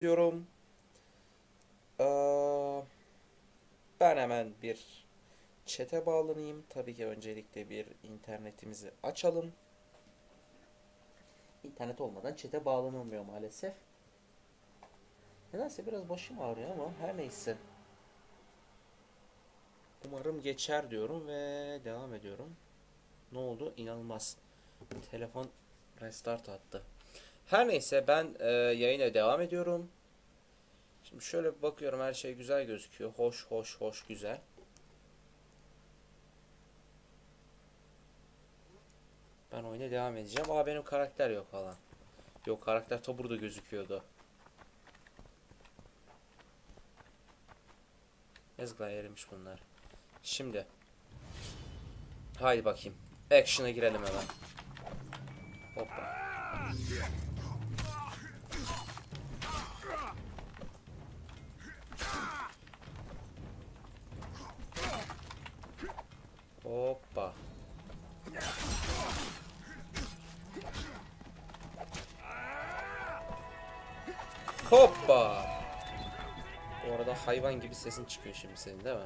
diyorum. Ee, ben hemen bir chat'e bağlanayım. Tabii ki öncelikle bir internetimizi açalım. İnternet olmadan chat'e bağlanılmıyor maalesef. Nedense biraz başım ağrıyor ama her neyse. Umarım geçer diyorum ve devam ediyorum. Ne oldu? İnanılmaz. Telefon restart attı. Her neyse ben e, yayına devam ediyorum. Şimdi şöyle bakıyorum her şey güzel gözüküyor. Hoş hoş hoş güzel. Ben oyuna devam edeceğim. Aa benim karakter yok falan. Yok karakter ta burada gözüküyordu. Yazıklar erimiş bunlar. Şimdi. Haydi bakayım. Action'a girelim hemen. Hoppa. Hoppa. Hoppa. Bu arada hayvan gibi sesin çıkıyor şimdi senin değil mi?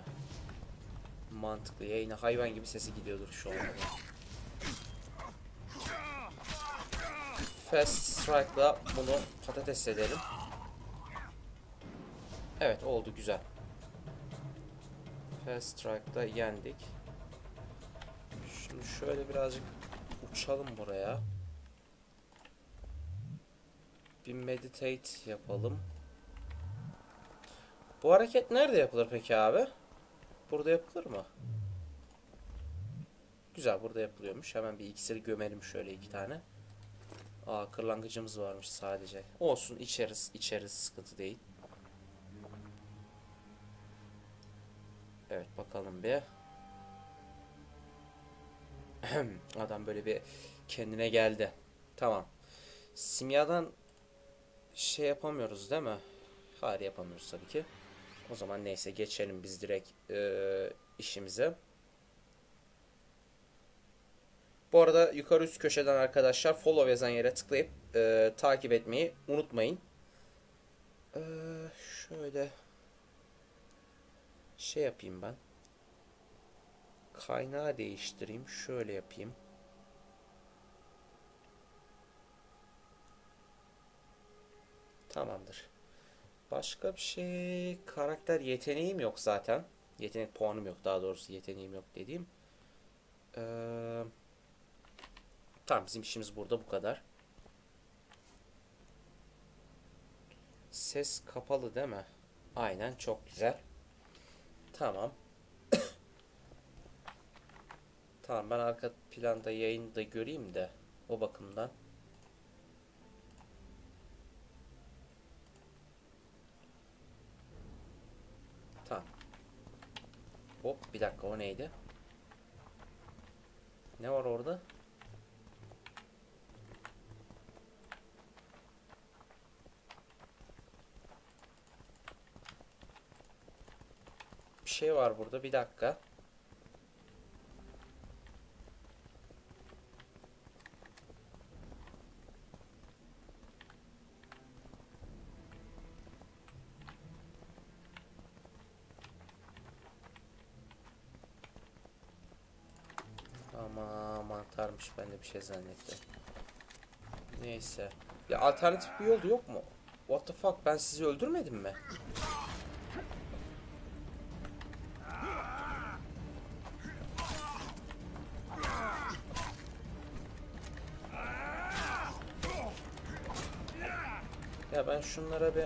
Mantıklı. Yayına hayvan gibi sesi gidiyordur şu an. Fast Strike'la bunu patates edelim. Evet oldu güzel. Fast Strike'la yendik. Şöyle birazcık uçalım buraya. Bir meditate yapalım. Bu hareket nerede yapılır peki abi? Burada yapılır mı? Güzel burada yapılıyormuş. Hemen bir iksiri gömelim şöyle iki tane. Aa kırlangıcımız varmış sadece. Olsun içeriz içeriz sıkıntı değil. Evet bakalım bir. Adam böyle bir kendine geldi. Tamam. Simyadan şey yapamıyoruz değil mi? Hayır yapamıyoruz tabii ki. O zaman neyse geçelim biz direkt e, işimize. Bu arada yukarı üst köşeden arkadaşlar follow yazan yere tıklayıp e, takip etmeyi unutmayın. E, şöyle şey yapayım ben. Kaynağı değiştireyim. Şöyle yapayım. Tamamdır. Başka bir şey... Karakter yeteneğim yok zaten. Yetenek puanım yok daha doğrusu yeteneğim yok dediğim. Ee, tamam bizim işimiz burada bu kadar. Ses kapalı değil mi? Aynen çok güzel. Tamam. Tamam ben arka planda yayını da göreyim de o bakımdan. Tamam. Hop bir dakika o neydi? Ne var orada? Bir şey var burada bir dakika. Ama mantarmış ben de bir şey zannettim. Neyse. Ya alternatif bir yol yok mu? What the fuck ben sizi öldürmedim mi? Ya ben şunlara bir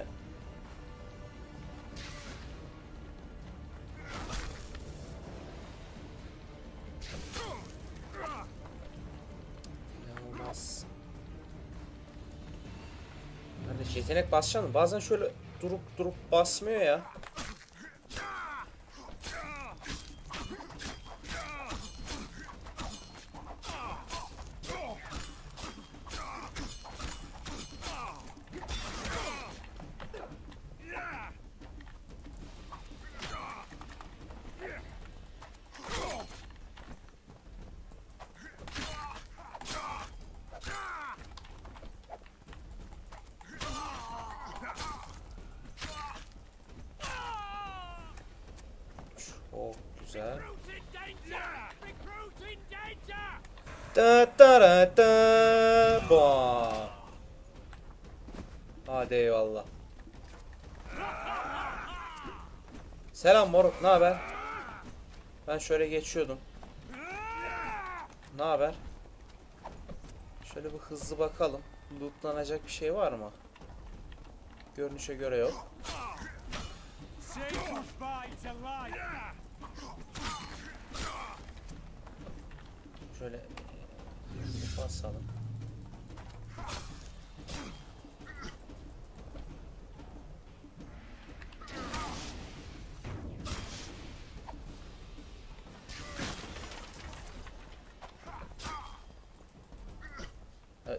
Yetenek basacaksın. Bazen şöyle durup durup basmıyor ya. Şöyle geçiyordum. Ne haber? Şöyle bir hızlı bakalım. Lootlanacak bir şey var mı? Görünüşe göre yok.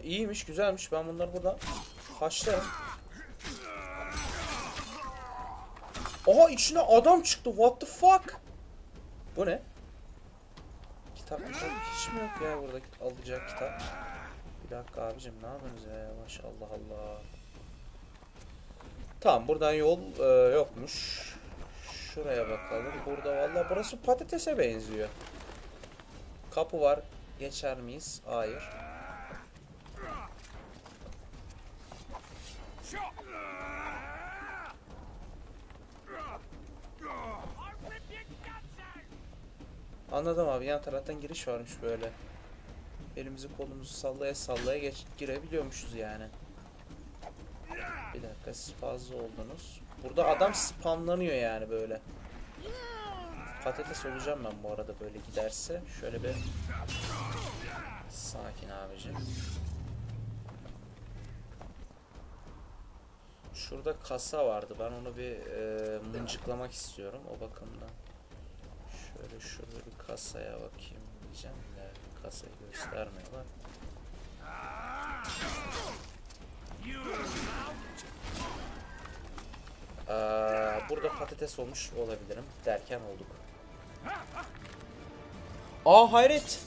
E, iyiymiş, güzelmiş. Ben bunları burada haşlarım. Oha içine adam çıktı. What the fuck? Bu ne? Kitap hiç mi yok ya burada alacak kitap? Bir dakika abicim ne yapıyorsunuz ya yavaş Allah Allah. Tamam buradan yol e, yokmuş. Şuraya bakalım. Burada valla burası patatese benziyor. Kapı var. Geçer miyiz? Hayır. I'll rip your guts out! Anladım abi yan taraftan giriş varmış böyle. Elimizi kolumuzu sallaya sallaya geç girebiliyormuşuz yani. Bir dakika siz fazla oldunuz. Burada adam spamlanıyor yani böyle. Patates olacağım ben bu arada böyle giderse. Şöyle bir sakin abicim. Şurada kasa vardı. Ben onu bir e, mıncıklamak istiyorum o bakımdan. Şöyle şurada bir kasaya bakayım diyeceğim de kasayı göstermiyorlar. Aa, burada patates olmuş olabilirim derken olduk. Aa hayret.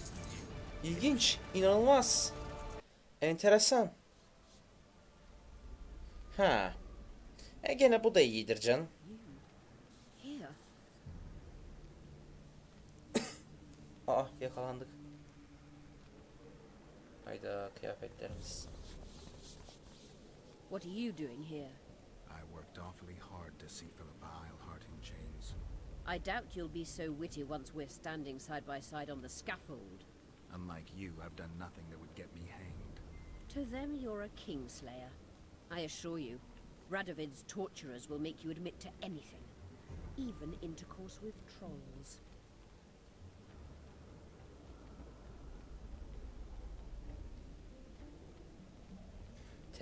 İlginç, inanılmaz. Enteresan. Ha. E gene bu da iyidir canım. Aa yakalandık. Hayda kıyafetlerimiz. What are you doing here? I worked awfully hard to see Philippa Eilhart in chains. I doubt you'll be so witty once we're standing side by side on the scaffold. Unlike you, I've done nothing that would get me hanged. To them, you're a kingslayer. I assure you, Radovid's torturers will make you admit to anything, even intercourse with trolls.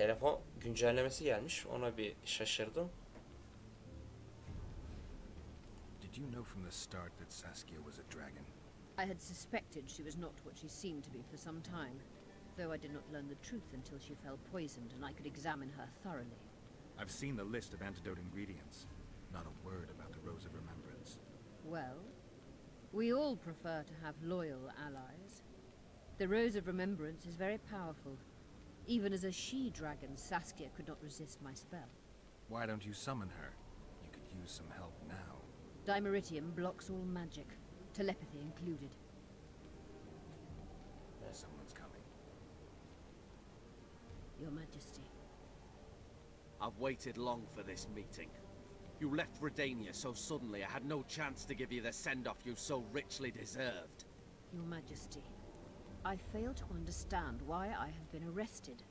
Telefon güncellemesi gelmiş. Ona bir şaşırdım. Did you know from the start that Saskia was a dragon? I had suspected she was not what she seemed to be for some time, though I did not learn the truth until she fell poisoned and I could examine her thoroughly. I've seen the list of antidote ingredients. Not a word about the Rose of Remembrance. Well, we all prefer to have loyal allies. The Rose of Remembrance is very powerful. Even as a she-dragon, Saskia could not resist my spell. Why don't you summon her? You could use some help now. Dimeritium blocks all magic, telepathy included. Someone's coming. Your Majesty. I've waited long for this meeting. You left Redania so suddenly I had no chance to give you the send-off you so richly deserved. Your Majesty. I fail to understand why I have been arrested.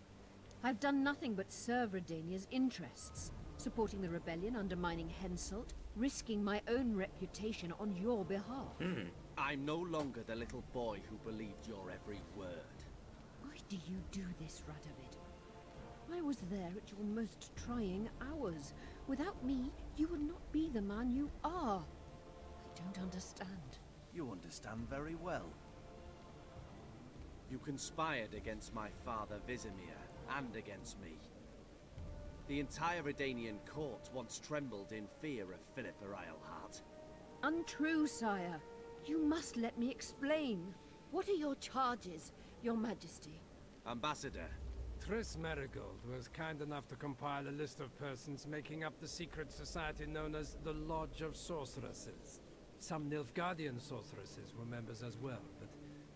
I've done nothing but serve Redania's interests, supporting the rebellion, undermining Henselt, risking my own reputation on your behalf. Hmm. I'm no longer the little boy who believed your every word. Why do you do this, Radovid? I was there at your most trying hours. Without me, you would not be the man you are. I don't understand. You understand very well. You conspired against my father Vizimir, and against me. The entire Redanian court once trembled in fear of Philippa Eilhart. Untrue, sire. You must let me explain. What are your charges, your majesty? Ambassador, Triss Marigold was kind enough to compile a list of persons making up the secret society known as the Lodge of Sorceresses. Some Nilfgaardian sorceresses were members as well, but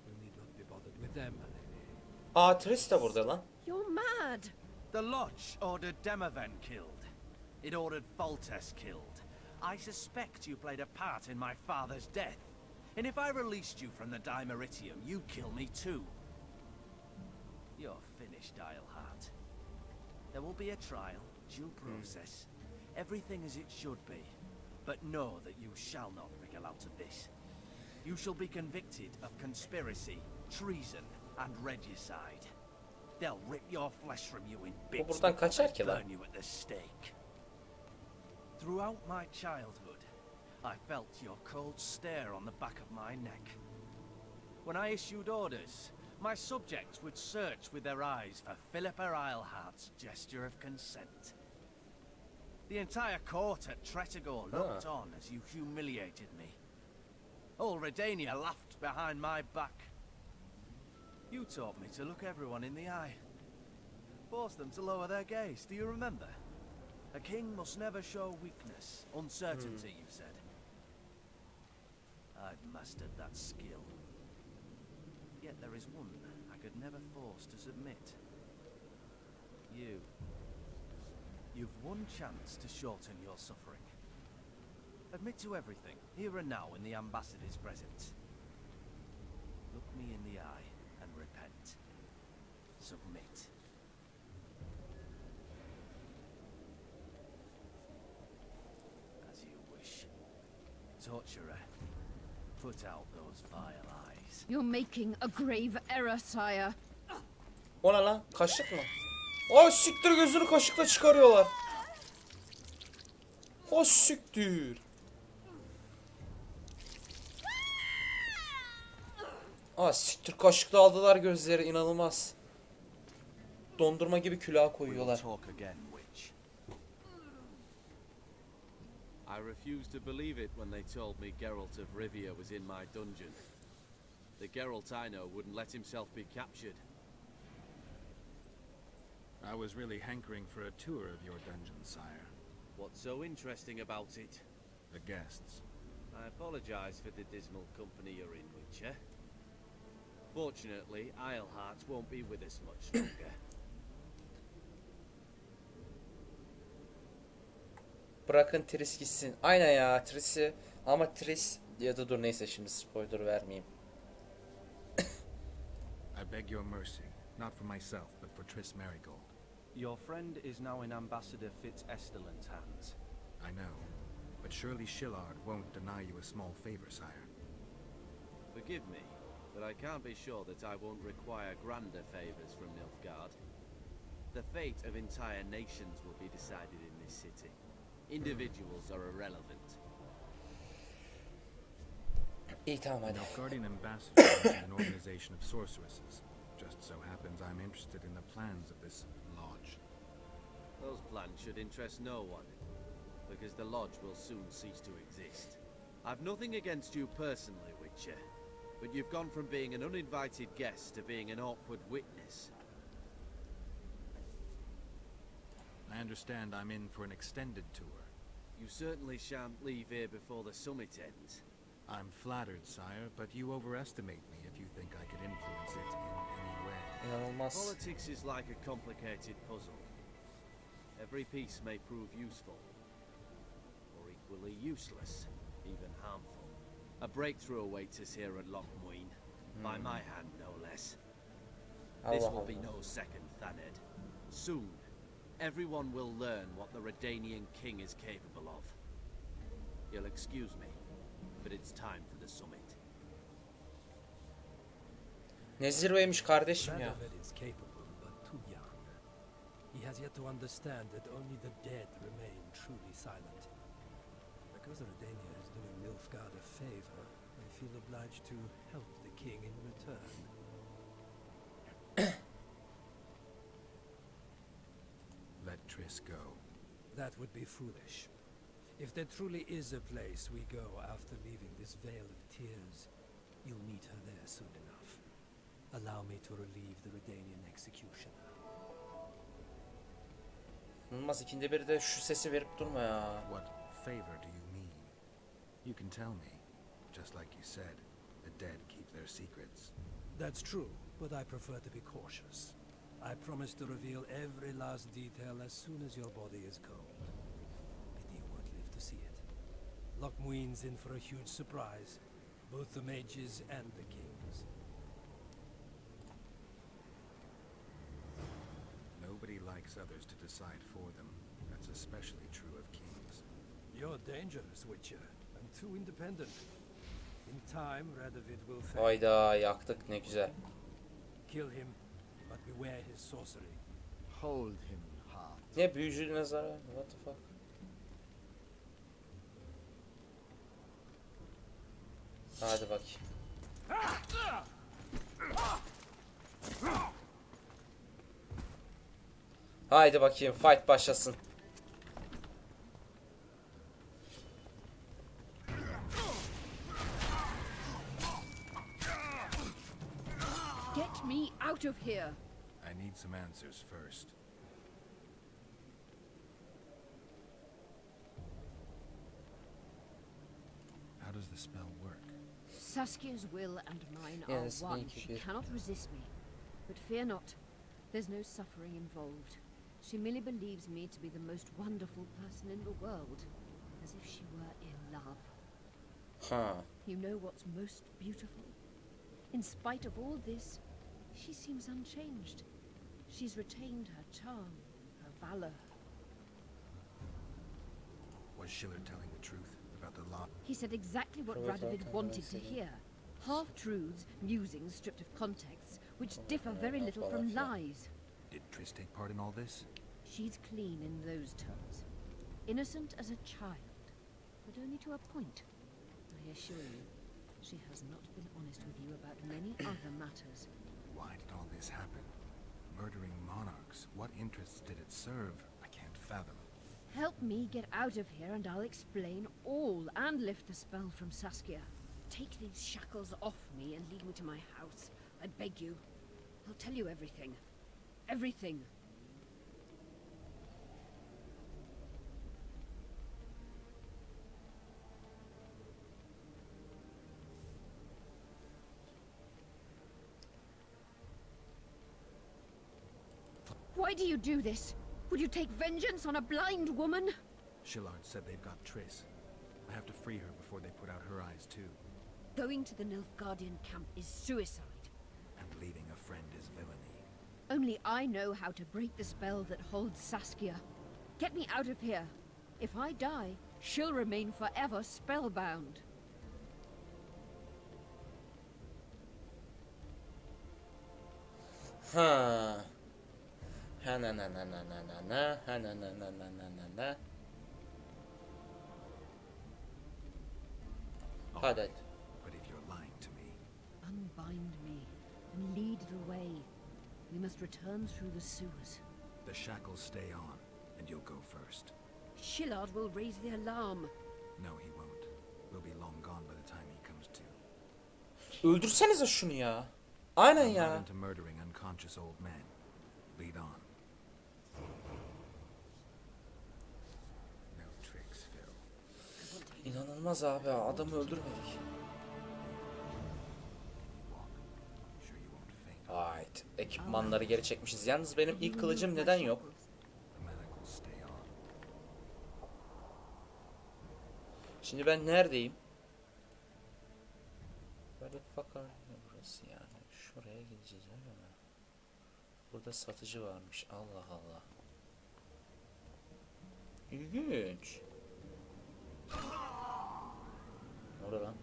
we need not be bothered with them. Aa ah, Triss de burada lan. You're mad! The Lodge ordered Demoven killed. It ordered Foltes killed. I suspect you played a part in my father's death. And if I released you from the Dimeritium, you'd kill me too. You're finished, Isleheart. There will be a trial, due hmm. process. Everything as it should be. But know that you shall not wriggle out of this. You shall be convicted of conspiracy, treason, and regicide. They'll rip your flesh from you in bits buradan before kaçar ki lan? burn you at the stake. Throughout my childhood, I felt your cold stare on the back of my neck. When I issued orders, my subjects would search with their eyes for Philippa Isleheart's gesture of consent. The entire court at Tretogor looked on as you humiliated me. All Redania laughed behind my back. You taught me to look everyone in the eye. Force them to lower their gaze, do you remember? A king must never show weakness, uncertainty, hmm. you said. I've mastered that skill. Yet there is one I could never force to submit. You. You've one chance to shorten your suffering. Admit to everything, here and now in the ambassador's presence. Look me in the eye Torturer, put out those vile eyes. You're making a grave error, sire. O ne lan? Kaşık mı? Aa siktir gözünü kaşıkla çıkarıyorlar. O siktir. Aa siktir kaşıkla aldılar gözleri inanılmaz. Dondurma gibi külaha We'll koyuyorlar. I refused to believe it when they told me Geralt of Rivia was in my dungeon. The Geralt I know wouldn't let himself be captured. I was really hankering for a tour of your dungeon, sire. What's so interesting about it? The guests. I apologize for the dismal company you're in, Witcher. Fortunately, Isleheart won't be with us much longer. Bırakın Tris gitsin. Aynen ya Tris'i ama Tris ya da dur neyse şimdi spoiler vermeyeyim. I beg your mercy, not for myself, but for Triss Marigold. Your friend is now in Ambassador Fitz-Estelin's hands. I know, but surely Shillard won't deny you a small favor, sire. Forgive me, but I can't be sure that I won't require grander favors from Nilfgaard. The fate of entire nations will be decided in this city. Individuals are irrelevant. İyi tamam hadi. Nilfgaardian ambassador is an organization of sorceresses. Just so happens I'm interested in the plans of this lodge. Those plans should interest no one, because the Lodge will soon cease to exist. I've nothing against you personally, Witcher, but you've gone from being an uninvited guest to being an awkward witness. I understand I'm in for an extended tour. You certainly shan't leave here before the summit ends. I'm flattered, sire, but you overestimate me if you think I could influence it in any way. İnanılmaz. Politics is like a complicated puzzle. Every piece may prove useful, or equally useless, even harmful. A breakthrough awaits us here at Lochmuin, by my hand no less. This Allah will be no second Thaned. Soon, everyone will learn what the Redanian king is capable of. You'll excuse me, but it's time for the summit. Ne zirveymiş kardeşim ya. Radovid is capable, but too young. He has yet to understand that only the dead remain truly silent. Because Redania is doing Nilfgaard a favor, I feel obliged to help the king in return. Let Triss go. That would be foolish. If there truly is a place we go after leaving this Vale of Tears, you'll meet her there soon enough. Allow me to relieve the Redanian executioner. İnanılmaz ikinde bir de şu sesi verip durma ya. What favor do you mean? You can tell me. Just like you said, the dead keep their secrets. That's true, but I prefer to be cautious. I promise to reveal every last detail as soon as your body is cold. Pity you won't live to see it. Lockmuin's in for a huge surprise, both the mages and the kings. Nobody likes others to decide for them. That's especially true of kings. You're dangerous, Witcher, and too independent. In time, Radovid will thank Hayda yaktık ne güzel. Kill him, but beware his sorcery. Hold him hard. Ne büyücü mezarı? What the fuck? Hadi bakayım. Haydi bakayım fight başlasın. Out of here! I need some answers first. How does the spell work? Saskia's will and mine Yes, are one. She good. cannot resist me. But fear not. There's no suffering involved. She merely believes me to be the most wonderful person in the world. As if she were in love. Ha. You know what's most beautiful? In spite of all this, she seems unchanged. She's retained her charm, her valor. Was Schiller telling the truth about the law? He said exactly what Provoke Radovid wanted to hear. Half-truths, musings stripped of context, which differ very little from that. lies. Did Triss take part in all this? She's clean in those terms. Innocent as a child, but only to a point. I assure you, she has not been honest with you about many other matters. This happen? Murdering monarchs. What interests did it serve? I can't fathom. Help me get out of here and I'll explain all and lift the spell from Saskia. Take these shackles off me and lead me to my house. I beg you. I'll tell you everything. Everything. Why do you do this? Would you take vengeance on a blind woman? Shillard said they've got Triss. I have to free her before they put out her eyes too. Going to the Nilfgaardian camp is suicide. And leaving a friend is villainy. Only I know how to break the spell that holds Saskia. Get me out of here. If I die, she'll remain forever spellbound. Ha. Ha na na na na na na na. Ha na oh, na na na na na na. Hadi hadi. But if you're lying to me, Unbind me and lead the way. We must return through the sewers. the shackles stay on, and you'll go first. Shillard will raise the alarm. No, he won't. We'll be long gone by the time he comes to. Öldürsenize şunu ya. Aynen I'm not ya. into murdering unconscious old men. Lead on. İnanılmaz abi. Adamı öldürmedik. Ait. Ekipmanları geri çekmişiz. Yalnız benim ilk kılıcım neden yok? Şimdi ben neredeyim? Böyle fakar burası yani. Şuraya gideceğiz öyle mi? Burada satıcı varmış. Allah Allah. İlginç. Orada lan.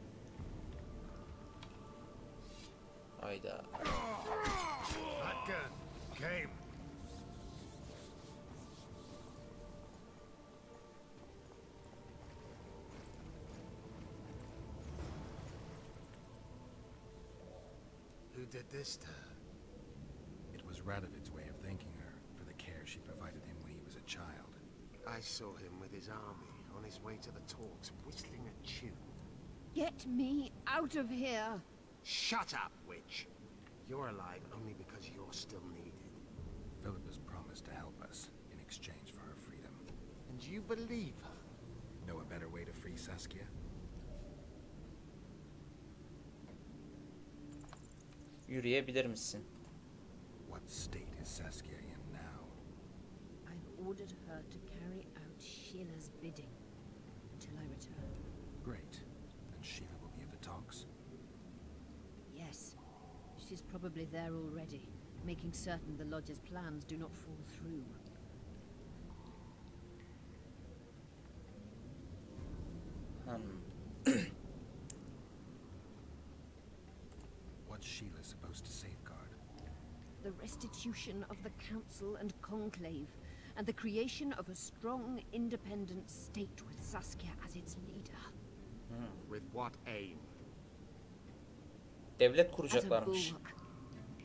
Hayda. That came. Who did this to? It was Radovid's way of thanking her for the care she provided him when he was a child. I saw him with his army on his way to the talks, whistling a tune. Get me out of here! Shut up, witch! You're alive only because you're still needed. Philippa's promised to help us in exchange for her freedom. And you believe her? Know a better way to free Saskia? Yürüyebilir misin? What state is Saskia in now? I've ordered her to carry out Sheila's bidding. She's probably there already, making certain the Lodge's plans do not fall through. Hmm. What's Sheila supposed to safeguard? The restitution of the Council and Conclave, and the creation of a strong, independent state with Saskia as its leader. With what aim? Devlet As a kuracaklarmış. bulwark,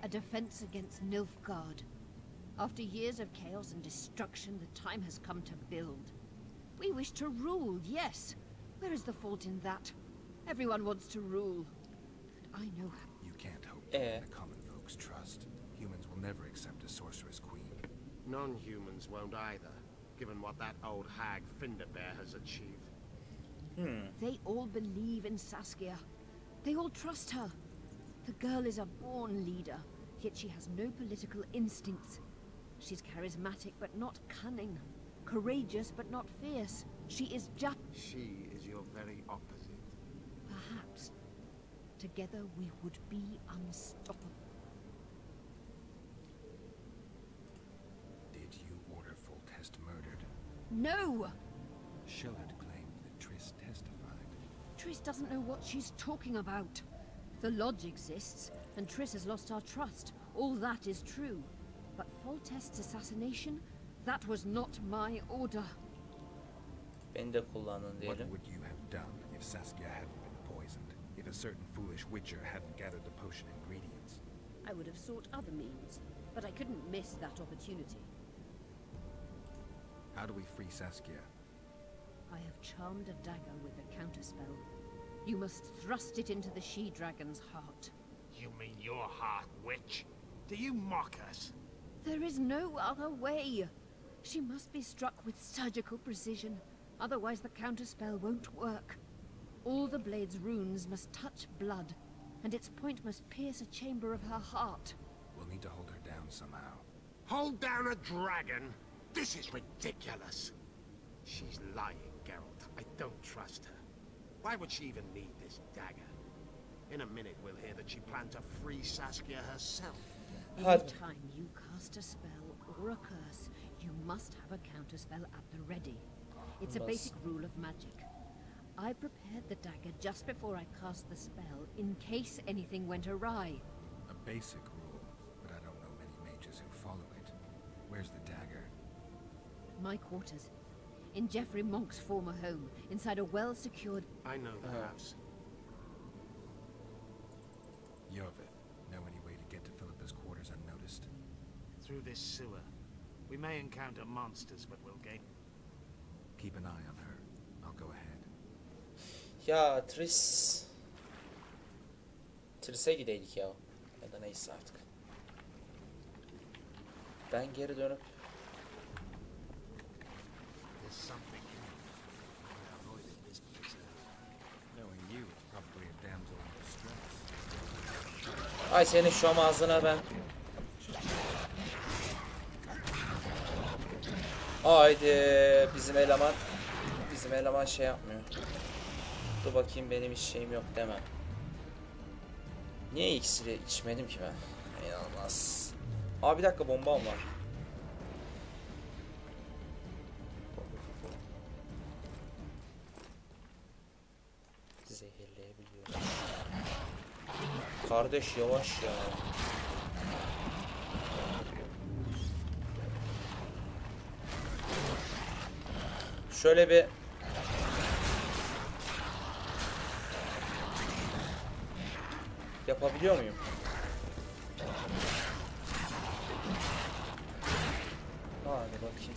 a defense against Nilfgaard. After years of chaos and destruction, the time has come to build. We wish to rule, yes. Where is the fault in that? Everyone wants to rule. And I know how. You can't hope to Eh. win the common folks' trust. Humans will never accept a sorceress queen. Non-humans won't either, given what that old hag Finderbear has achieved. Hmm. They all believe in Saskia. They all trust her. The girl is a born leader, yet she has no political instincts. She's charismatic but not cunning. Courageous but not fierce. She is just She is your very opposite. perhaps. Together we would be unstoppable. Did you order Foltest murdered? No! Shillard claimed that Triss testified. Triss doesn't know what she's talking about. The Lodge exists, and Triss has lost our trust. All that is true. But Foltest's assassination? That was not my order. Beni de kullandın What would you have done if Saskia hadn't been poisoned? If a certain foolish witcher hadn't gathered the potion ingredients? I would have sought other means, but I couldn't miss that opportunity. How do we free Saskia? I have charmed a dagger with a counterspell. You must thrust it into the she-dragon's heart. You mean your heart, witch? Do you mock us? There is no other way. She must be struck with surgical precision, otherwise the counterspell won't work. All the blade's runes must touch blood, and its point must pierce a chamber of her heart. We'll need to hold her down somehow. Hold down a dragon? This is ridiculous. She's lying, Geralt. I don't trust her. Why would she even need this dagger? In a minute, we'll hear that she planned to free Saskia herself. Hadi. time you cast a spell or a curse, you must have a counterspell at the ready. It's a basic rule of magic. I prepared the dagger just before I cast the spell, in case anything went awry. A basic rule, but I don't know many mages who follow it. Where's the dagger? My quarters. In Geoffrey Monk's former home, inside a well-secured... I know the Uh-huh. house. Yovith, know any way to get to Philippa's quarters unnoticed? Through this sewer. We may encounter monsters, but we'll gain. Keep an eye on her. I'll go ahead. Ya Tris. Tris'e gideydik ya. Ya da neyse artık. Ben geri dönüp There's something in it. I avoided this place. Knowing you, it's probably a damsel in distress. Ay senin şom ağzına ben. Haydi bizim eleman bizim eleman şey yapmıyor. Dur bakayım benim hiç şeyim yok demem. Niye iksiri içmedim ki ben? İnanılmaz. Aa bir dakika bombam var. Kardeş yavaş ya. Şöyle bir yapabiliyor muyum? Hadi bakayım.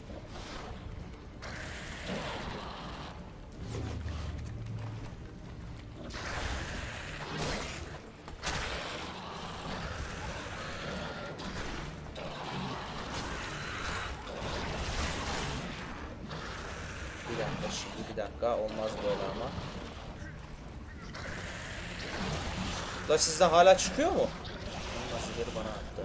Bir dakika şimdi bir dakika olmaz böyle ama. Da sizden hala çıkıyor mu? Zehri bana attı.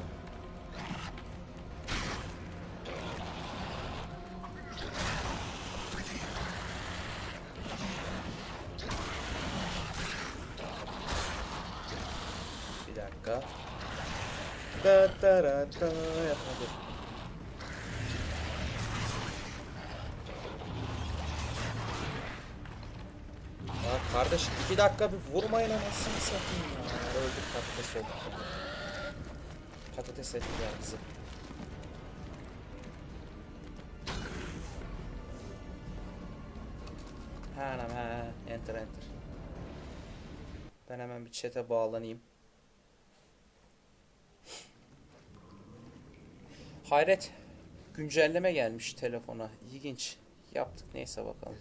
Bir dakika. Da da da da yapmadım. Ya kardeşim iki dakika bir vurmayın anasını satayım ya. Patates olduk. Patates ettiler bizi. Ha anam ha enter enter. Ben hemen bir chat'e bağlanayım. Hayret. Güncelleme gelmiş telefona. İlginç. Yaptık neyse bakalım.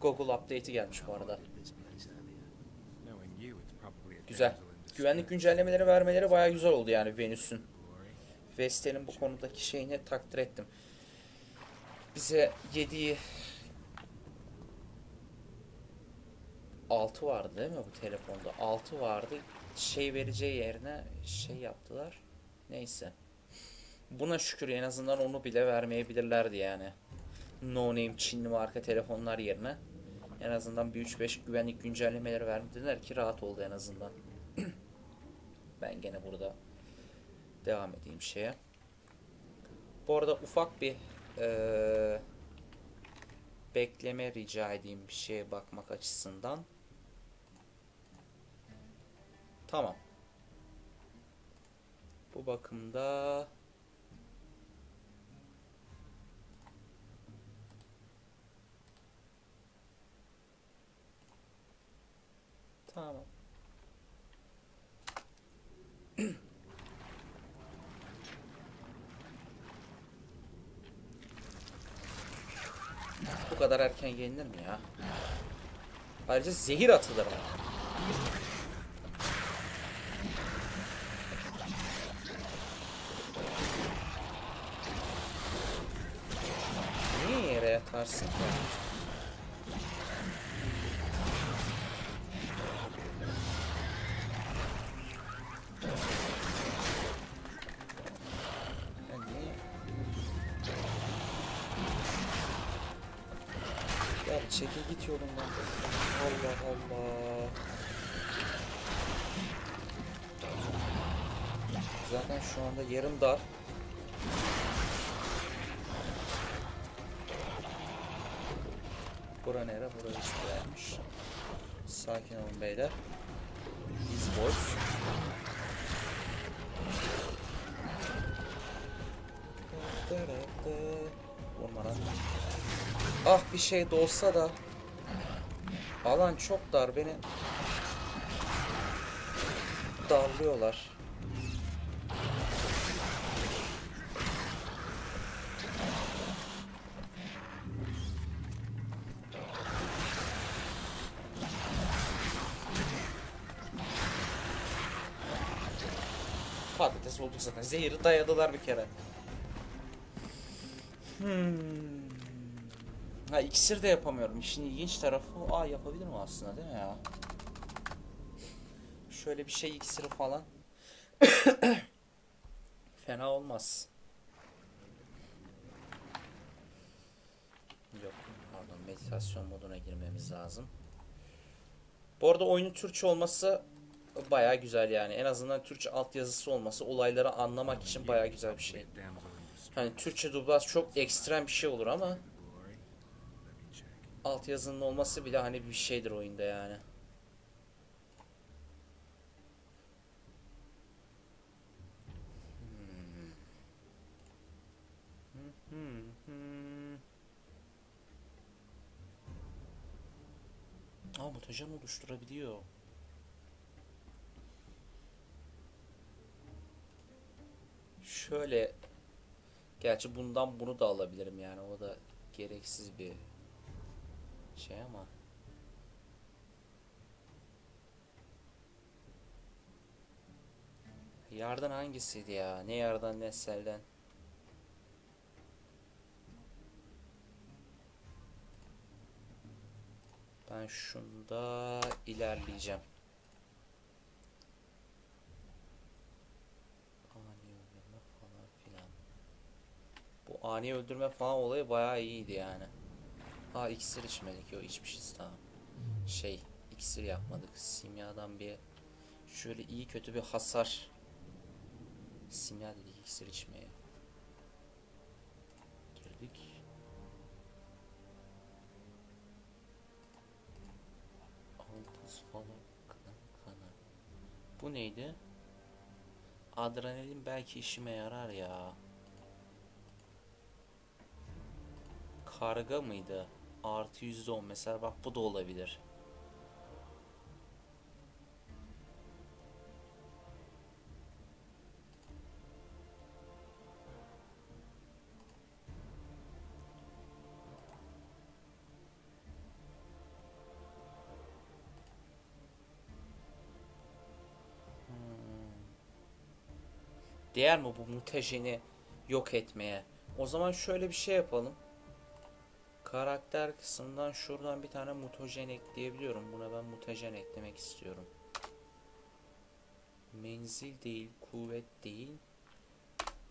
Google update'i gelmiş bu arada. Güzel. Güvenlik güncellemeleri vermeleri baya güzel oldu yani Venüs'ün. Vestel'in bu konudaki şeyini takdir ettim. Bize 7'yi 6 vardı değil mi bu telefonda? 6 vardı. Şey vereceği yerine şey yaptılar. Neyse. Buna şükür en azından onu bile vermeyebilirlerdi yani. No name Çinli marka telefonlar yerine. En azından bir 3-5 güvenlik güncellemeleri vermediler ki rahat oldu en azından. ben gene burada devam edeyim şeye. Bu arada ufak bir eee, bekleme rica edeyim bir şeye bakmak açısından. Tamam. Bu bakımda Tamam. Bu kadar erken yenilir mi ya? Ayrıca zehir atılır? Niye yere yatarsın ki? Çekil git yolundan. Allah Allah. Zaten şu anda yarım dar. Bura nere? Bura hiçbir yermiş. Sakin olun beyler. Biz boys. Vurma lan. Ah bir şey de olsa da. Alan çok dar beni. Darlıyorlar. Patates olduk zaten. Zehri dayadılar bir kere. Hmm. Ha iksir de yapamıyorum. İşin ilginç tarafı aa yapabilirim aslında değil mi ya? Şöyle bir şey iksiri falan. Fena olmaz. Yok pardon meditasyon moduna girmemiz lazım. Bu arada oyunun Türkçe olması baya güzel yani. En azından Türkçe altyazısı olması olayları anlamak için baya güzel bir şey. Hani Türkçe dublaj çok ekstrem bir şey olur ama Glory. Let me check. Altyazının olması bile hani bir şeydir oyunda yani. Hmm. Aa mutajan oluşturabiliyor. Şöyle Gerçi bundan bunu da alabilirim yani o da gereksiz bir şey ama Yardan hangisiydi ya? Ne yardan ne selden? Ben şunda ilerleyeceğim. Ani öldürme falan filan. Bu ani öldürme falan olayı bayağı iyiydi yani. Ha iksir içmedik. Yok içmişiz tamam. Şey iksir yapmadık. Simyadan bir şöyle iyi kötü bir hasar. Simya dedik iksir içmeye. Girdik. Altız falan kana. Bu neydi? Adrenalin belki işime yarar ya. Karga mıydı? Artı yüzde on mesela bak bu da olabilir. Değer mi bu mutajeni yok etmeye? O zaman şöyle bir şey yapalım. Karakter kısmından şuradan bir tane mutajen ekleyebiliyorum. Buna ben mutajen eklemek istiyorum. Menzil değil, kuvvet değil.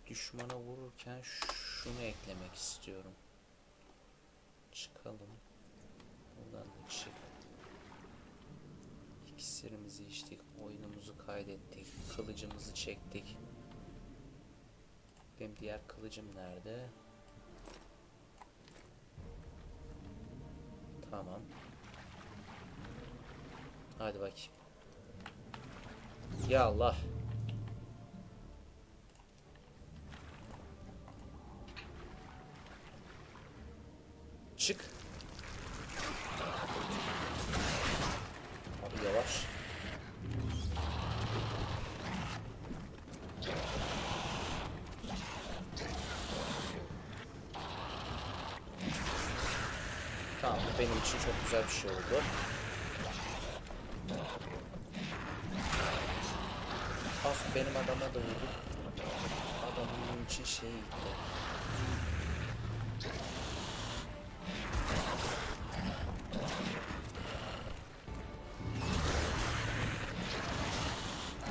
Düşmana vururken şunu eklemek istiyorum. Çıkalım. Buradan da çık. İksirimizi içtik. Oyunumuzu kaydettik. Kılıcımızı çektik. Benim diğer kılıcım nerede? Tamam. Hadi bakayım. Ya Allah. Çık. Abi yavaş. Tamam bu benim için çok güzel bir şey oldu. Ah benim adama da vurduk. Adam benim için şey gitti.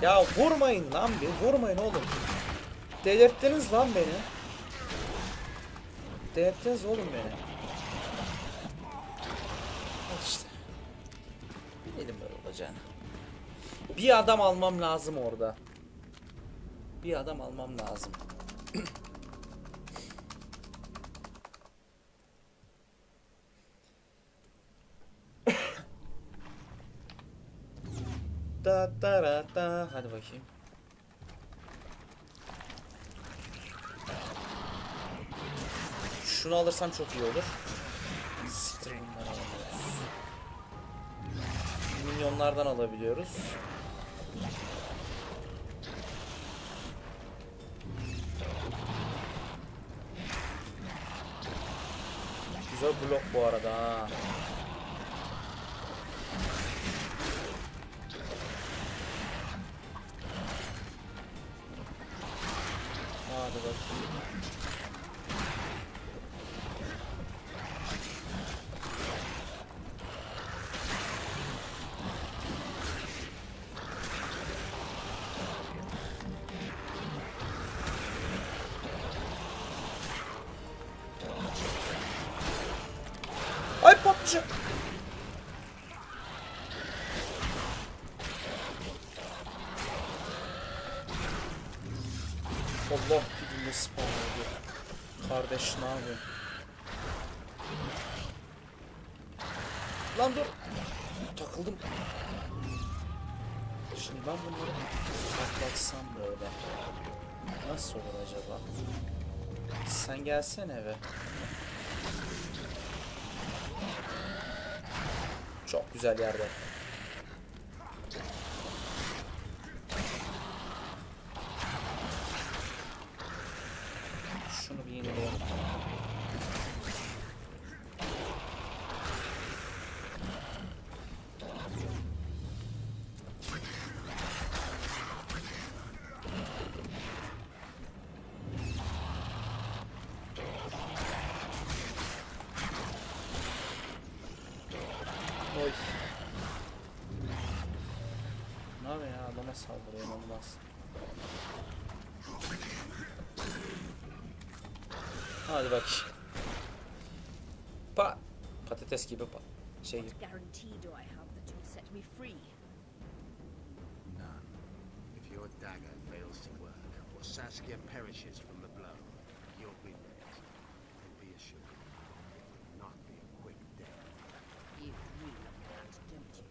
Ya vurmayın lan bir vurmayın oğlum. Delirttiniz lan beni. Delirttiniz oğlum beni. Bir adam almam lazım orada. Bir adam almam lazım. da da da da. Hadi bakayım. Şunu alırsam çok iyi olur. Siktir. Minyonlardan alabiliyoruz. pulou fora da gelsene eve. Çok güzel yerde. Şunu bir yenileyelim. Oy. Ne yapıyor ya adama saldırıyor inanılmaz. Hadi bak. Pa patates gibi pa şey gibi. Saskia perishes from the blow, you'll be next. And be assured, it will not be a quick death. You really that, don't you?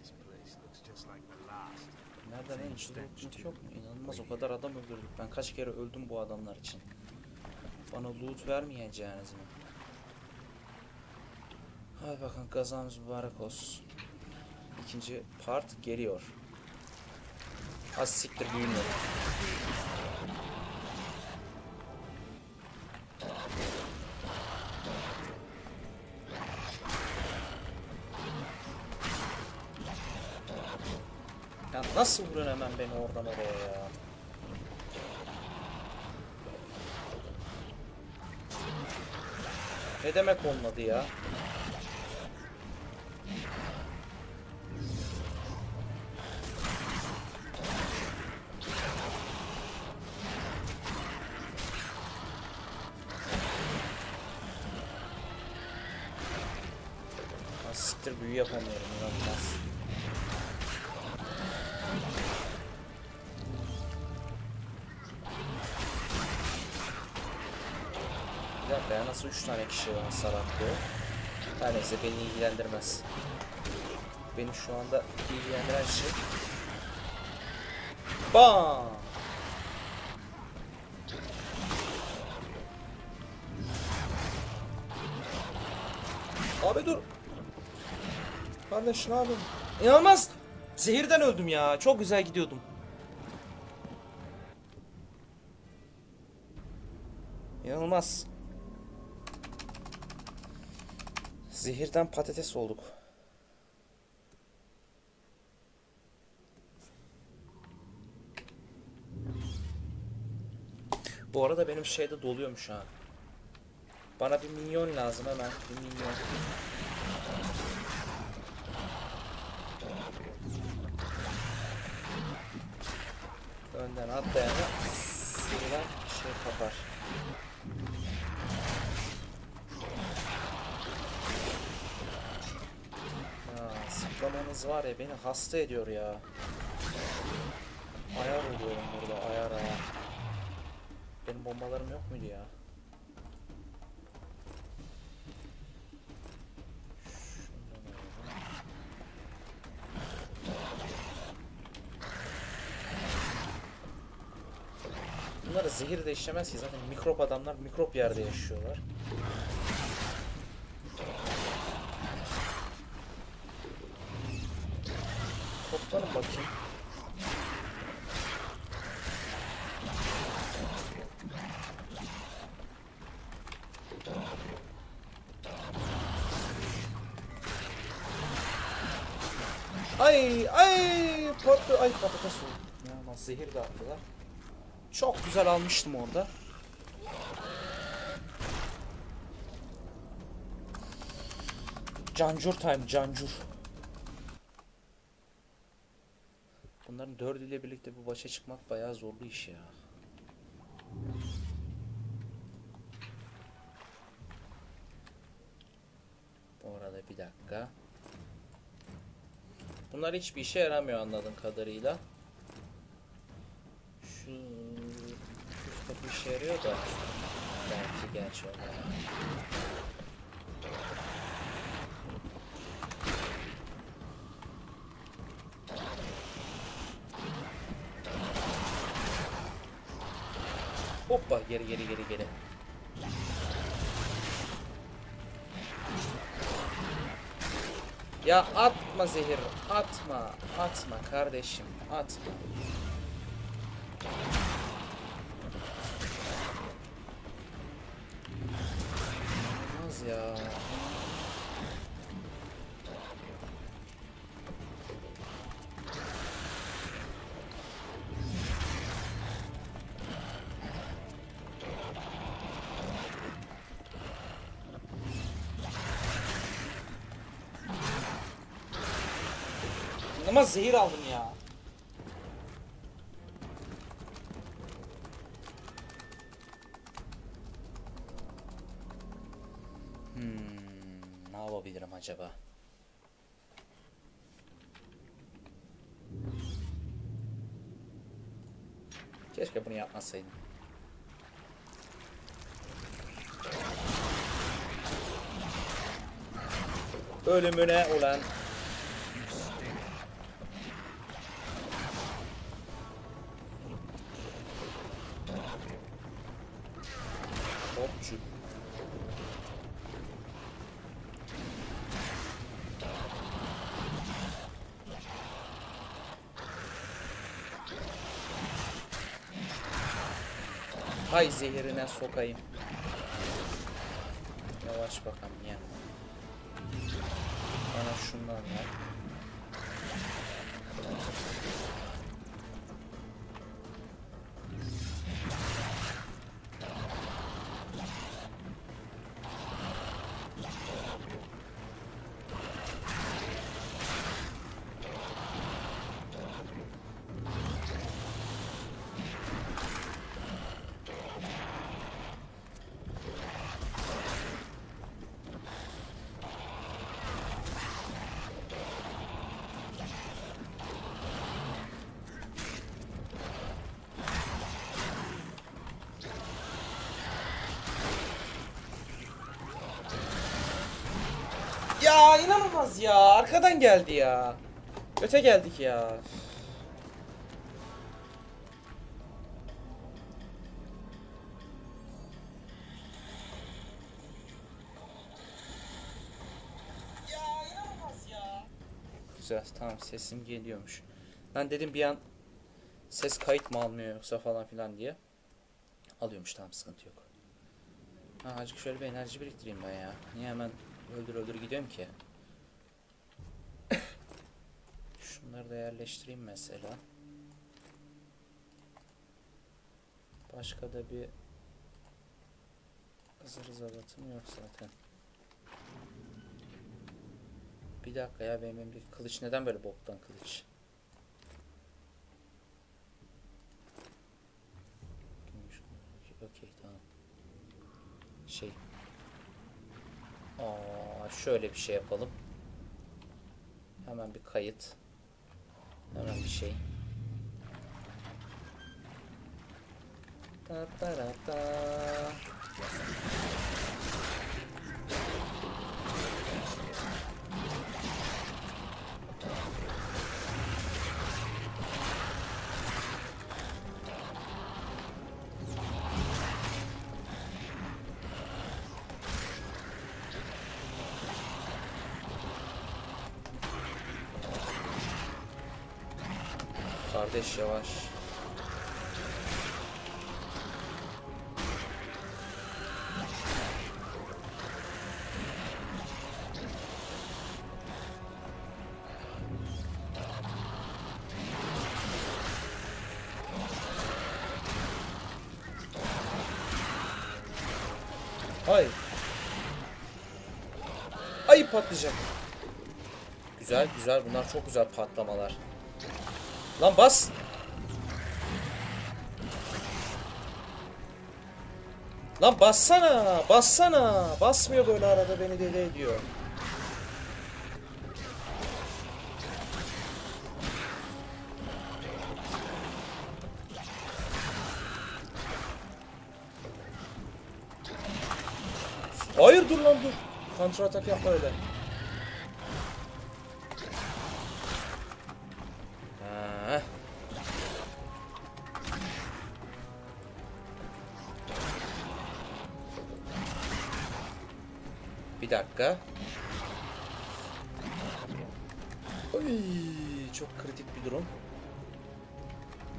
This place looks just like the last. Nereden en loot yok mu? İnanılmaz o kadar adam öldürdük. Ben kaç kere öldüm bu adamlar için. Bana loot vermeyeceğiniz mi? Hadi bakın kazamız mübarek olsun. İkinci part geliyor. Az siktir büyümüyor. Ya nasıl vuruyorsun hemen beni oradan oraya ya? Ne demek olmadı ya? Her neyse beni ilgilendirmez. Beni şu anda ilgilendiren şey... Bam! Abi dur. Kardeş ne yapıyorsun? İnanılmaz. Zehirden öldüm ya. Çok güzel gidiyordum. İnanılmaz. Zehirden patates olduk. Bu arada benim şeyde doluyormuş ha. Bana bir minyon lazım hemen. Bir minyon. Önden atlayana sürülen şey kapar. Zıplamanız var ya beni hasta ediyor ya. Ayar oluyorum burada ayar ayar. Benim bombalarım yok muydu ya? Bunlara zehir de işlemez ki zaten mikrop adamlar mikrop yerde yaşıyorlar. Toplanın bakayım. Ay ay patlı ay patates oldu. Ya zehir de attılar. Çok güzel almıştım orada. Cancur time, cancur. Bunların dördüyle birlikte bu başa çıkmak bayağı zorlu iş ya. Bu arada bir dakika. Bunlar hiçbir işe yaramıyor anladığım kadarıyla. Şu şu kapı işe yarıyor da belki gerçi o da. Hoppa geri geri geri geri. Ya atma zehir, atma, atma kardeşim, atma. Olmaz ya. Ama zehir aldım ya. Ölümüne ulan. Hopçu. Hay zehirine sokayım. Yavaş bakalım ya. Bana şundan ver. Ya inanılmaz ya. Arkadan geldi ya. Öte geldik ya. Güzel tamam sesim geliyormuş. Ben dedim bir an ses kayıt mı almıyor yoksa falan filan diye. Alıyormuş tamam sıkıntı yok. Ha azıcık şöyle bir enerji biriktireyim ben ya. Niye hemen öldür öldür gidiyorum ki? Şunları da yerleştireyim mesela. Başka da bir zır zavatım yok zaten. Bir dakika ya benim elimdeki kılıç neden böyle boktan kılıç, Okey tamam. Şey. Aa, şöyle bir şey yapalım. Hemen bir kayıt. Não, não achei. Tá, tá, tá. tá. Yavaş. Ay. Ay patlayacak. Güzel güzel bunlar çok güzel patlamalar. Lan bas. Lan bassana, bassana. Basmıyor böyle arada beni deli ediyor. Hayır dur lan dur. Kontra atak yapma öyle.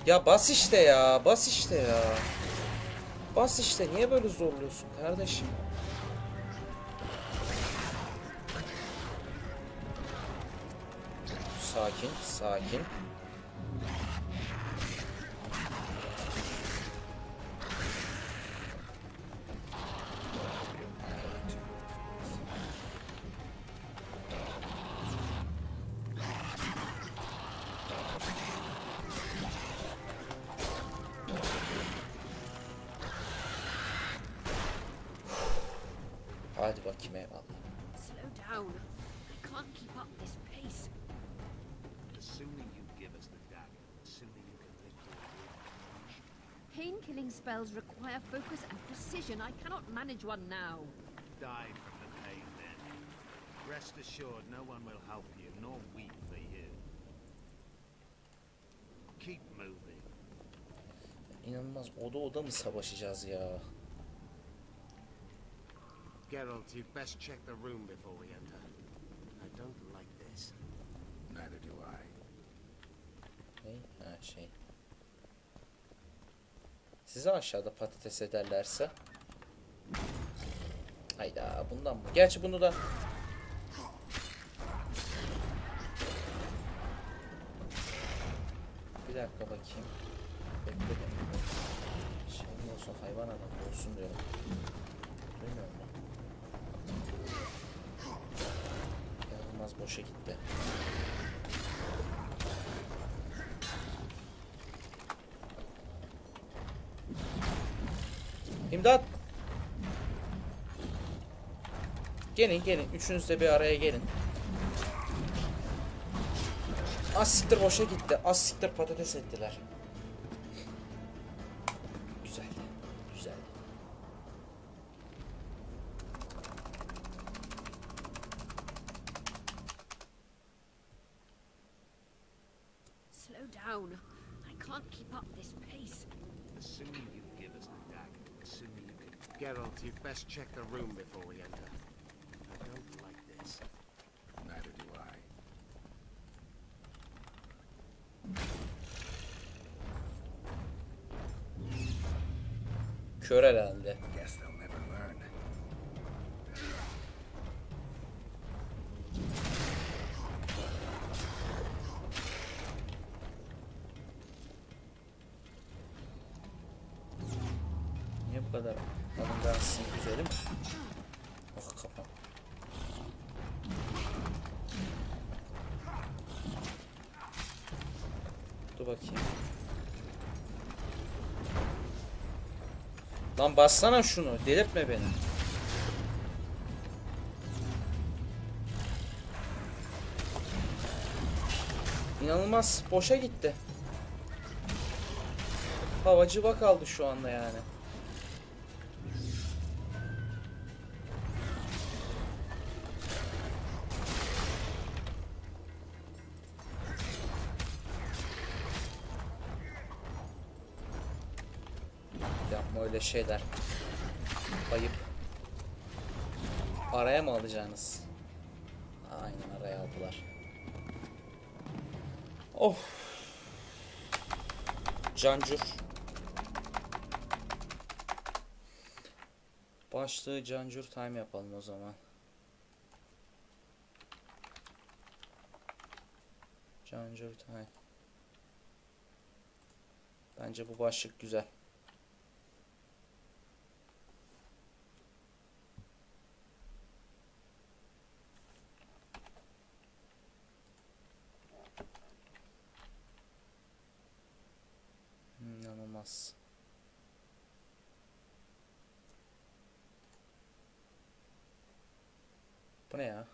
Ya bas işte ya, bas işte ya. Bas işte, niye böyle zorluyorsun kardeşim? Sakin, sakin. Focus and precision. I cannot manage one now. Die from the pain then. Rest assured, no one will help you, nor weep for you. Keep moving. İnanılmaz oda oda mı savaşacağız ya? Geralt, you'd best check the room before we enter. I don't like this. Neither do I. Ne? Ha şey. Size aşağıda patates ederlerse. Hayda bundan mı? Gerçi bunu da Bir dakika bakayım. Bekle beni. Şey olsun hayvan adam olsun diyorum. Duymuyor mu? İnanılmaz boşa gitti. İmdat! Gelin gelin. Üçünüz de bir araya gelin. Az siktir boşa gitti. Az siktir patates ettiler. Güzel. Güzel. Slow down. I can't keep up this pace. The sooner you give us the dagger, sooner you can... Geralt, you'd best check the room before we enter. I don't like this. Neither do I. Kör herhalde. Guess Lan bassana şunu. Delirtme beni. İnanılmaz boşa gitti. Havacıva kaldı şu anda yani. Yapma öyle şeyler. Ayıp. Araya mı alacaksınız? Aynen araya aldılar. Of. Cancur. Başlığı Cancur time yapalım o zaman. Cancur time. Bence bu başlık güzel. İnanılmaz. Bu ne ya?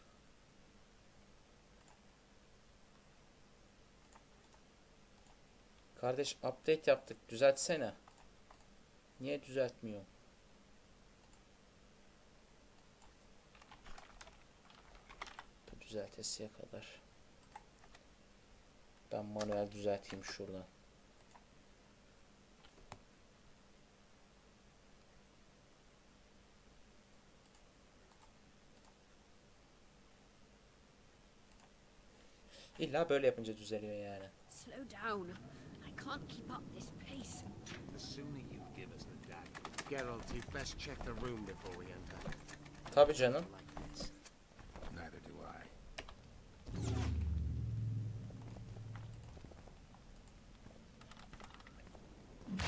Kardeş update yaptık. Düzeltsene. Niye düzeltmiyor? Bu düzeltesiye kadar. Ben manuel düzelteyim şuradan. İlla böyle yapınca düzeliyor yani. Slow down. Can't keep up this pace. The sooner you give us the dagger, Geralt, you'd best check the room before we enter. Tabii canım. Like this. Neither do I.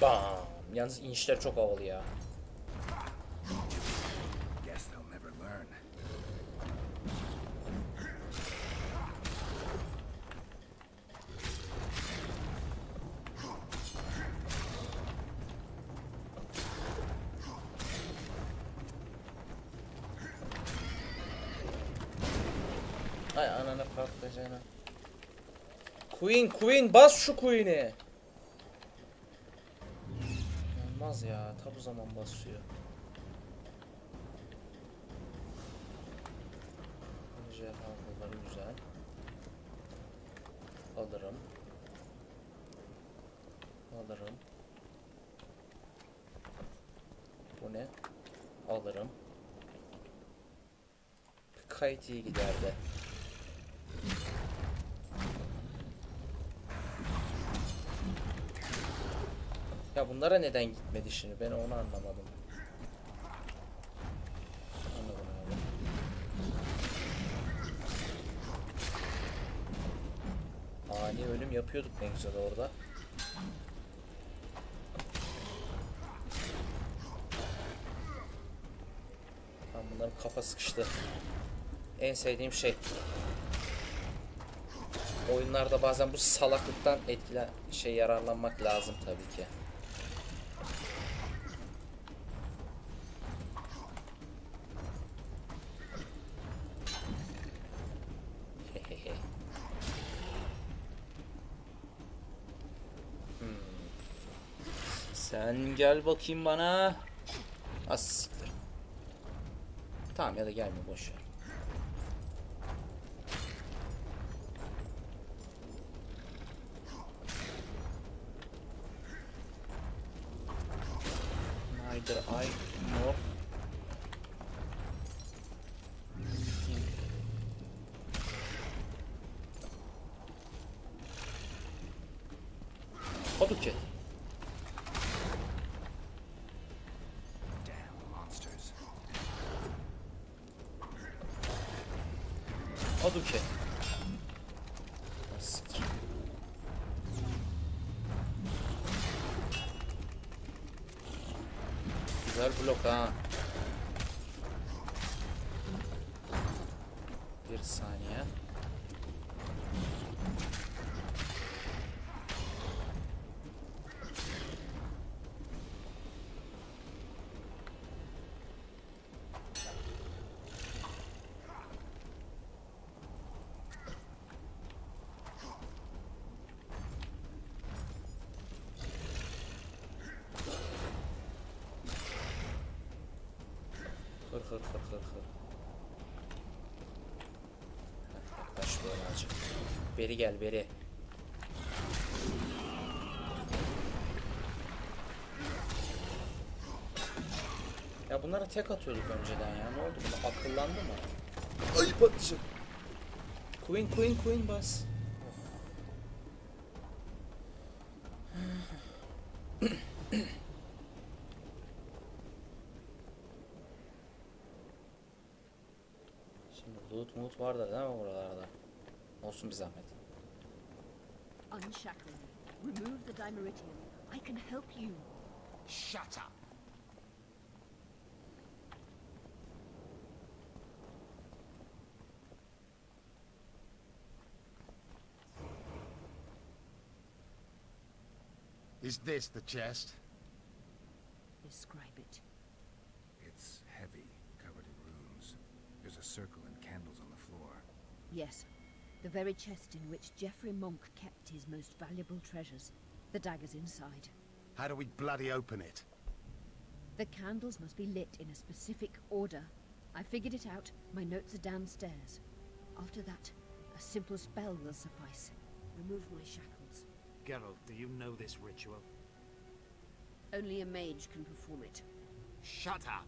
Bam. Yalnız inişler çok havalı ya. Queen Queen bas şu Queen'i. Olmaz ya. Ta bu zaman basıyor. Kolları güzel. Alırım. Alırım. Bu ne? Alırım. Kayıt iyi giderdi. Bunlara neden gitmedi şimdi? Ben onu anlamadım. Anladım abi. Ani ölüm yapıyorduk ne güzel orada. Tam bunların kafa sıkıştı. En sevdiğim şey. Oyunlarda bazen bu salaklıktan etkilen şey yararlanmak lazım tabii ki. Hehehe. Hmm. Sen gel bakayım bana. Siktir. Tamam ya da gelme boş. Neither I nor Hadouken. Damn monsters. Hadouken. Siktir. Güzel blok ha. Bir saniye. Hır hır hır hır böyle azıcık. Beri gel beri. Ya bunlara tek atıyorduk önceden ya. Ne oldu buna? Akıllandı mı? Ay patlayacak. Queen Queen Queen bas. Olsun bir zahmet. Unshackle me. Remove the Dimeridium. I can help you. Shut up! Is this the chest? Describe it. It's heavy, covered in runes. There's a circle and candles on the floor. Yes, the very chest in which Geoffrey Monk kept his most valuable treasures. The dagger's inside. How do we bloody open it? The candles must be lit in a specific order. I figured it out. My notes are downstairs. After that, a simple spell will suffice. Remove my shackles. Geralt, do you know this ritual? Only a mage can perform it. Shut up!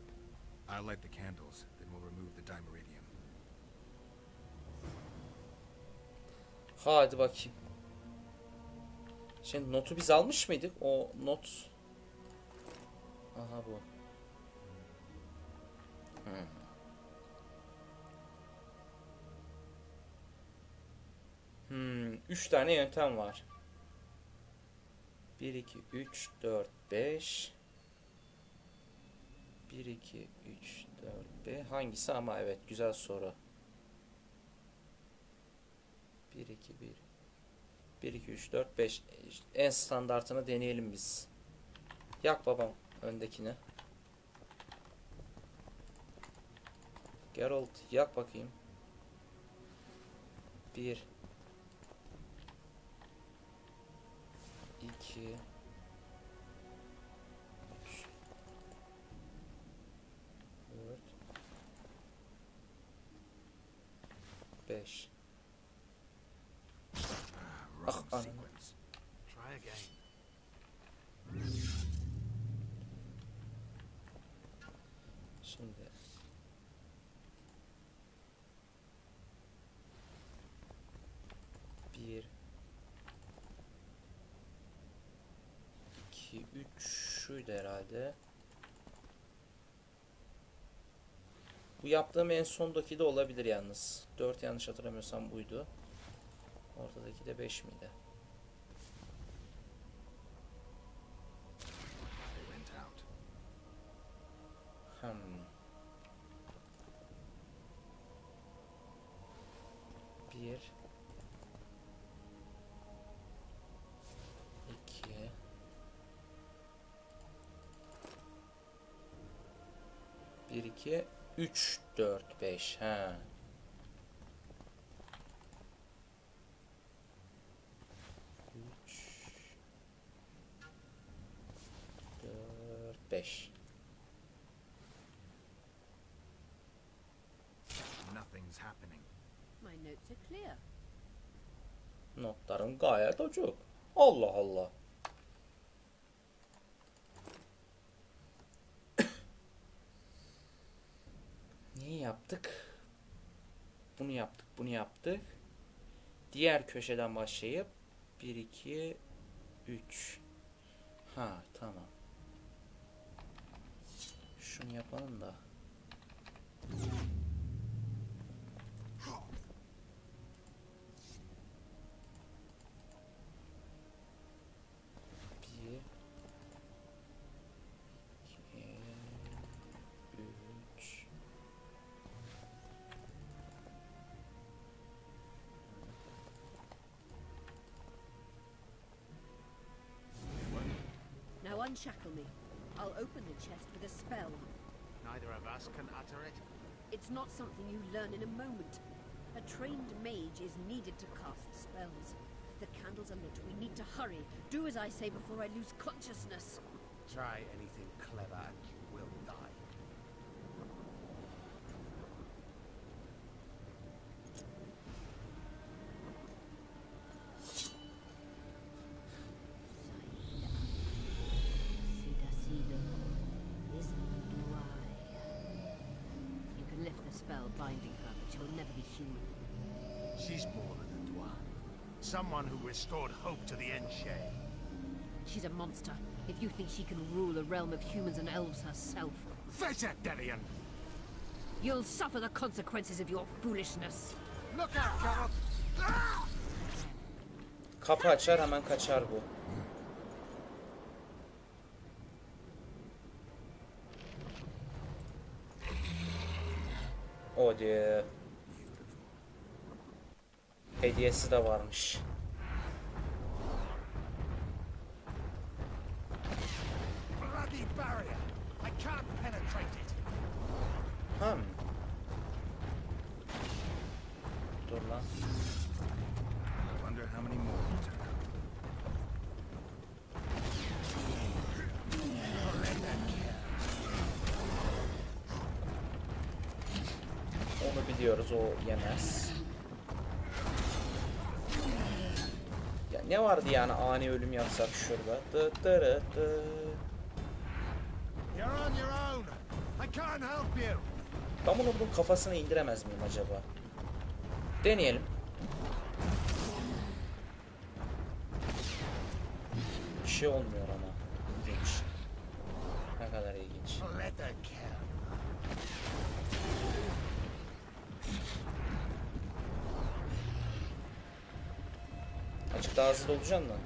I'll light the candles, then we'll remove the dimeridium. Hadi bakayım. Şimdi notu biz almış mıydık? O not... Aha bu. Hmm. Hmm, üç tane yöntem var. 1, 2, 3, 4, 5. 1, 2, 3, 4, 5. Hangisi ama evet güzel soru. 1 2 1 1 2 3 4 5 en standartını deneyelim biz. Yak babam öndekini. Geralt yak bakayım. 1 2 5 Ah anam. Şimdi. Bir. İki, üç. Şuydu herhalde. Bu yaptığım en sondaki de olabilir yalnız. 4 yanlış hatırlamıyorsam buydu. Ortadaki de beş miydi? Hmm. Bir. İki. Bir, iki, üç, dört, beş. Ha. Üç. Dört, beş. Nothing's happening. My notes are clear. Açık. Allah Allah. Neyi yaptık? Bunu yaptık, bunu yaptık. Diğer köşeden başlayıp 1 2 3 Ha, tamam. Şunu yapalım da. Chest with a spell. Neither of us can utter it. It's not something you learn in a moment. A trained mage is needed to cast spells. The candles are lit. We need to hurry. Do as I say before I lose consciousness. Try anything clever and you will die. You can lift the spell binding her, but she'll never be human. She's more than a Dwan. Someone who restored hope to the Enshe. She's a monster. If you think she can rule a realm of humans and elves herself, Fetcher, Delian! you'll suffer the consequences of your foolishness. Look out, Geralt! Kapı açar hemen kaçar bu. Diye. Hediyesi de varmış. O yemez. Ya ne vardı yani ani ölüm yapsak şurada? Dı dırı dı. Ben bunu bunun kafasına indiremez miyim acaba? Deneyelim. Bir şey olmuyor ama. İlginç. Ne kadar ilginç. daha hızlı olacaksın lan.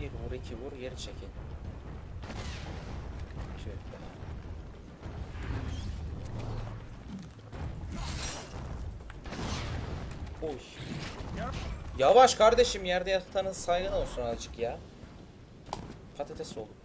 Bir vur iki vur geri çekin. Oy. Yavaş kardeşim yerde yatanın saygın olsun azıcık ya. Patates oldu.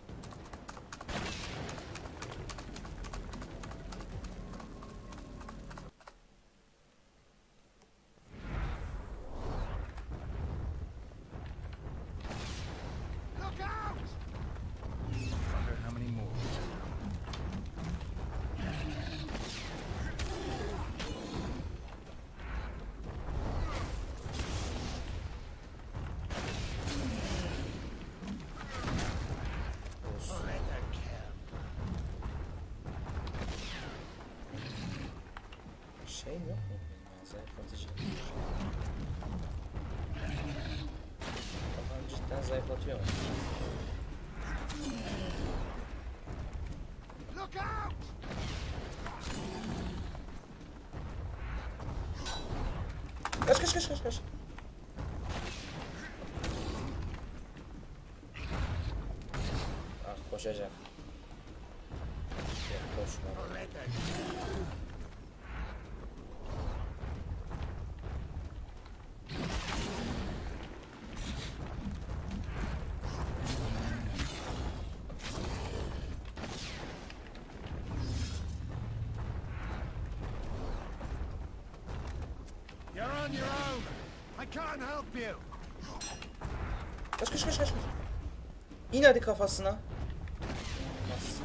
geldi kafasına. Olmaz.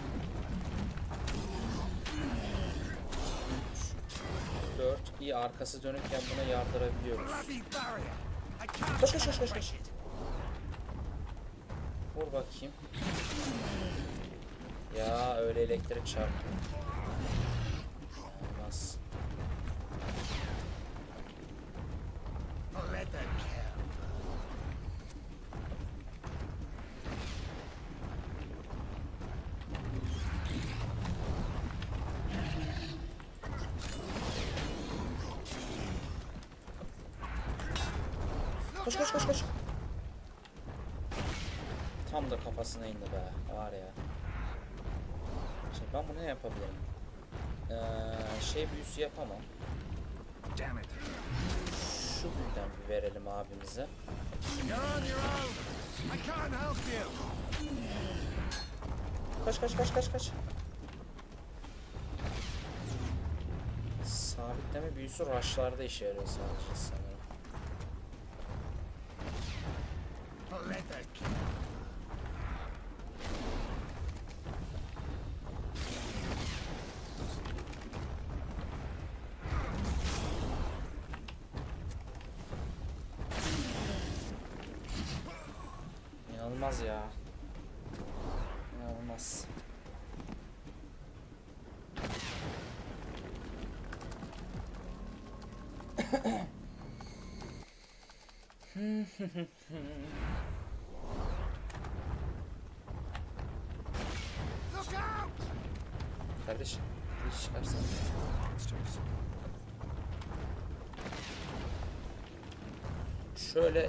4 iyi arkası dönükken buna yardırabiliyoruz. Koş koş koş koş koş. Vur bakayım. Ya öyle elektrik çarptı. büyüsü yapamam. Şu buradan bir verelim abimize. Kaç kaç kaç kaç kaç. Sabitleme büyüsü rushlarda işe yarıyor sadece sanırım.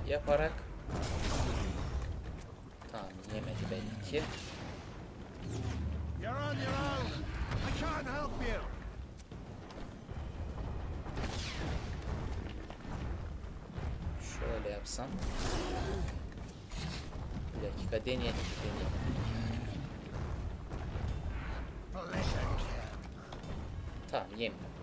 yaparak Tamam yemedi belli ki. Şöyle yapsam. Bir dakika deneyelim, deneyelim. Tamam yemiyor.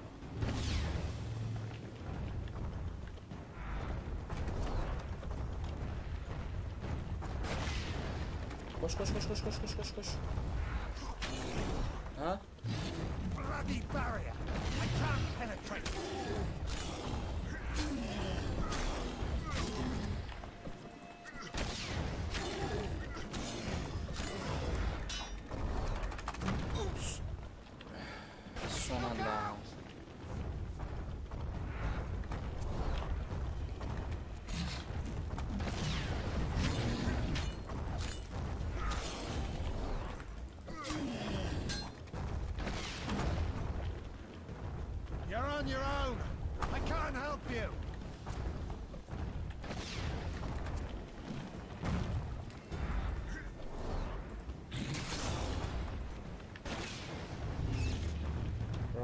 cos, cos, cos, cos, cos, cos.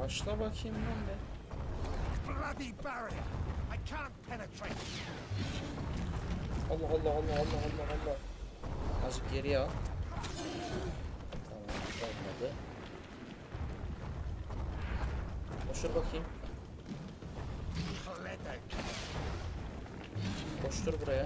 Başla bakayım ben de. Allah Allah Allah Allah Allah Allah. Azıcık geriye al. Tamam olmadı. Koşur bakayım. Koştur buraya.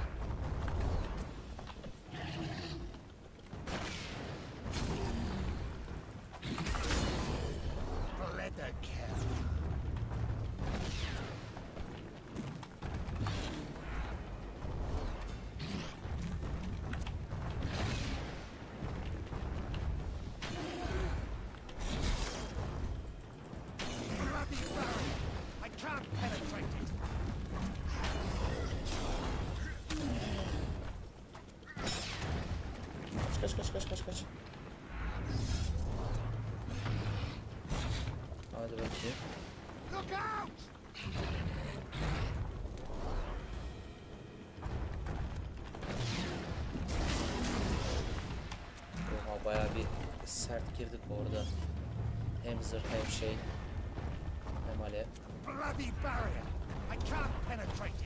Kaç, kaç, kaç, kaç. Hadi bakayım. Look out! Oha bayağı bir sert girdik orada. Hem zırh hem şey. Hem alev. Bloody barrier! I can't penetrate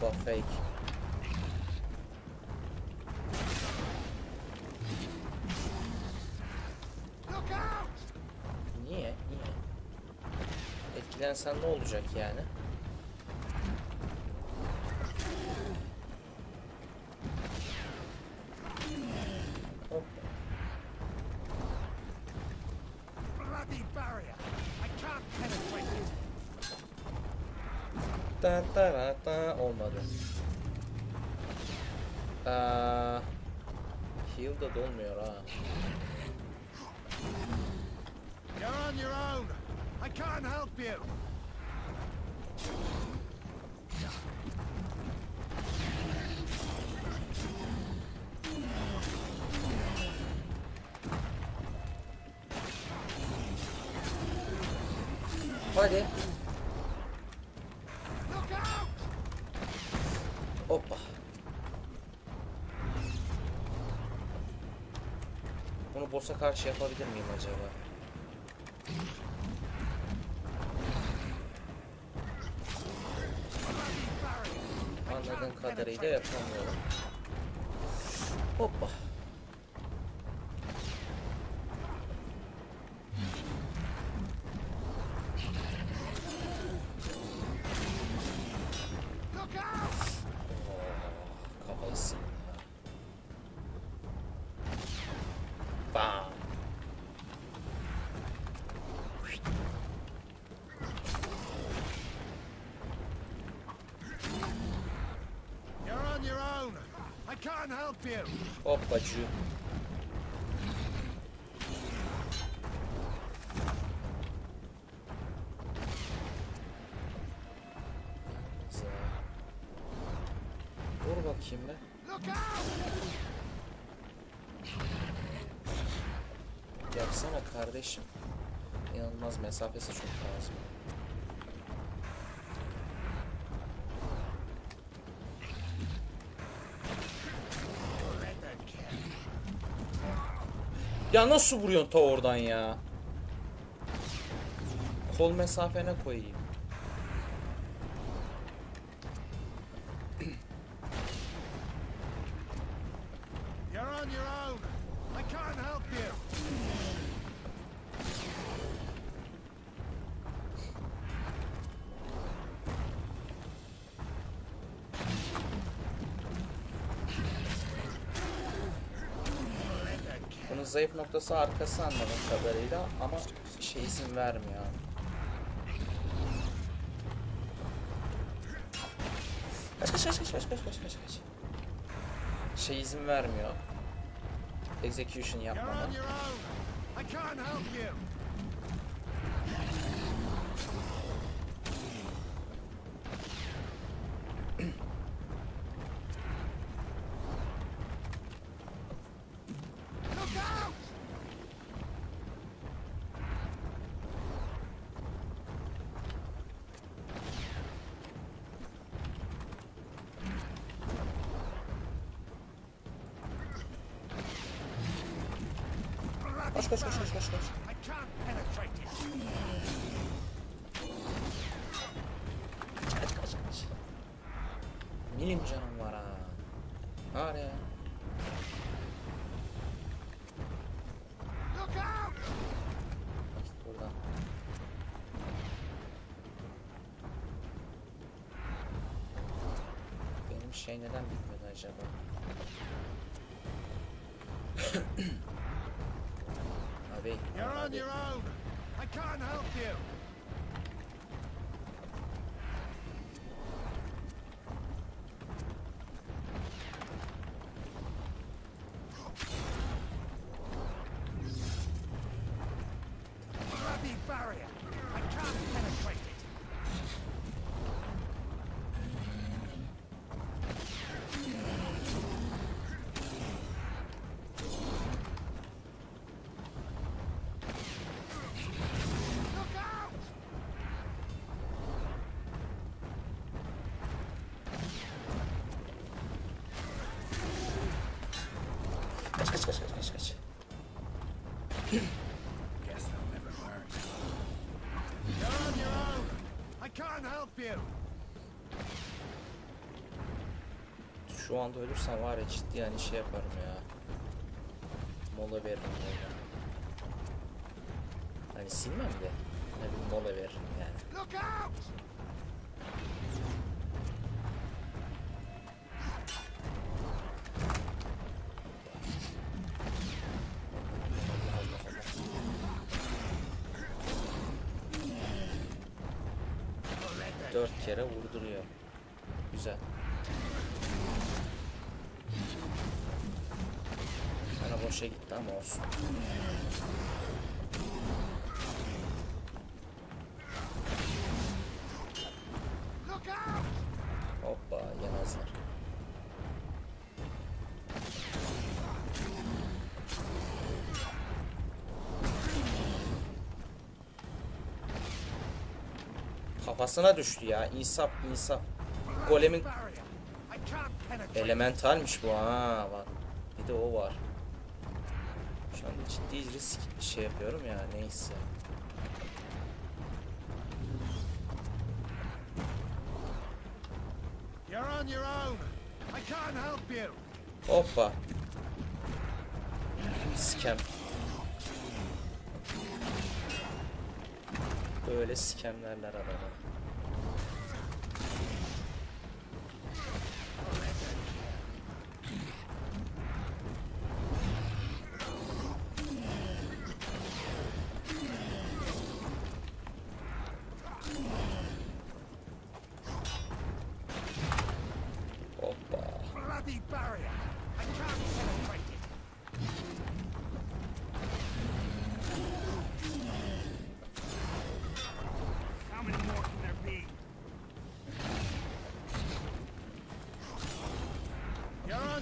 Hoppa fake. Look out! Niye? Niye? Etkilensen ne olacak yani? Hadi. Hoppa. Bunu boss'a karşı yapabilir miyim acaba? Anladığım kadarıyla yapamıyorum. Hoppa. Look out! Oh, kafayı sıktı. Bam. You're on your own. I can't help you. Hoppacı. Güzel. Dur bakayım be. Yapsana kardeşim. İnanılmaz mesafesi çok lazım. Ya nasıl vuruyorsun ta oradan ya? Kol mesafene koyayım. Noktası arkası anladığım kadarıyla ama şey izin vermiyor. Kaç kaç kaç kaç kaç kaç kaç kaç kaç. Şey izin vermiyor. Execution You're yapmama. on your own. I can't help you. Look out! Koş koş koş koş koş koş. İt. Kaç kaç kaç. Milim canım var ha. Var ya. Benim şey neden bitmedi acaba? You're on your own. I can't help you. Şu anda ölürsem var ya ciddi yani şey yaparım ya. Mola veririm mola. Hani silmem de. Hani mola veririm yani. Dört kere vurduruyor. Boşa gitti ama olsun. Hoppa yemezler. Kafasına düştü ya. İnsaf insaf. Golemin elementalmiş bu ha bak. Bir de o var. Ciddi risk şey yapıyorum ya neyse. You're on your own. I can't help you. Hoppa. Scam. Böyle skemlerler adamı.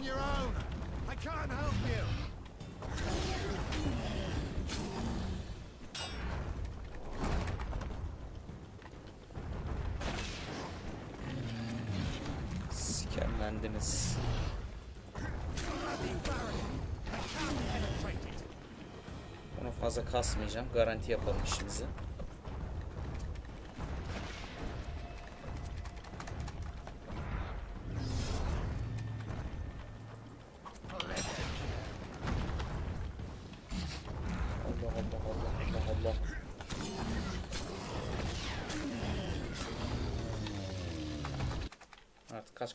Your own. I can't help you. İt. Ona fazla kasmayacağım. Garanti yapalım işimizi.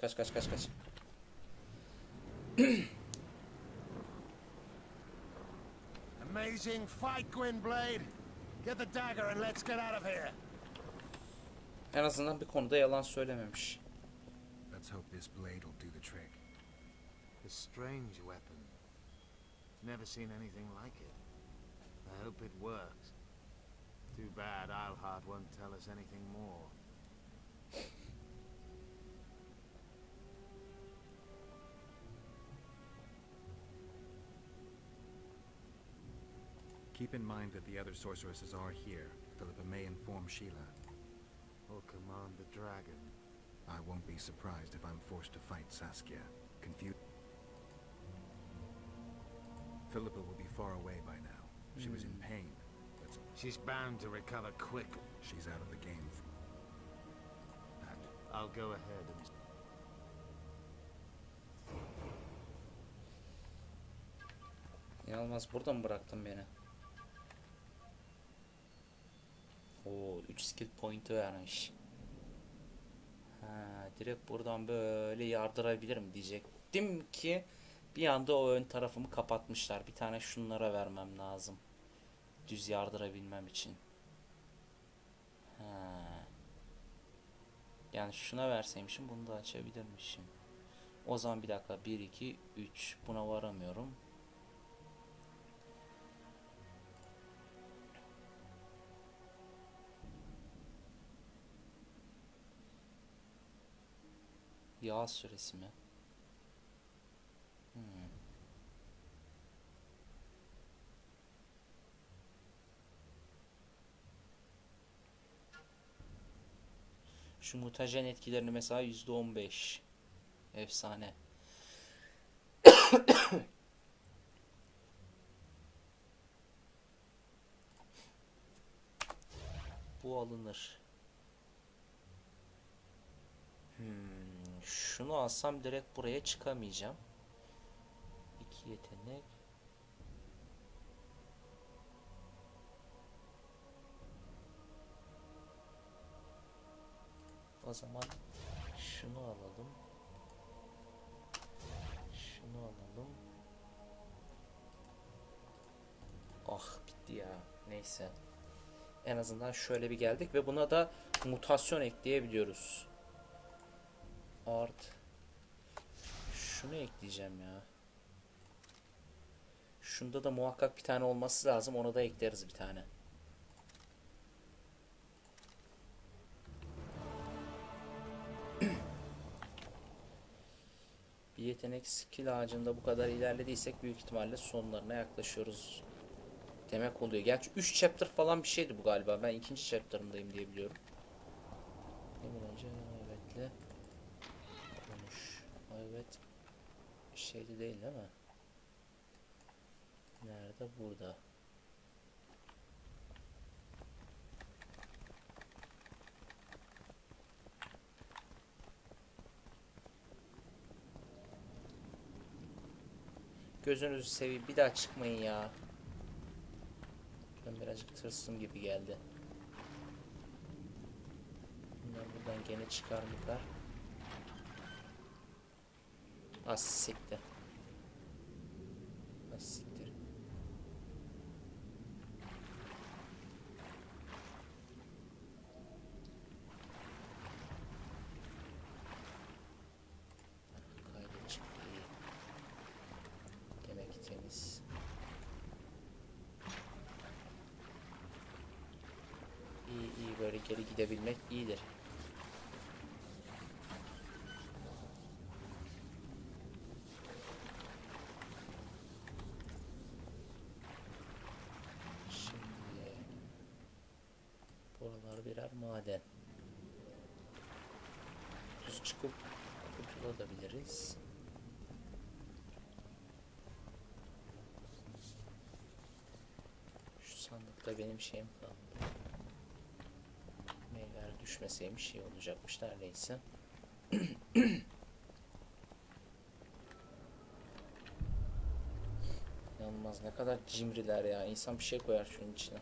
Kaç kaç kaç kaç. Amazing fight, Gwynblade. Get the dagger and let's get out of here. En azından bir konuda yalan söylememiş. Let's hope this blade will do the trick. A strange weapon. Never seen anything like it. I hope it works. Too bad Eilhart won't tell us anything more. Keep in mind that the other sorceresses are here. Philippa may inform Sheila. Or command the dragon. I won't be surprised if I'm forced to fight Saskia. Confused. Philippa will be far away by now. She was in hmm. pain. That's all. She's bound to recover quick. She's out of the game. f- I'll go ahead and İnanılmaz burada mı bıraktın beni? Skill point'i vermiş. Ha, direkt buradan böyle yardırabilirim diyecektim ki bir anda o ön tarafımı kapatmışlar. Bir tane şunlara vermem lazım. Düz yardırabilmem için. Ha. Yani şuna verseymişim bunu da açabilirmişim. O zaman bir dakika 1 2 3 buna varamıyorum. Yağ süresi mi? Hmm. Şu mutajen etkilerini mesela %15. Efsane. Bu alınır. Hmm, şunu alsam direkt buraya çıkamayacağım. İki yetenek. O zaman şunu alalım. Şunu alalım. Ah bitti ya. Neyse. En azından şöyle bir geldik ve buna da mutasyon ekleyebiliyoruz. Art. Şunu ekleyeceğim ya. Şunda da muhakkak bir tane olması lazım. Onu da ekleriz bir tane. Bir yetenek skill ağacında bu kadar ilerlediysek büyük ihtimalle sonlarına yaklaşıyoruz. Demek oluyor. Gerçi 3 chapter falan bir şeydi bu galiba. Ben ikinci chapter'ındayım diye biliyorum. Emir önce evetle konuş. Ay, Evet. Şeyde değil değil mi? Nerede? Burada. Gözünüzü seveyim bir daha çıkmayın ya. Ben birazcık tırstım gibi geldi. Bunlar buradan gene çıkar mıkar. Az siktir. Az siktir. Kaydı çıktı. Demek temiz. İyi iyi böyle geri gidebilmek iyidir. Sandıkta benim şeyim kaldı. Meyveler düşmeseymiş şey olacakmış neredeyse. İnanılmaz ne kadar cimriler ya. İnsan bir şey koyar şunun içine.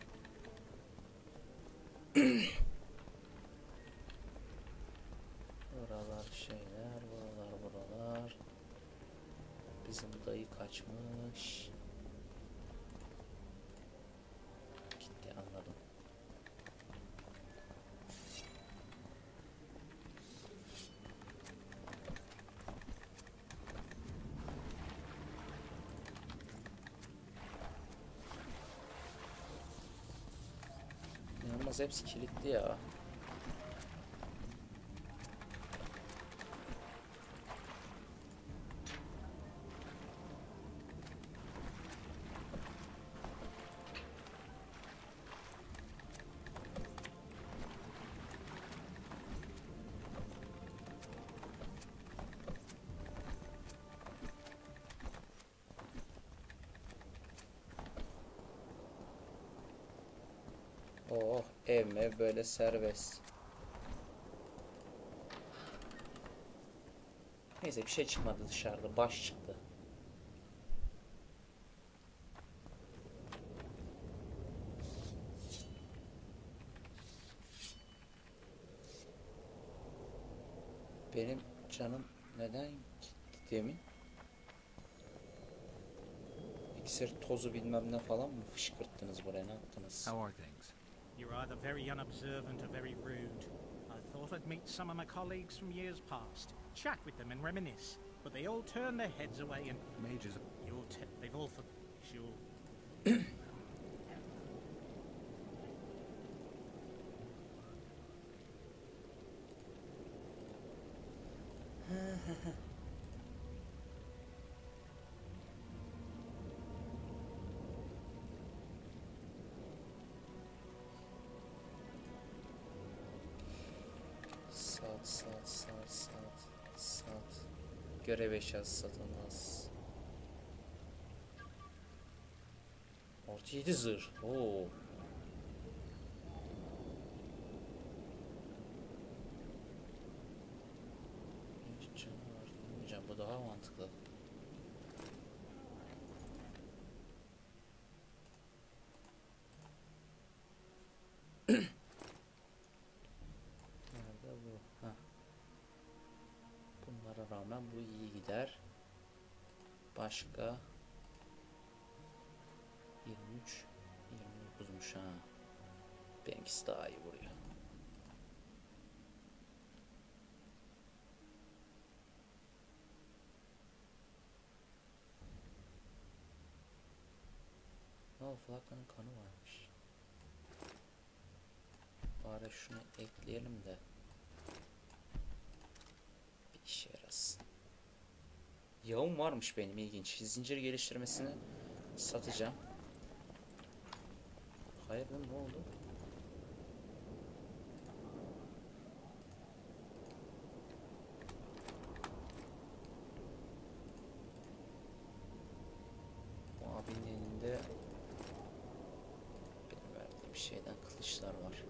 Buralar şeyler, buralar buralar. Bizim dayı kaçmış. Gitti anladım. İnanılmaz hepsi kilitli ya. Ev böyle serbest. Neyse bir şey çıkmadı dışarıda. Baş çıktı. Benim canım neden gitti demin? İksir tozu bilmem ne falan mı fışkırttınız buraya ne yaptınız? How are things? Either very unobservant or very rude. I thought I'd meet some of my colleagues from years past, chat with them and reminisce, but they all turn their heads away and Majors... you're t- they've all for Saat, saat, saat, saat, saat. Görev eşyası satılmaz. Artı 7 zırh. Oo. Hiç canavar demeyeceğim. Bu daha mantıklı. Nerede bu? Ha. Rağmen bu iyi gider. Başka 23 29'muş ha. Benimkisi daha iyi vuruyor. Oh, Flakka'nın kanı varmış. Bari şunu ekleyelim de bir işe yarasın. Yağım varmış benim ilginç. Zincir geliştirmesini satacağım. Hayır ne oldu? Bu abinin elinde benim verdiğim şeyden kılıçlar var.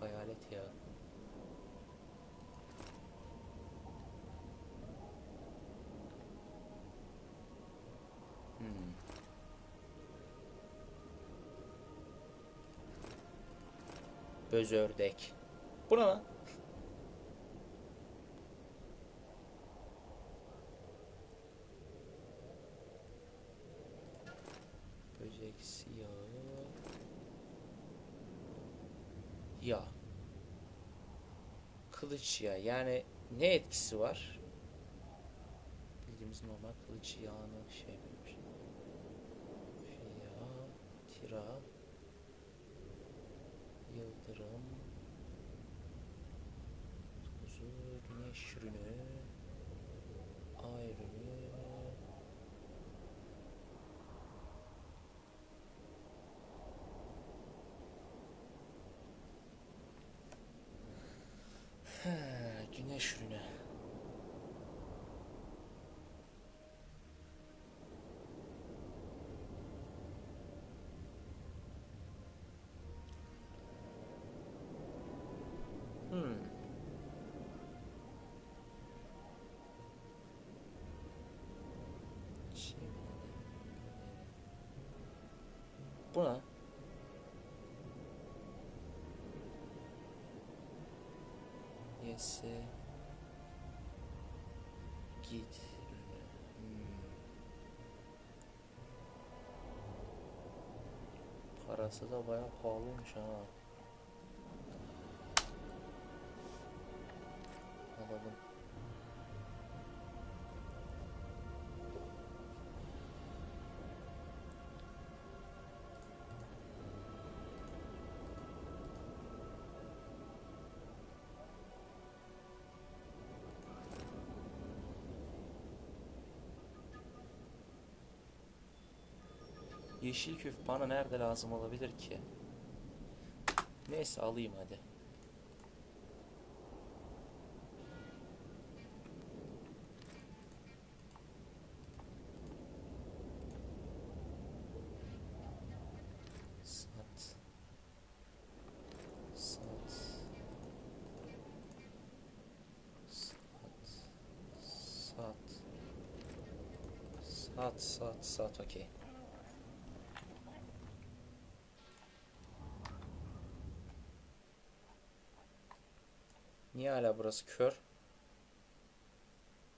Hayalet ya. Hmm. Böz ördek. Bu ne lan? Böceksi yağı. Ya. Kılıç ya. Yani ne etkisi var? Bildiğimiz normal kılıç yağını şey yapıyormuş. Fiyat, tira, güneş ürünü, ay ürünü, Ha, güneş ürünü. Bu ne? Yese. Git. Hmm. Parası da bayağı pahalıymış ha. Yeşil küf bana nerede lazım olabilir ki? Neyse alayım hadi. Sat. Sat. Sat. Sat. Sat. Sat. Sat. Okey. Hala burası kör?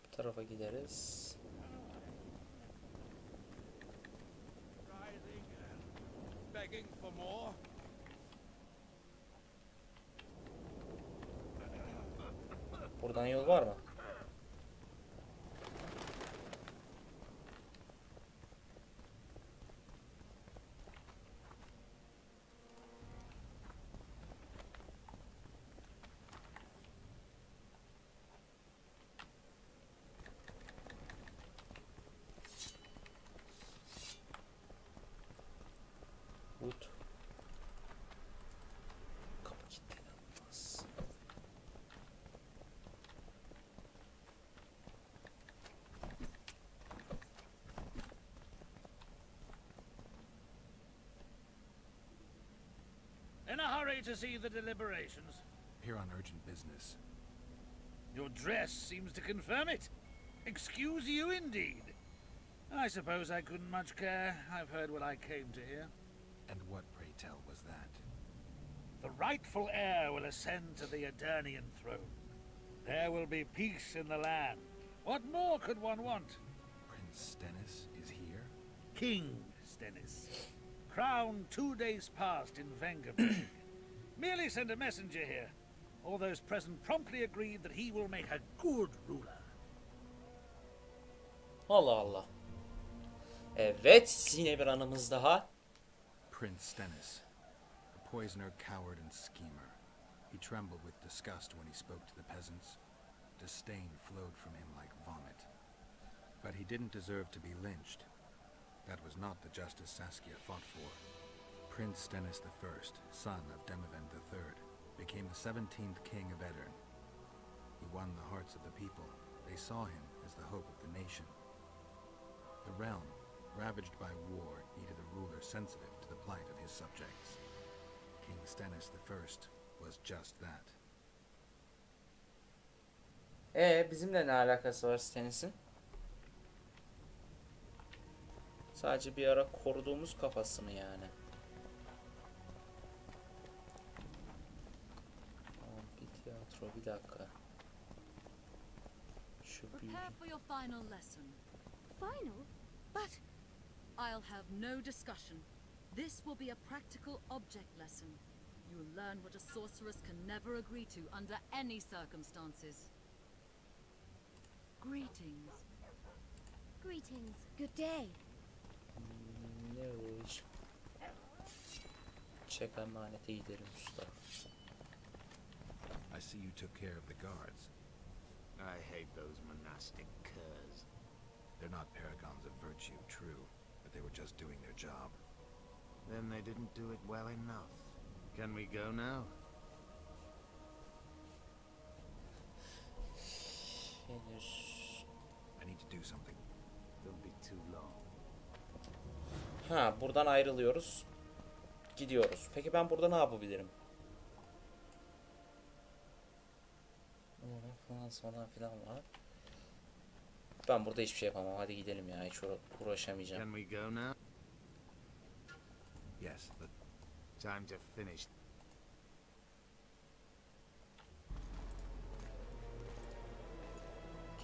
Bu tarafa gideriz. Buradan yol var mı? Hurry to see the deliberations. Here on urgent business. Your dress seems to confirm it. Excuse you indeed. I suppose I couldn't much care. I've heard what I came to hear. And what, pray tell, was that? The rightful heir will ascend to the Eternian throne. There will be peace in the land. What more could one want? Prince Stennis is here? King Stennis. Crowned two days past in Vengerberg. Merely send a messenger here. All those present promptly agreed that he will make a good ruler. Allah Allah. Evet, yine bir anımız daha. Prince Stennis. A poisoner, coward, and schemer. He trembled with disgust when he spoke to the peasants. Disdain flowed from him like vomit. But he didn't deserve to be lynched. That was not the justice Saskia fought for. Prince Stennis I, son of Demavend III, became the 17th king of Edirn. He won the hearts of the people. They saw him as the hope of the nation. The realm, ravaged by war, needed a ruler sensitive to the plight of his subjects. King Stennis I was just that. E bizimle ne alakası var Stannis'in? Sadece bir ara koruduğumuz kafası mı yani? Prepare for your final lesson. Final? But I'll have no discussion. This will be a practical object lesson. You'll learn what a sorceress can never agree to under any circumstances. Greetings. greetings. Good day. Ne o iş? Çek emanete gidelim usta. I see you took care of the guards. I hate those monastic curs. They're not paragons of virtue, true, but they were just doing their job. Then they didn't do it well enough. Can we go now? Henüz. I need to do something. Don't be too long. Ha buradan ayrılıyoruz. Gidiyoruz. Peki ben burada ne yapabilirim? Ona Falan falan filan var. Ben burada hiçbir şey yapamam. Hadi gidelim ya. Hiç uğra- uğraşamayacağım. Can we go now? Yes, but Time to finish.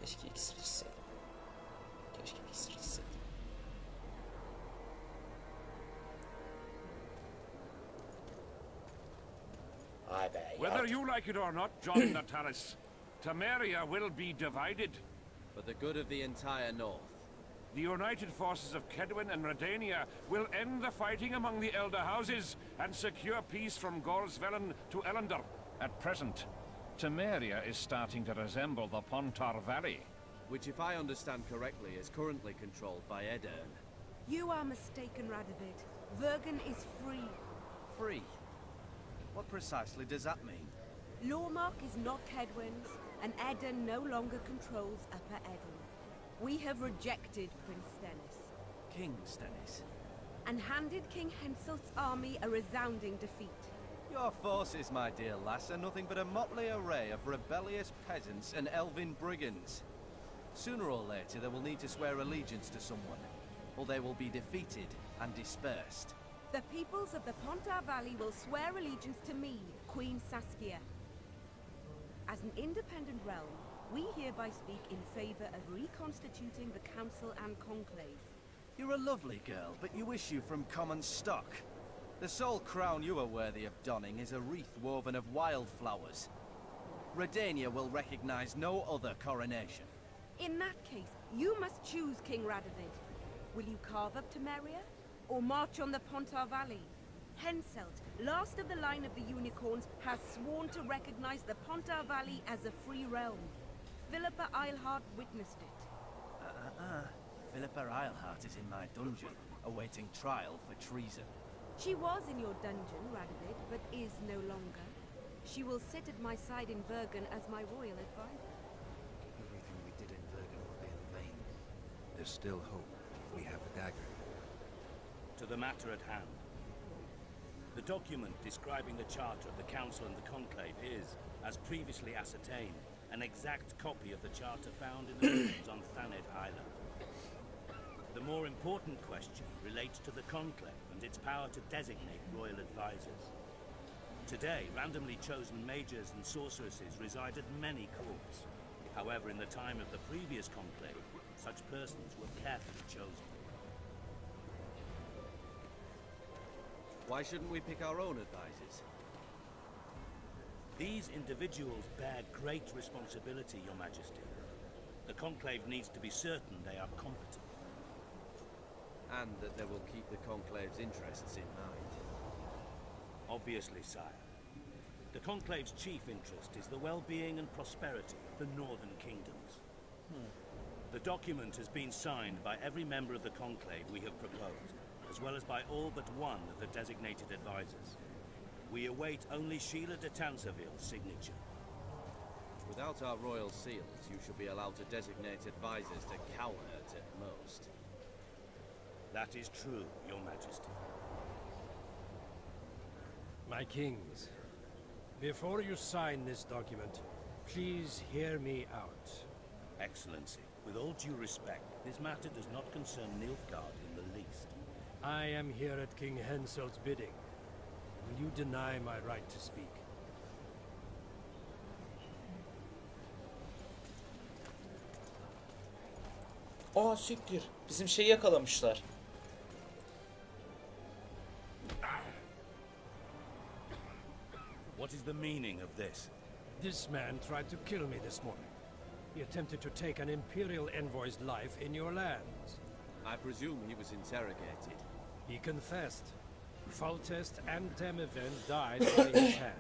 Keşke iksir içseydim. Keşke iksir içseydim. Ay be. Whether you like it or not, John Natalis, Temeria will be divided. For the good of the entire North. The united forces of Kedwin and Redania will end the fighting among the elder houses and secure peace from Gorsvelen to Ellender. At present, Tameria is starting to resemble the Pontar Valley. Which, if I understand correctly, is currently controlled by Edern. You are mistaken, Radovid. Vergen is free. Free? What precisely does that mean? Lawmark is not Kedwin's, and Edirn no longer controls Upper Edirn. We have rejected Prince Stennis, King Stennis. and handed King Henselt's army a resounding defeat. Your forces, my dear lass, are nothing but a motley array of rebellious peasants and elven brigands. Sooner or later, they will need to swear allegiance to someone, or they will be defeated and dispersed. The peoples of the Pontar Valley will swear allegiance to me, Queen Saskia. As an independent realm, we hereby speak in favor of reconstituting the Council and Conclave. You're a lovely girl, but you issue from common stock. The sole crown you are worthy of donning is a wreath woven of wildflowers. Redania will recognize no other coronation. In that case, you must choose King Radovid. Will you carve up Temeria, or march on the Pontar Valley? Henselt, last of the line of the Unicorns, has sworn to recognize the Pontar Valley as a free realm. Philippa Eilhart witnessed it. Uh-uh. Philippa Eilhart is in my dungeon, awaiting trial for treason. She was in your dungeon, Radovid, but is no longer. She will sit at my side in Bergen as my royal advisor. Everything we did in Bergen will be in vain. There's still hope. We have the dagger. To the matter at hand. The document describing the charter of the Council and the Conclave is, as previously ascertained, an exact copy of the charter found in the ruins on Thanet Island. The more important question relates to the Conclave and its power to designate royal advisors. Today, randomly chosen mages and sorceresses reside at many courts. However, in the time of the previous Conclave, such persons were carefully chosen. Why shouldn't we pick our own advisors? These individuals bear great responsibility, Your Majesty. The Conclave needs to be certain they are competent. And that they will keep the Conclave's interests in mind. Obviously, sire. The Conclave's chief interest is the well-being and prosperity of the Northern Kingdoms. Hmm. The document has been signed by every member of the Conclave we have proposed, as well as by all but one of the designated advisors. We await only Sheila de Tanseville's signature. Without our royal seals, you should be allowed to designate advisors to cowherd at most. That is true, Your Majesty. My kings, before you sign this document, please hear me out. Excellency, with all due respect, this matter does not concern Nilfgaard in the least. I am here at King Henselt's bidding. Will you deny my right to speak? Aa siktir. Bizim şeyi yakalamışlar. What is the meaning of this? This man tried to kill me this morning. He attempted to take an Imperial envoy's life in your lands. I presume he was interrogated. He confessed. Foltest and Temeven died by his hand.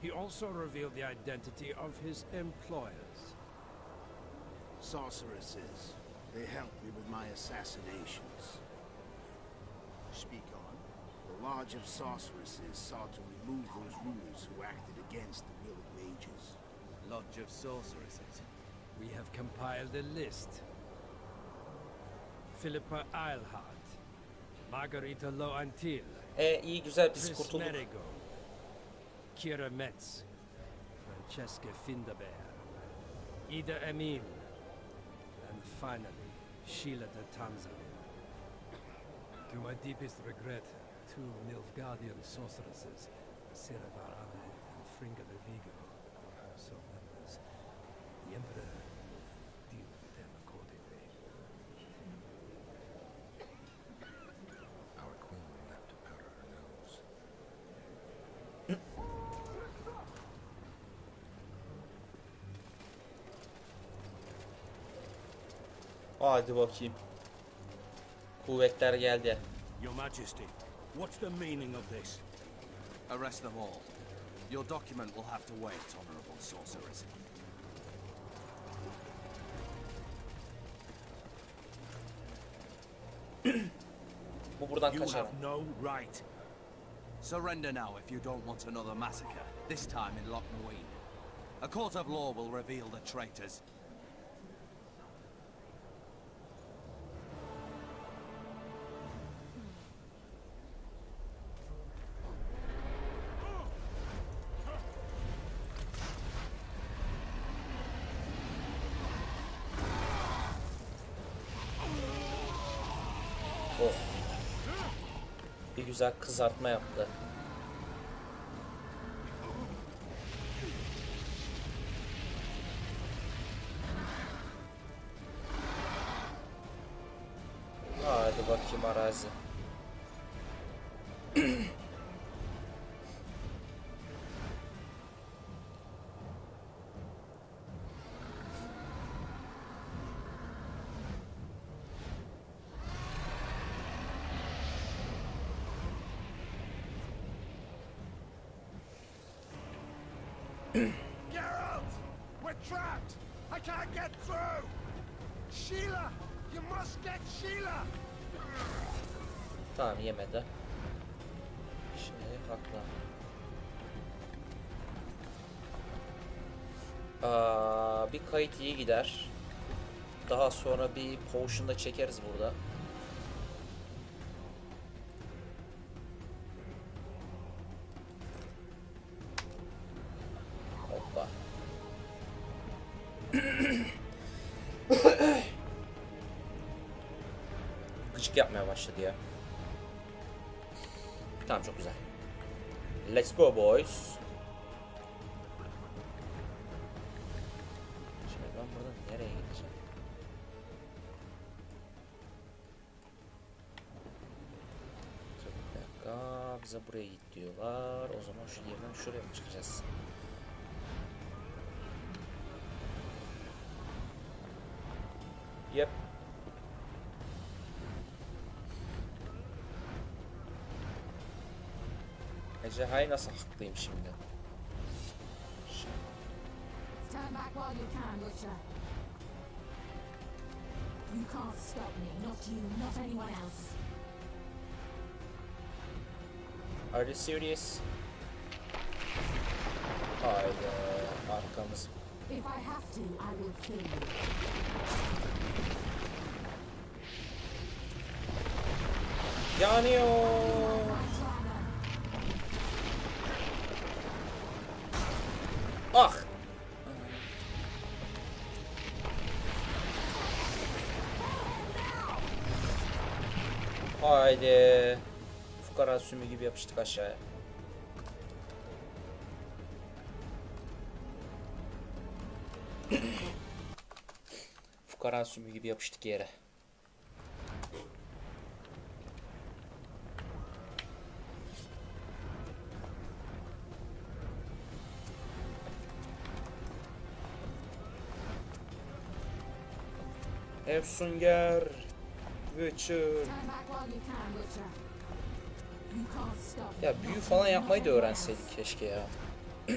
He also revealed the identity of his employers. Sorceresses. They helped me with my assassinations. Speak on. The Lodge of Sorceresses sought to remove those rulers who acted against the will of mages. Lodge of Sorceresses. We have compiled a list. Philippa Eilhart, Margarita Loantil, E iyi güzel biz kurtulduk. Merigo, Kira Metz, Francesca Findaber, Ida Emin, and finally, Sheila de Tanzania. To my deepest regret, two Nilfgaardian sorceresses, Sira Varane and Fringa de Vigo, are also members. The Emperor will deal with them accordingly. Our queen will have to powder her nose. Hadi bakayım. Kuvvetler geldi. Your Majesty, what's the meaning of this? Arrest them all. Your document will have to wait, Honorable Sorceress. Bu buradan You kaçar. have no right. Surrender now if you don't want another massacre, this time in Loch Muin. A court of law will reveal the traitors. Güzel kızartma yaptı. Hadi bakayım arazi. Sheila! You must get Sheila! Tamam yemedi. Şey haklı. Aa, bir kayıt iyi gider. Daha sonra bir potion da çekeriz burada. Go boys. Şimdi ben buradan nereye gideceğim? Bir dakika. Bize buraya git diyorlar. O zaman şu yerden şuraya mı çıkacağız? Yep. Ejderhayı nasıl haklıyım şimdi? Stand back while you can, Witcher. You can't stop me, not you, not anyone else. Are you serious? Haydi arkamız. If I have to, I will kill you. Yanıyor. Sümü gibi yapıştık aşağıya. Fukara sümü gibi yapıştık yere. Efsunger. Witcher. Stand back while you can, Witcher. Ya büyü falan yapmayı da öğrenseydik keşke ya.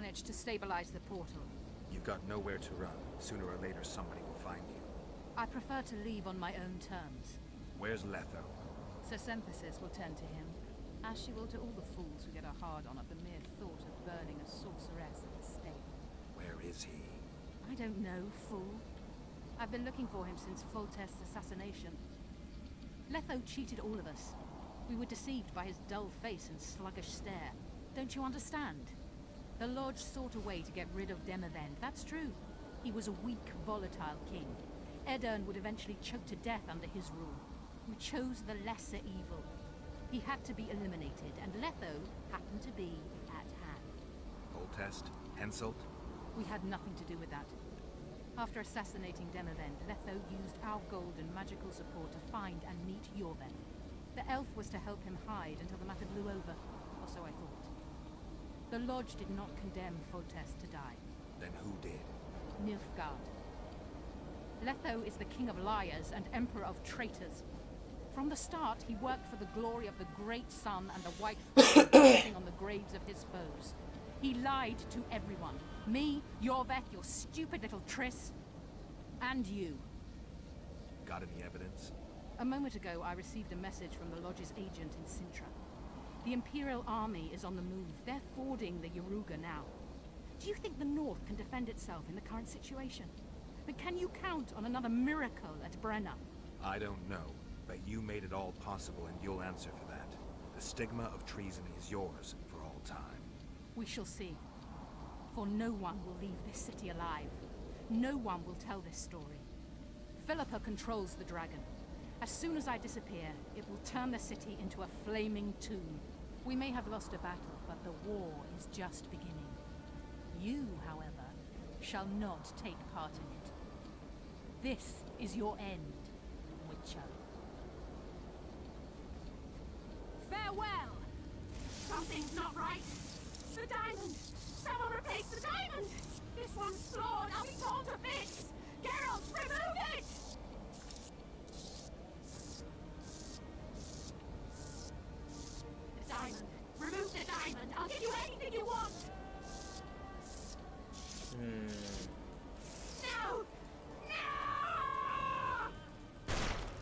managed to stabilize the portal. You've got nowhere to run. Sooner or later, somebody will find you. I prefer to leave on my own terms. Where's Letho? Sir Sempisis will tend to him, as she will to all the fools who get a hard on at the mere thought of burning a sorceress at the stake. Where is he? I don't know, fool. I've been looking for him since Foltest's assassination. Letho cheated all of us. We were deceived by his dull face and sluggish stare. Don't you understand? The Lodge sought a way to get rid of Demavend, that's true. He was a weak, volatile king. Edern would eventually choke to death under his rule. We chose the lesser evil. He had to be eliminated, and Letho happened to be at hand. Voltest? Henselt? We had nothing to do with that. After assassinating Demavend, Letho used our gold and magical support to find and meet Yorveth. The elf was to help him hide until the matter blew over, or so I thought. The Lodge did not condemn Foltest to die. Then who did? Nilfgaard. Letho is the king of liars and emperor of traitors. From the start, he worked for the glory of the great sun and the white on the graves of his foes. He lied to everyone. Me, Yorveth, your stupid little Triss, and you. Got any evidence? A moment ago, I received a message from the Lodge's agent in Sintra. The Imperial Army is on the move. They're fording the Yaruga now. Do you think the North can defend itself in the current situation? But can you count on another miracle at Brenna? I don't know, but you made it all possible and you'll answer for that. The stigma of treason is yours for all time. We shall see. For no one will leave this city alive. No one will tell this story. Philippa controls the dragon. As soon as I disappear, it will turn the city into a flaming tomb. We may have lost a battle, but the war is just beginning. You, however, shall not take part in it. This is your end, Witcher. Farewell! Something's not right. The diamond! Someone replace the diamond! This one's flawed. I'll be torn to bits! Geralt, remove it!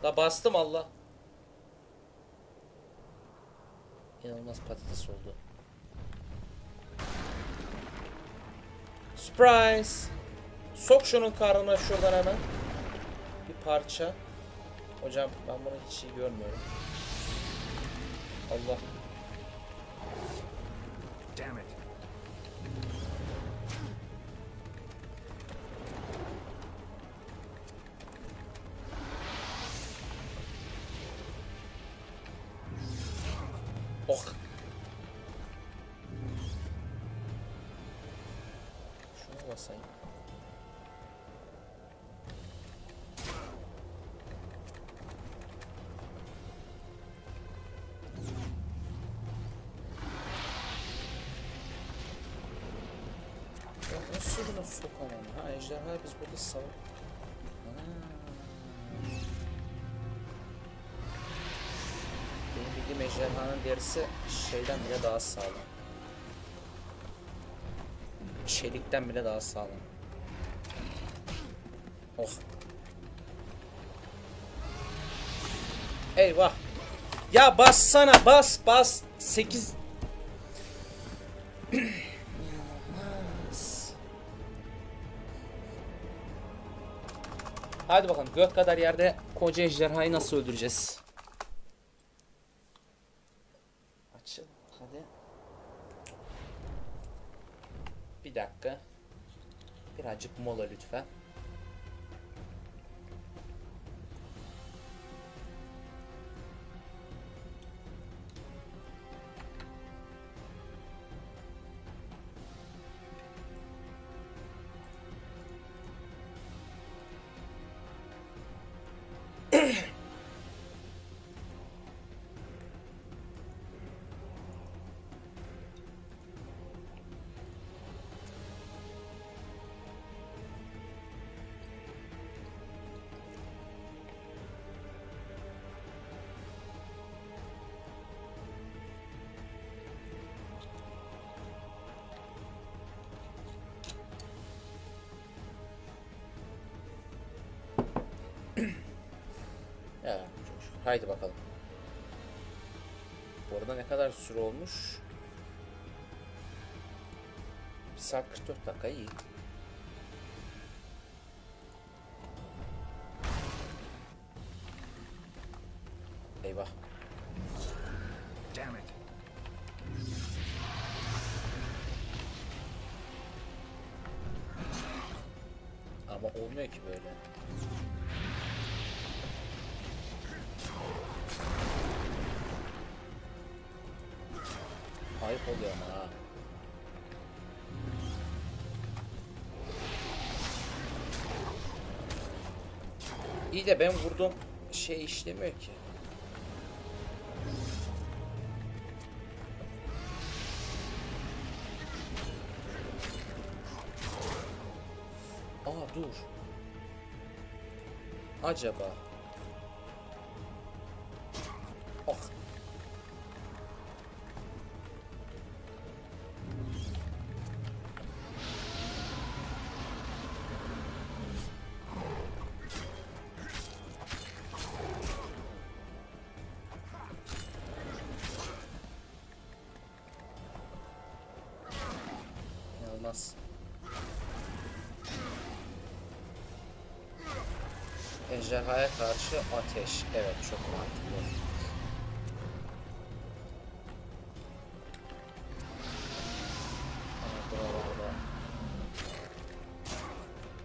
La bastım Allah. İnanılmaz patates oldu. Surprise! Sok şunun karnına şuradan hemen. Bir parça. Hocam ben bunu hiç iyi görmüyorum. Allah. Sokamam? Ha ejderha biz burada sav... Ha. Benim bildiğim ejderhanın derisi şeyden bile daha sağlam. Çelikten bile daha sağlam. Oh. Eyvah. Ya bassana bas bas. 8 Hadi bakalım gök kadar yerde koca ejderhayı nasıl öldüreceğiz? Haydi bakalım. Bu arada ne kadar süre olmuş? 1 saat 44 dakika iyi. Eyvah. Damn it. Ama olmuyor ki böyle. Oluyor ama ha. İyi de ben vurdum şey işlemiyor ki. Aa dur. Acaba. Karşı ateş. Evet çok mantıklı.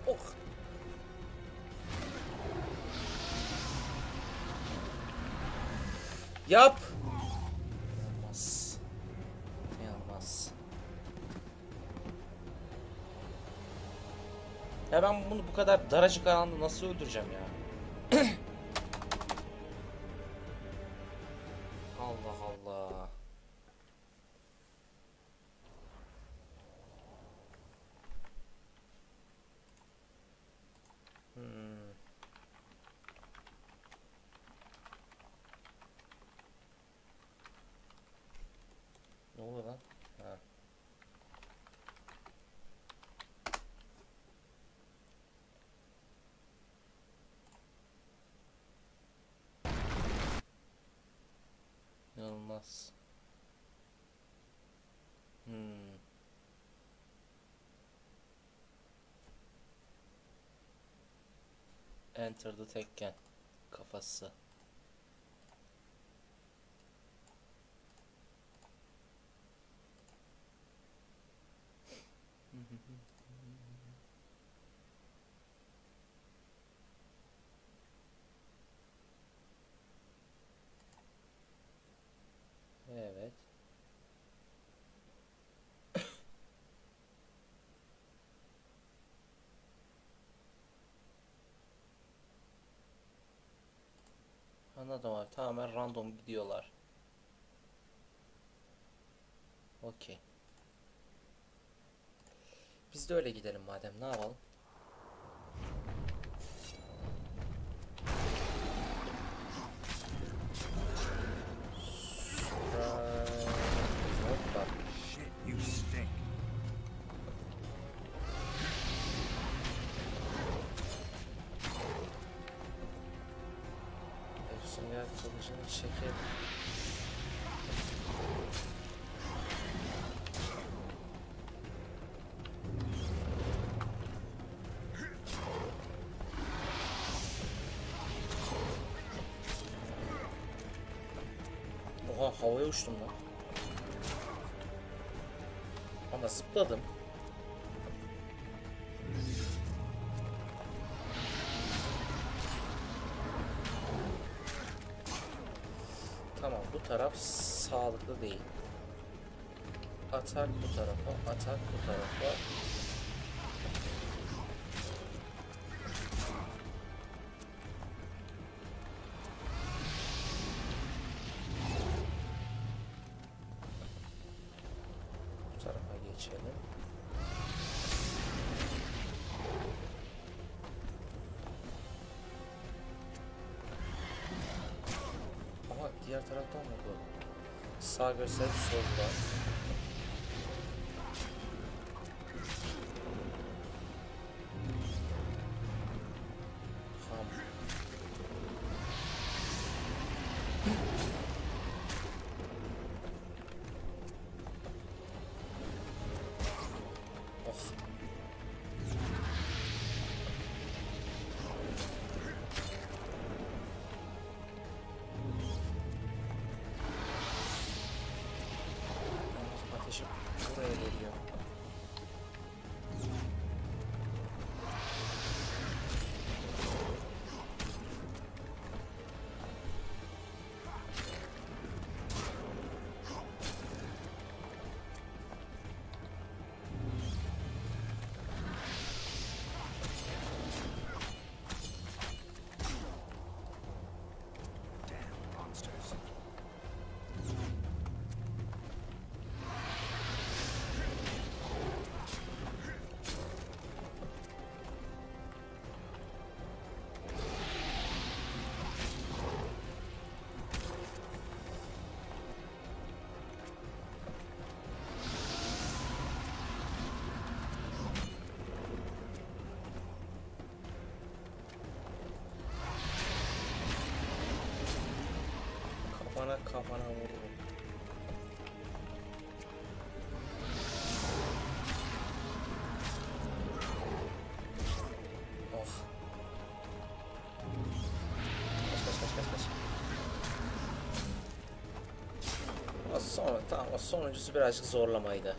Oh. Yap. İnanılmaz. İnanılmaz. Ya ben bunu bu kadar daracık alanda nasıl öldüreceğim ya? Allah Allah. Hmm. Ne oluyor lan? Ha. İnanılmaz. Hmm. Enter the Tekken kafası. Evet. Anladım abi. Tamamen random gidiyorlar. Okey. Biz de öyle gidelim madem. Ne yapalım? Havaya uçtum lan. Ama zıpladım. Tamam bu taraf sağlıklı değil. Atak bu tarafa, atak bu tarafa. Sağ göster solda. sonra kafana vururum. Of. Kaç kaç kaç kaç kaç. O sonra tamam o sonuncusu birazcık zorlamaydı.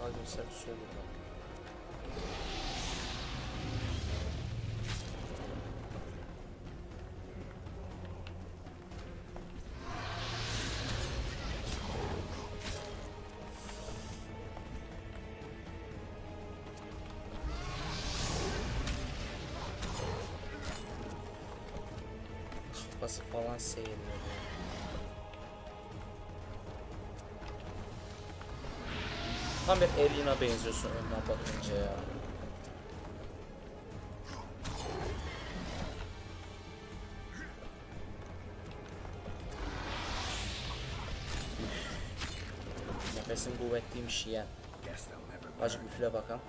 Vai um certo Samsung'u bak. Tá? posso falar cena. Tam bir Evelyn'a benziyorsun ondan bakınca ya. Üf. Nefesin kuvvetliymiş ya. Azıcık üfle bakalım.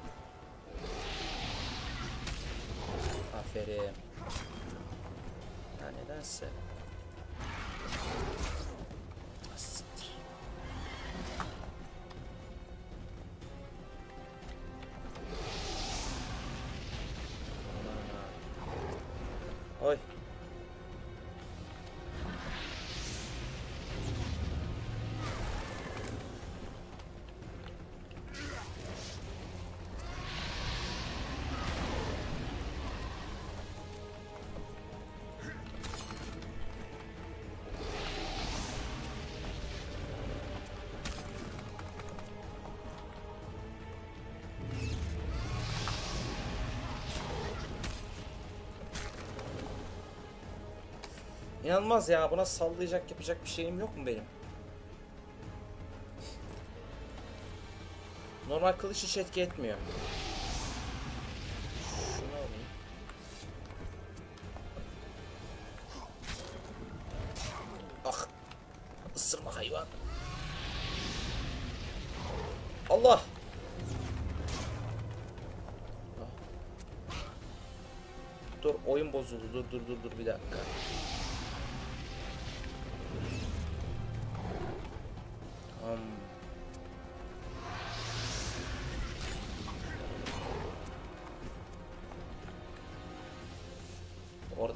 Aferin. Ha nedense. İnanılmaz ya buna sallayacak yapacak bir şeyim yok mu benim? Normal kılıç hiç etki etmiyor.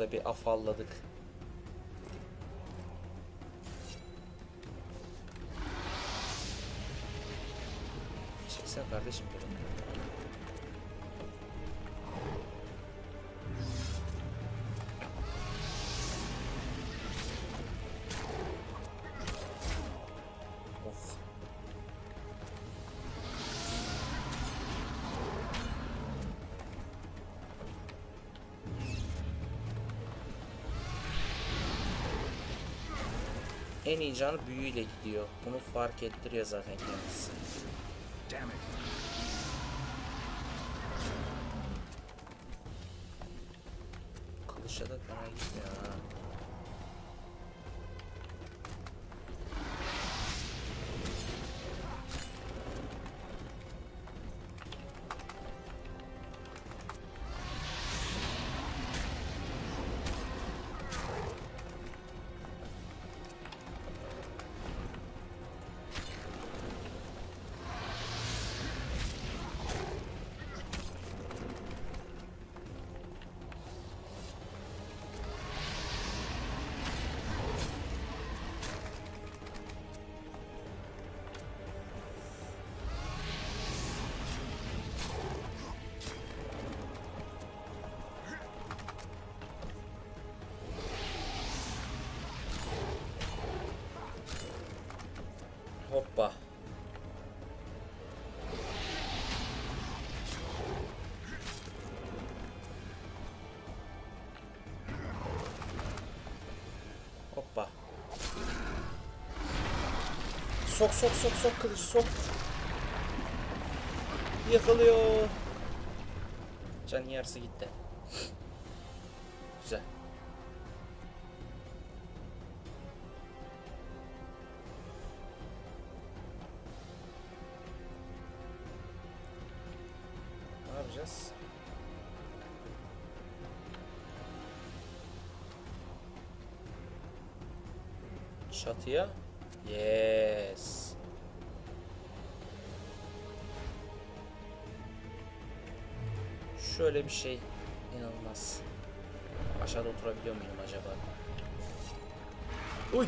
Orada bir afalladık. En iyi canı büyüyle gidiyor. Bunu fark ettiriyor zaten kendisi. Sok sok sok sok kılıç sok. Yıkılıyor. Can yarısı gitti. Güzel. Ne yapacağız? Çatıya. Yeah. Şöyle bir şey inanılmaz. Aşağıda oturabiliyor muyum acaba? Uy.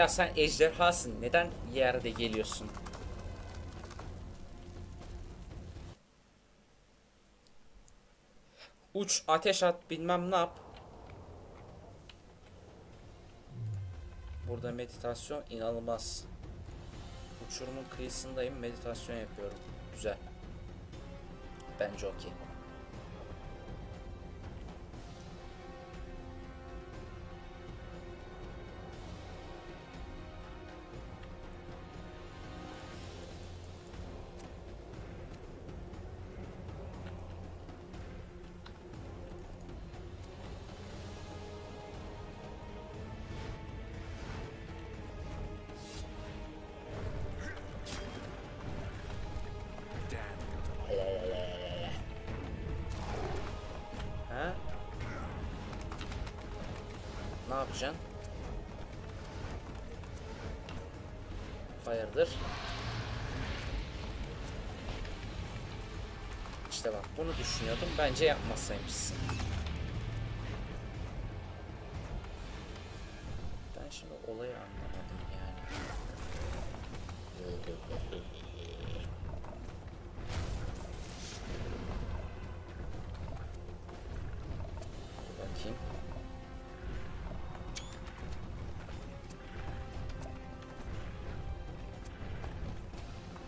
Ya sen ejderhasın. Neden yerde geliyorsun? Uç, ateş at, bilmem ne yap. Burada meditasyon inanılmaz. Uçurumun kıyısındayım, meditasyon yapıyorum. Güzel. Bence okey. Düşünüyordum. Bence yapmasaymışsın. Ben şimdi olayı anlamadım yani. Bakayım.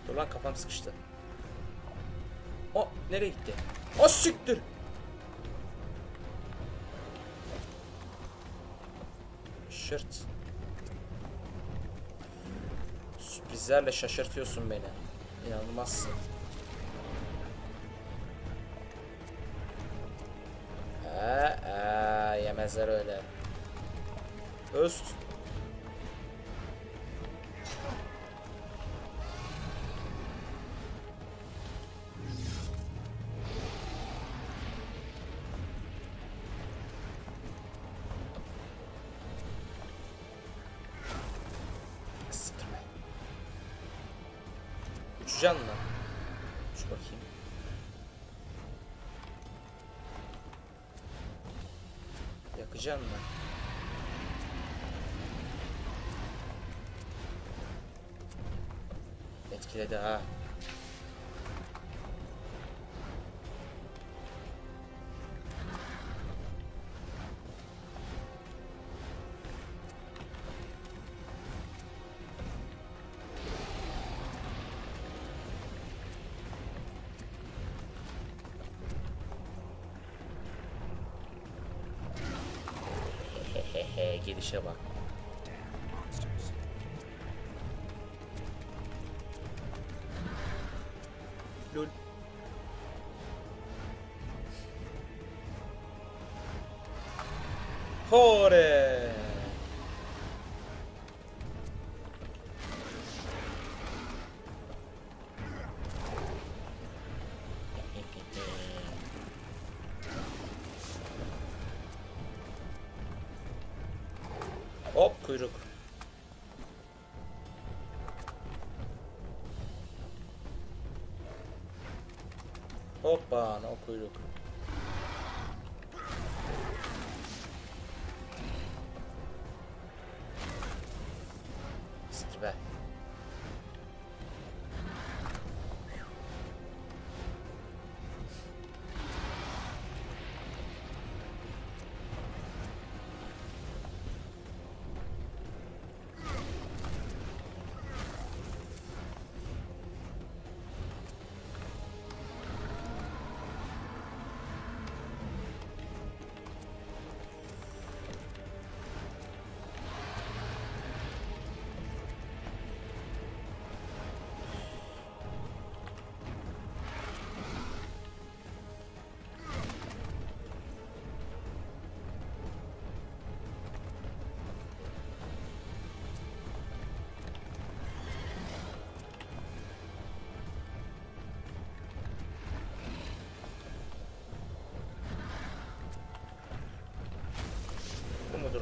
Dur lan kafam sıkıştı. O nereye gitti? Siktir. Şırt. Sürprizlerle şaşırtıyorsun beni. İnanılmazsın. Ee, ee, yemezler öyle. Öst. Yakacaksın lan. Etkiledi ha. 写吧。there.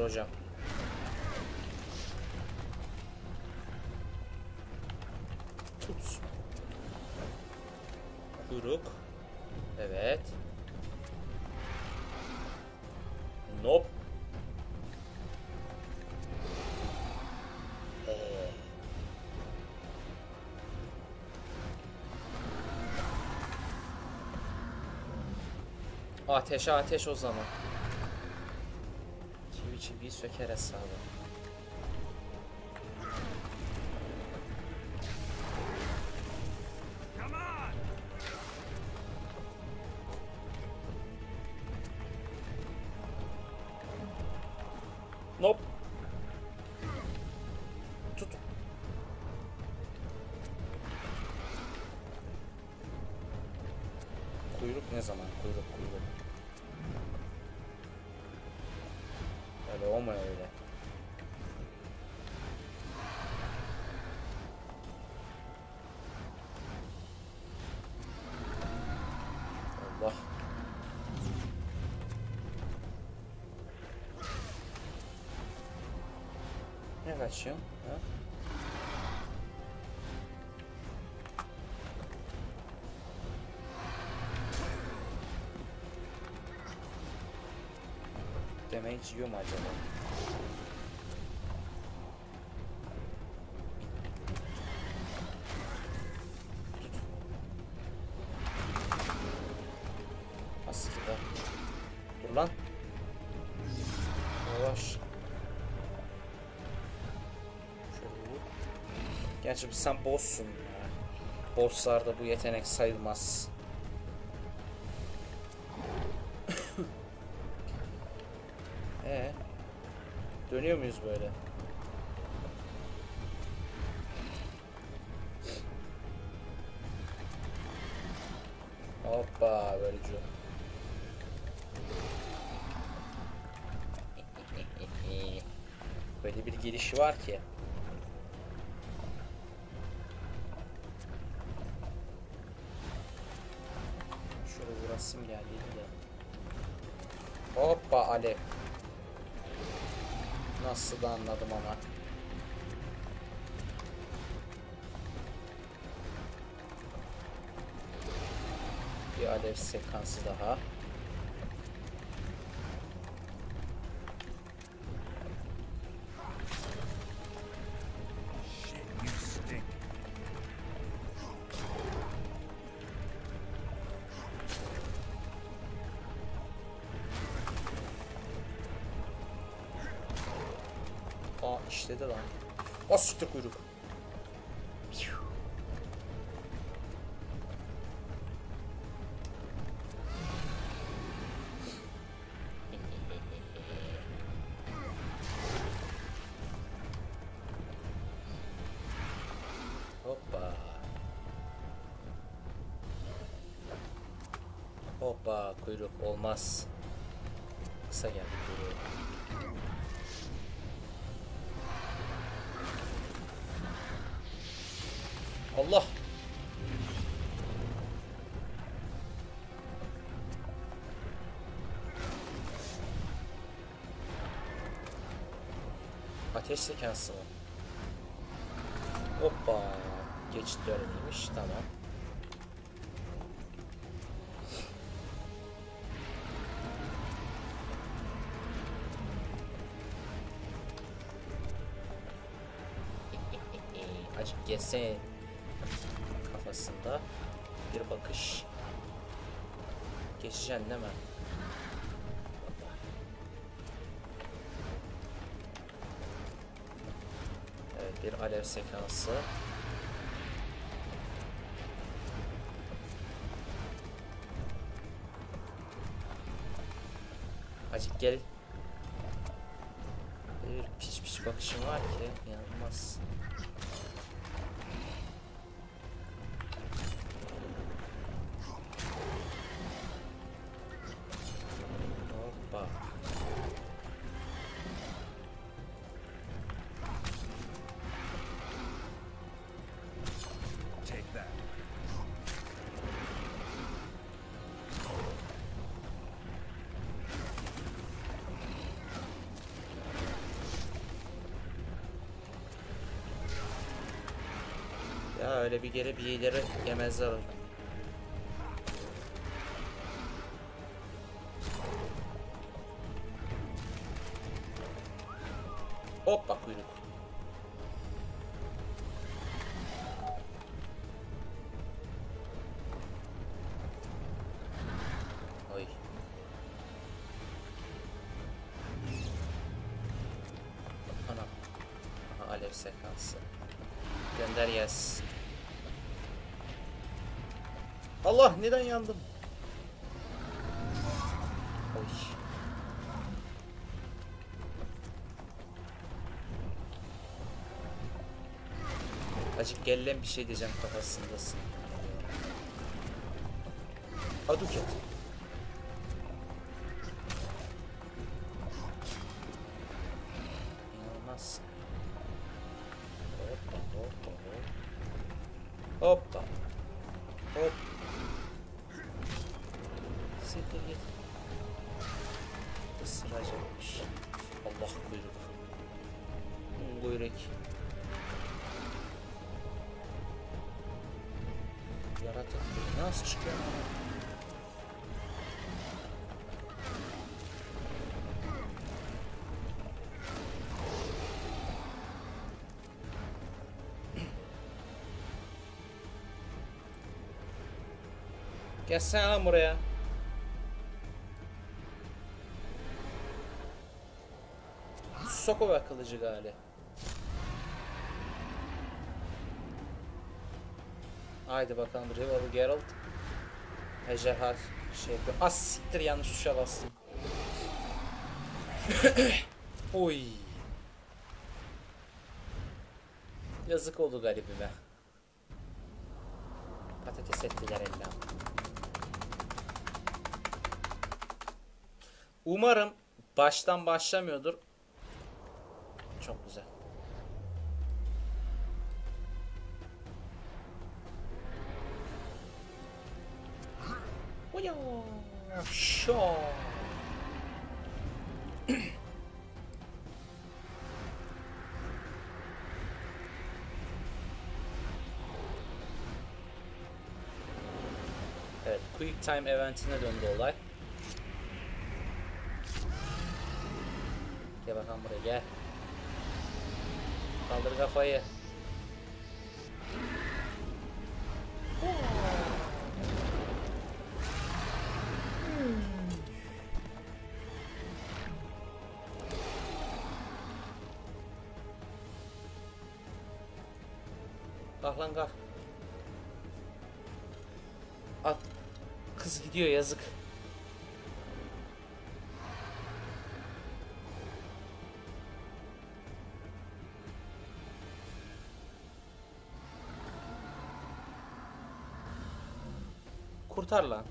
Be. hocam. Tut. Kuyruk. Evet. Nope. Ee. Ateşe ateş o zaman. bicho é que era sala. Tá gatinho. Né? Temente de uma, de Gerçi sen boss'sun ya. Boss'larda bu yetenek sayılmaz. Ee, dönüyor muyuz böyle? Hoppa böylece. Böyle bir girişi var ki. Bir alev sekansı daha. Kuyruk olmaz. Kısa geldi kuyruğu. Allah. Ateş sekansı mı? Hoppa. Geçit dönemiymiş. Tamam. Gelse kafasında bir bakış. Geçeceksin değil mi? Evet bir alev sekansı. Acık gel. Bir piç piç bakışım var ki inanılmaz. Öyle bir geri bir ileri yemezler onu. Hoppa kuyruk. Oy. Ana. Aha, alev sekansı. Gönder yes. Allah neden yandım? Oy. Acık gellen bir şey diyeceğim kafasındasın. Aduket. Gelsene lan buraya. Sokova kılıcı gali. Haydi bakalım Rival Geralt. Ejderha şey yapıyor. Az siktir yanlış tuşa bastım. Oy. Yazık oldu garibime. Patates ettiler eline. Umarım baştan başlamıyordur. Çok güzel. Oya. Şo. evet, Quick Time eventine döndü olay. Gel bakalım buraya gel. Kaldır kafayı. Kalk lan kalk. At. Kız gidiyor yazık. Kurtar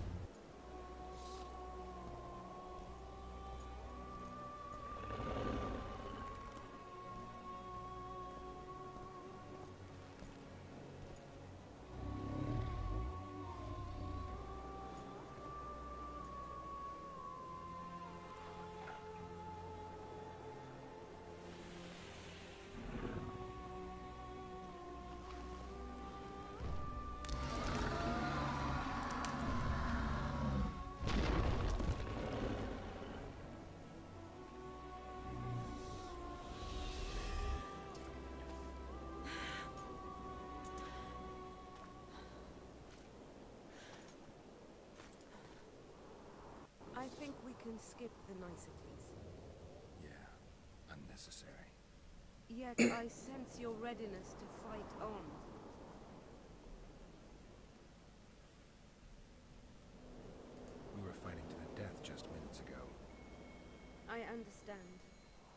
can skip the niceties. Yeah, unnecessary. Yet I sense your readiness to fight on. We were fighting to the death just minutes ago. I understand.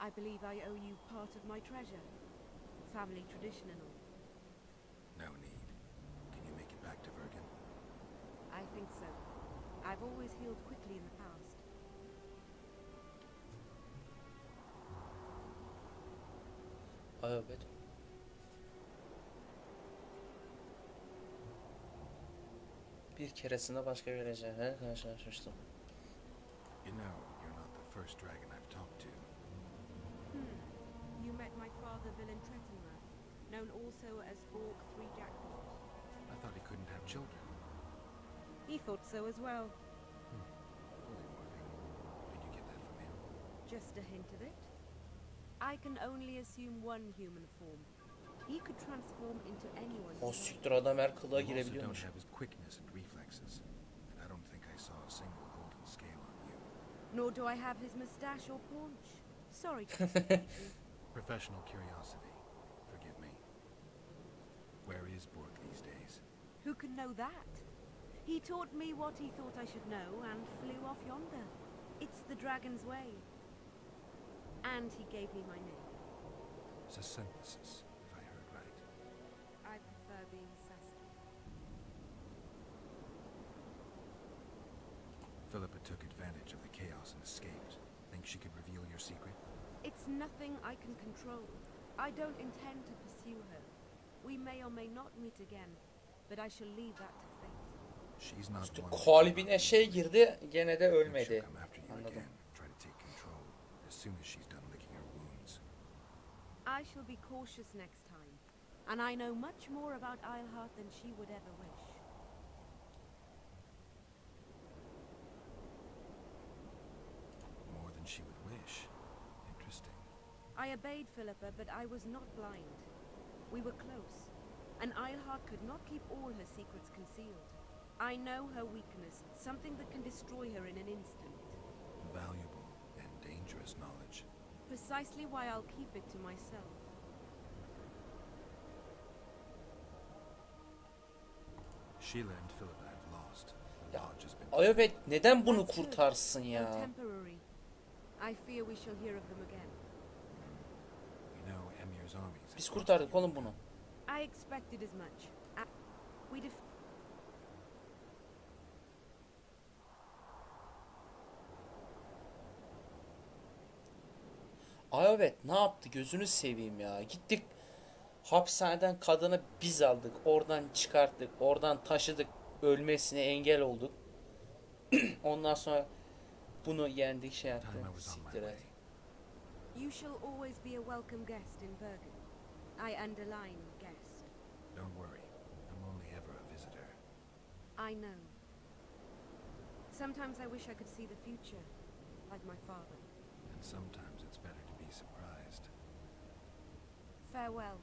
I believe I owe you part of my treasure. Family tradition and all. No need. Can you make it back to Vergen? I think so. I've always healed quickly in the past. Evet. Bir keresinde başka bir ejderha karşılaşmıştım. You know, you're not the first dragon I've talked to. Hmm. You met my father, Villain Trettenrath, known also as Borg Three Jackdaws. thought he couldn't have children. He thought so as well. Did you get that from him? Just a hint of it. I can only assume one human form. He could transform into anyone. O wanted. siktir adam her kılığa You also don't girebiliyormuş. have his quickness and reflexes. And I don't think I saw a single golden scale on you. Nor do I have his moustache or paunch. Sorry. to disappoint you. Professional curiosity. Forgive me. Where is Borg these days? Who can know that? He taught me what he thought I should know and flew off yonder. It's the dragon's way. And he gave me my name. Sasynthesis, if I heard right. I prefer being Saskia. Philippa took advantage of the chaos and escaped. Think she could reveal your secret? It's nothing I can control. I don't intend to pursue her. We may or may not meet again, but I shall leave that to fate. She's not İşte kalbine şey girdi gene de ölmedi. come after you Anladım. again. Try to take control as soon as she's done licking her wounds. I shall be cautious next time, and I know much more about Isleheart than she would ever wish. More than she would wish. Interesting. I obeyed Philippa, but I was not blind. We were close, and Isleheart could not keep all her secrets concealed. I know her weakness, something that can destroy her in an instant. Valuable and dangerous knowledge. Precisely why I'll keep it to myself. Sheila and Philippa have lost. The lodge has been Ayobet neden bunu kurtarsın ya? temporary. I fear we shall hear of them again. You know Emir's armies. Biz kurtardık oğlum bunu. I expected as much. I we def Ayobet ne yaptı gözünü seveyim ya. Gittik hapishaneden kadını biz aldık. Oradan çıkarttık. Oradan taşıdık. Ölmesine engel olduk. Ondan sonra bunu yendik şey yaptı. Siktir et. You shall always be a welcome guest in Bergen. I underline guest. Don't worry. I'm only ever a visitor. I know. Sometimes I wish I could see the future, like my father. And sometimes Farewell,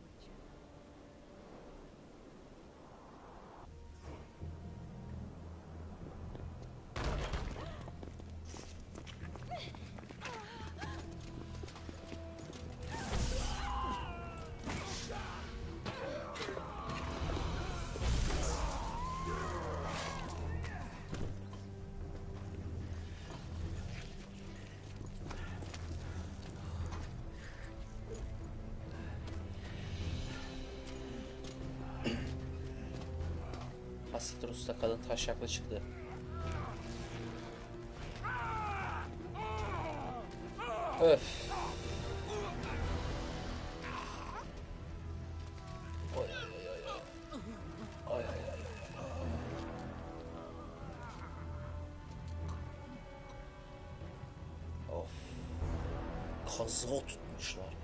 Hasretler usta kadın taşaklı çıktı. Öf. Oy, oy, oy. Oy, oy, oy, oy. Of. Kazığa tutmuşlar.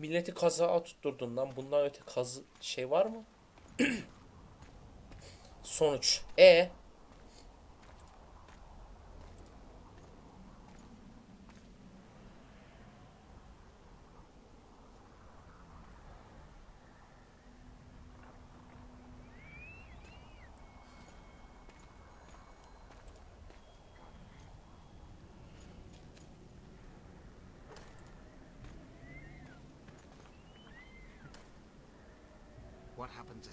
Milleti kazağa tutturdun lan. Bundan öte kazı şey var mı? Sonuç. E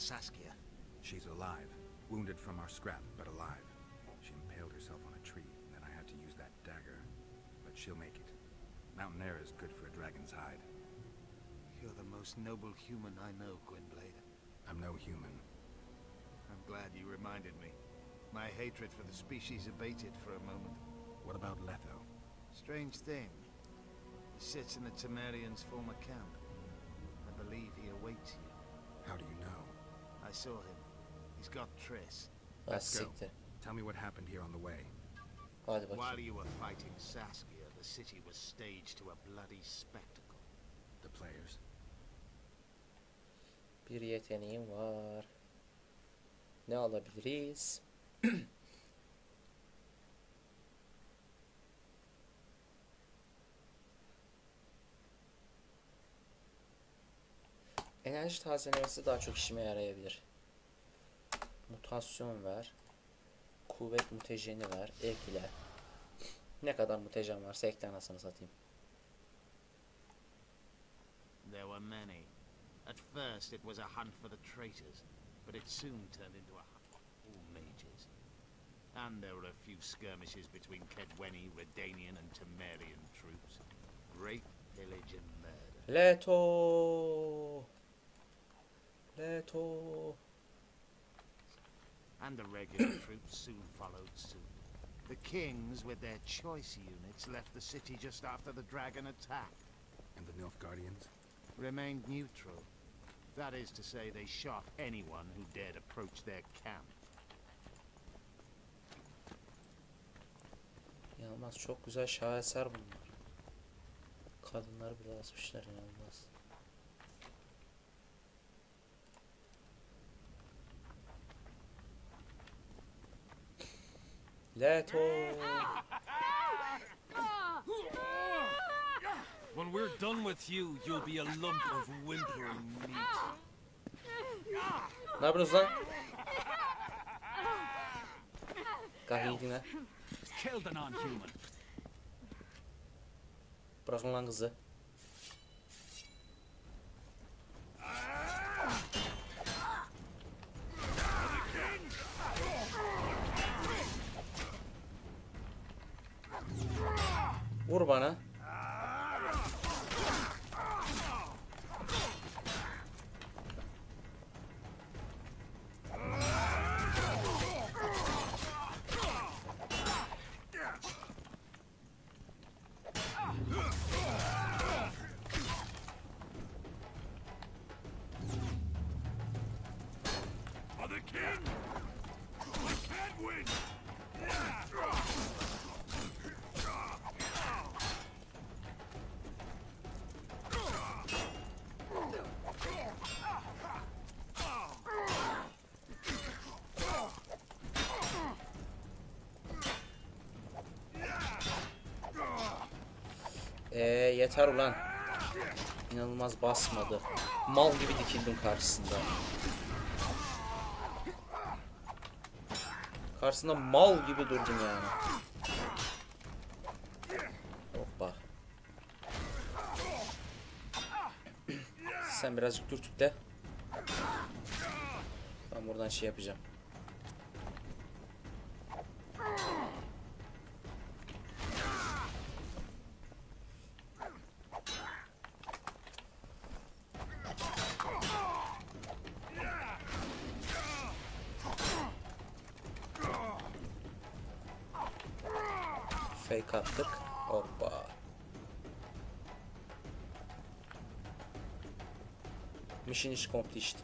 Saskia? She's alive. Wounded from our scrap, but alive. She impaled herself on a tree, and then I had to use that dagger. But she'll make it. Mountain air is good for a dragon's hide. You're the most noble human I know, Gwynblade. I'm no human. I'm glad you reminded me. My hatred for the species abated for a moment. What about Letho? Strange thing. He sits in the Temerians' former camp. I believe he awaits you. How do you know? I saw him. He's got Triss. Go. siktir. Tell me what happened here on the way. Hadi bakayım. While you were fighting Saskia, the city was staged to a bloody spectacle. The players. Bir yeteneğim var. Ne alabiliriz? Enerji tazelemesi daha çok işime yarayabilir. Mutasyon ver. Kuvvet mutejeni ver. Ekle. Ne kadar mutejen varsa ekle anasını satayım. There were many. At first, it was a hunt for the traitors, but it soon turned into a hunt for all mages. And there were a few skirmishes between Kedweni, Redanian, and Temerian troops. Great pillage and murder. Leto. Leto. And the regular troops soon followed suit. The kings, with their choice units, left the city just after the dragon attack. And the Nilfgaardians? Remained neutral. That is to say, they shot anyone who dared approach their camp. İnanılmaz çok güzel şaheser bunlar. Kadınları bile asmışlar inanılmaz. Leto. When we're done with you, you'll be a lump of whimpering meat. Ne yapıyorsunuz lan? A non-human. Bırakın lan kızı. Vur bana. Yeter ulan. İnanılmaz basmadı. Mal gibi dikildim karşısında. Karşısında mal gibi durdum yani. Hoppa. Sen birazcık dürtük de. Ben buradan şey yapacağım. Fake attık. Hoppa. Mission is completed.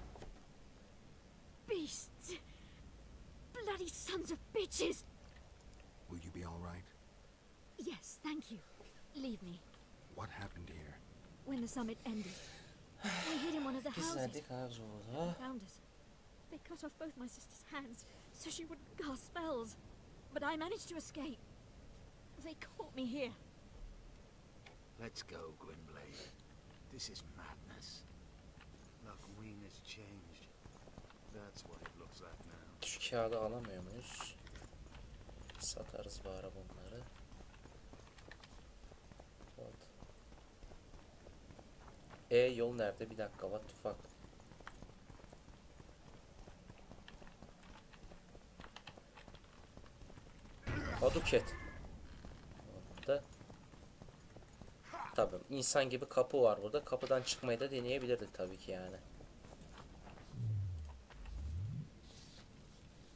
Beasts! Bloody sons of bitches! Will you be all right? Yes, thank you. Leave me. What happened here? When the summit ended, we hid in one of the houses. Gizlendik. Found us. They cut off both my sister's hands so she wouldn't cast spells. But I managed to escape. They caught me here. Let's go, Gwynblade. This is madness. Lochween has changed. That's what it looks like now. Şu kağıdı alamıyor muyuz? Satarız bari bunları. What? E yol nerede? Bir dakika what the fuck? Aduket. Burada. Tabii insan gibi kapı var burada. Kapıdan çıkmayı da deneyebilirdik tabii ki yani.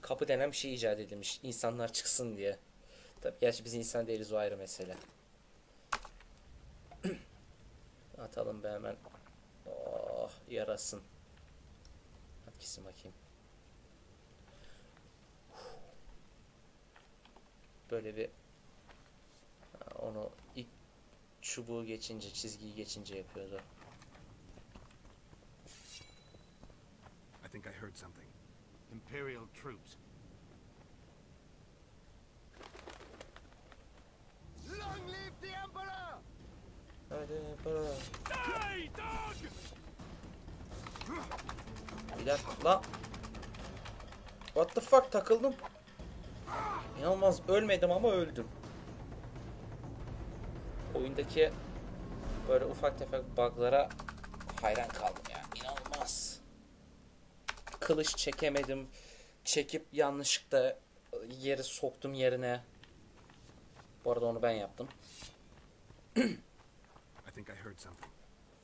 Kapı denen bir şey icat edilmiş. insanlar çıksın diye. Tabii gerçi biz insan değiliz o ayrı mesele. Yatalım be hemen. Oh yarasın. Gitsin bakayım. Böyle bir onu ilk çubuğu geçince, çizgiyi geçince yapıyordu. I think I heard something. Imperial troops. Long live the Emperor! Hadi para. Die, dog! Bir dakika la. What the fuck takıldım. İnanılmaz ölmedim ama öldüm. Oyundaki böyle ufak tefek bug'lara hayran kaldım ya. İnanılmaz. Kılıç çekemedim. Çekip yanlışlıkla yeri soktum yerine. Bu arada onu ben yaptım. I think I heard something.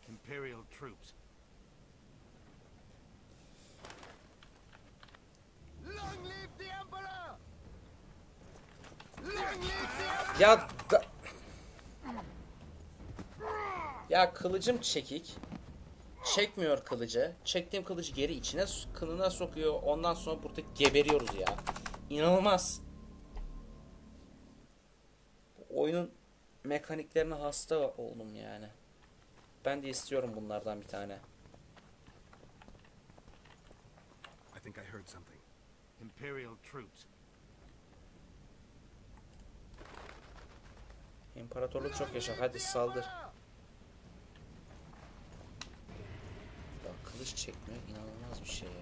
Imperial troops. Long live the Emperor! Long live the Emperor! Ya da... Ya kılıcım çekik. Çekmiyor kılıcı. Çektiğim kılıcı geri içine kılına sokuyor. Ondan sonra burada geberiyoruz ya. İnanılmaz. Bu Oyunun mekaniklerine hasta oldum yani. Ben de istiyorum bunlardan bir tane. I think I heard something. Imperial troops. İmparatorluk çok yaşa. Hadi saldır. Ya kılıç çekmiyor. inanılmaz bir şey ya.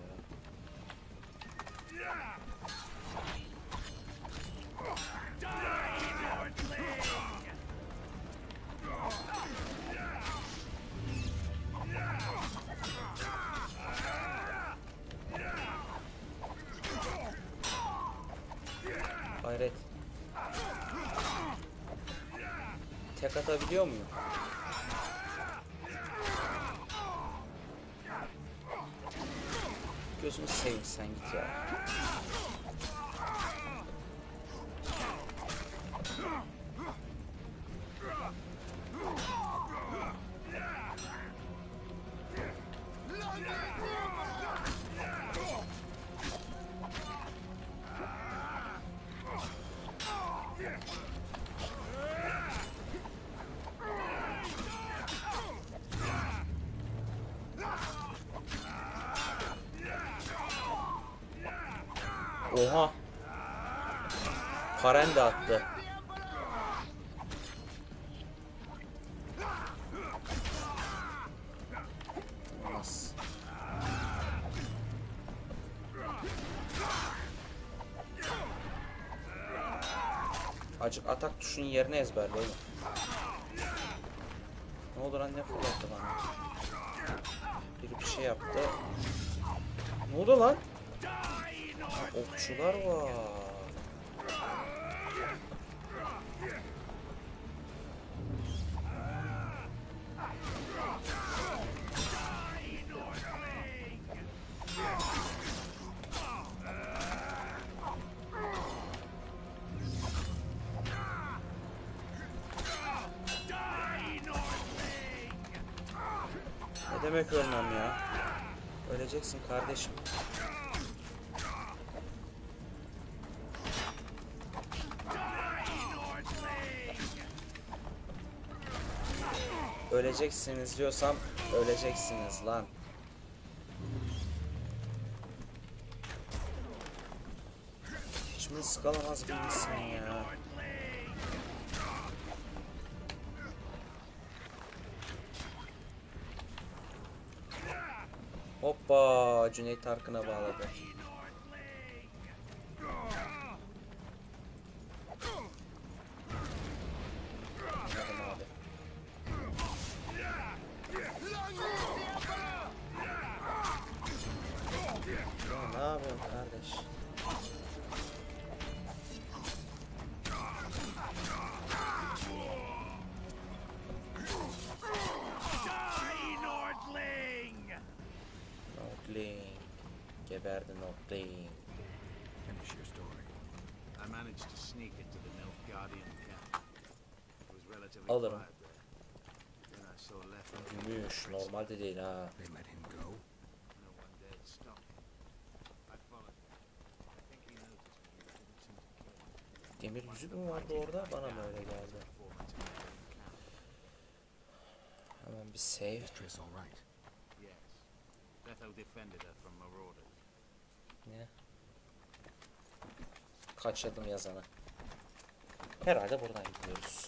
Hayret. Tek atabiliyor muyum? que os incêndios sangue ó. Tuşunun yerine ezberle. Ne oldu lan ne fırlattı bana? Biri bir şey yaptı. Ne oldu lan? Okçular var. Öleceksiniz diyorsam öleceksiniz lan. Hiç mi sıkalamaz bir insan ya? Hoppa Cüneyt Arkın'a bağladı. Nordling. Finish your story. I managed to sneak into the Nilfgaardian camp. It was relatively Alırım. quiet there. Then I saw Letho. Gümüş. Normalde değil ha. They let him go? No one dared stop him. I followed him. I think he noticed me didn't seem to care. Demir yüzük mü vardı orada? Bana mı öyle geldi? Hemen bir save. Is Triss all right? Yes. Letho defended her from marauders. Kaçırdım yazana. Herhalde buradan gidiyoruz.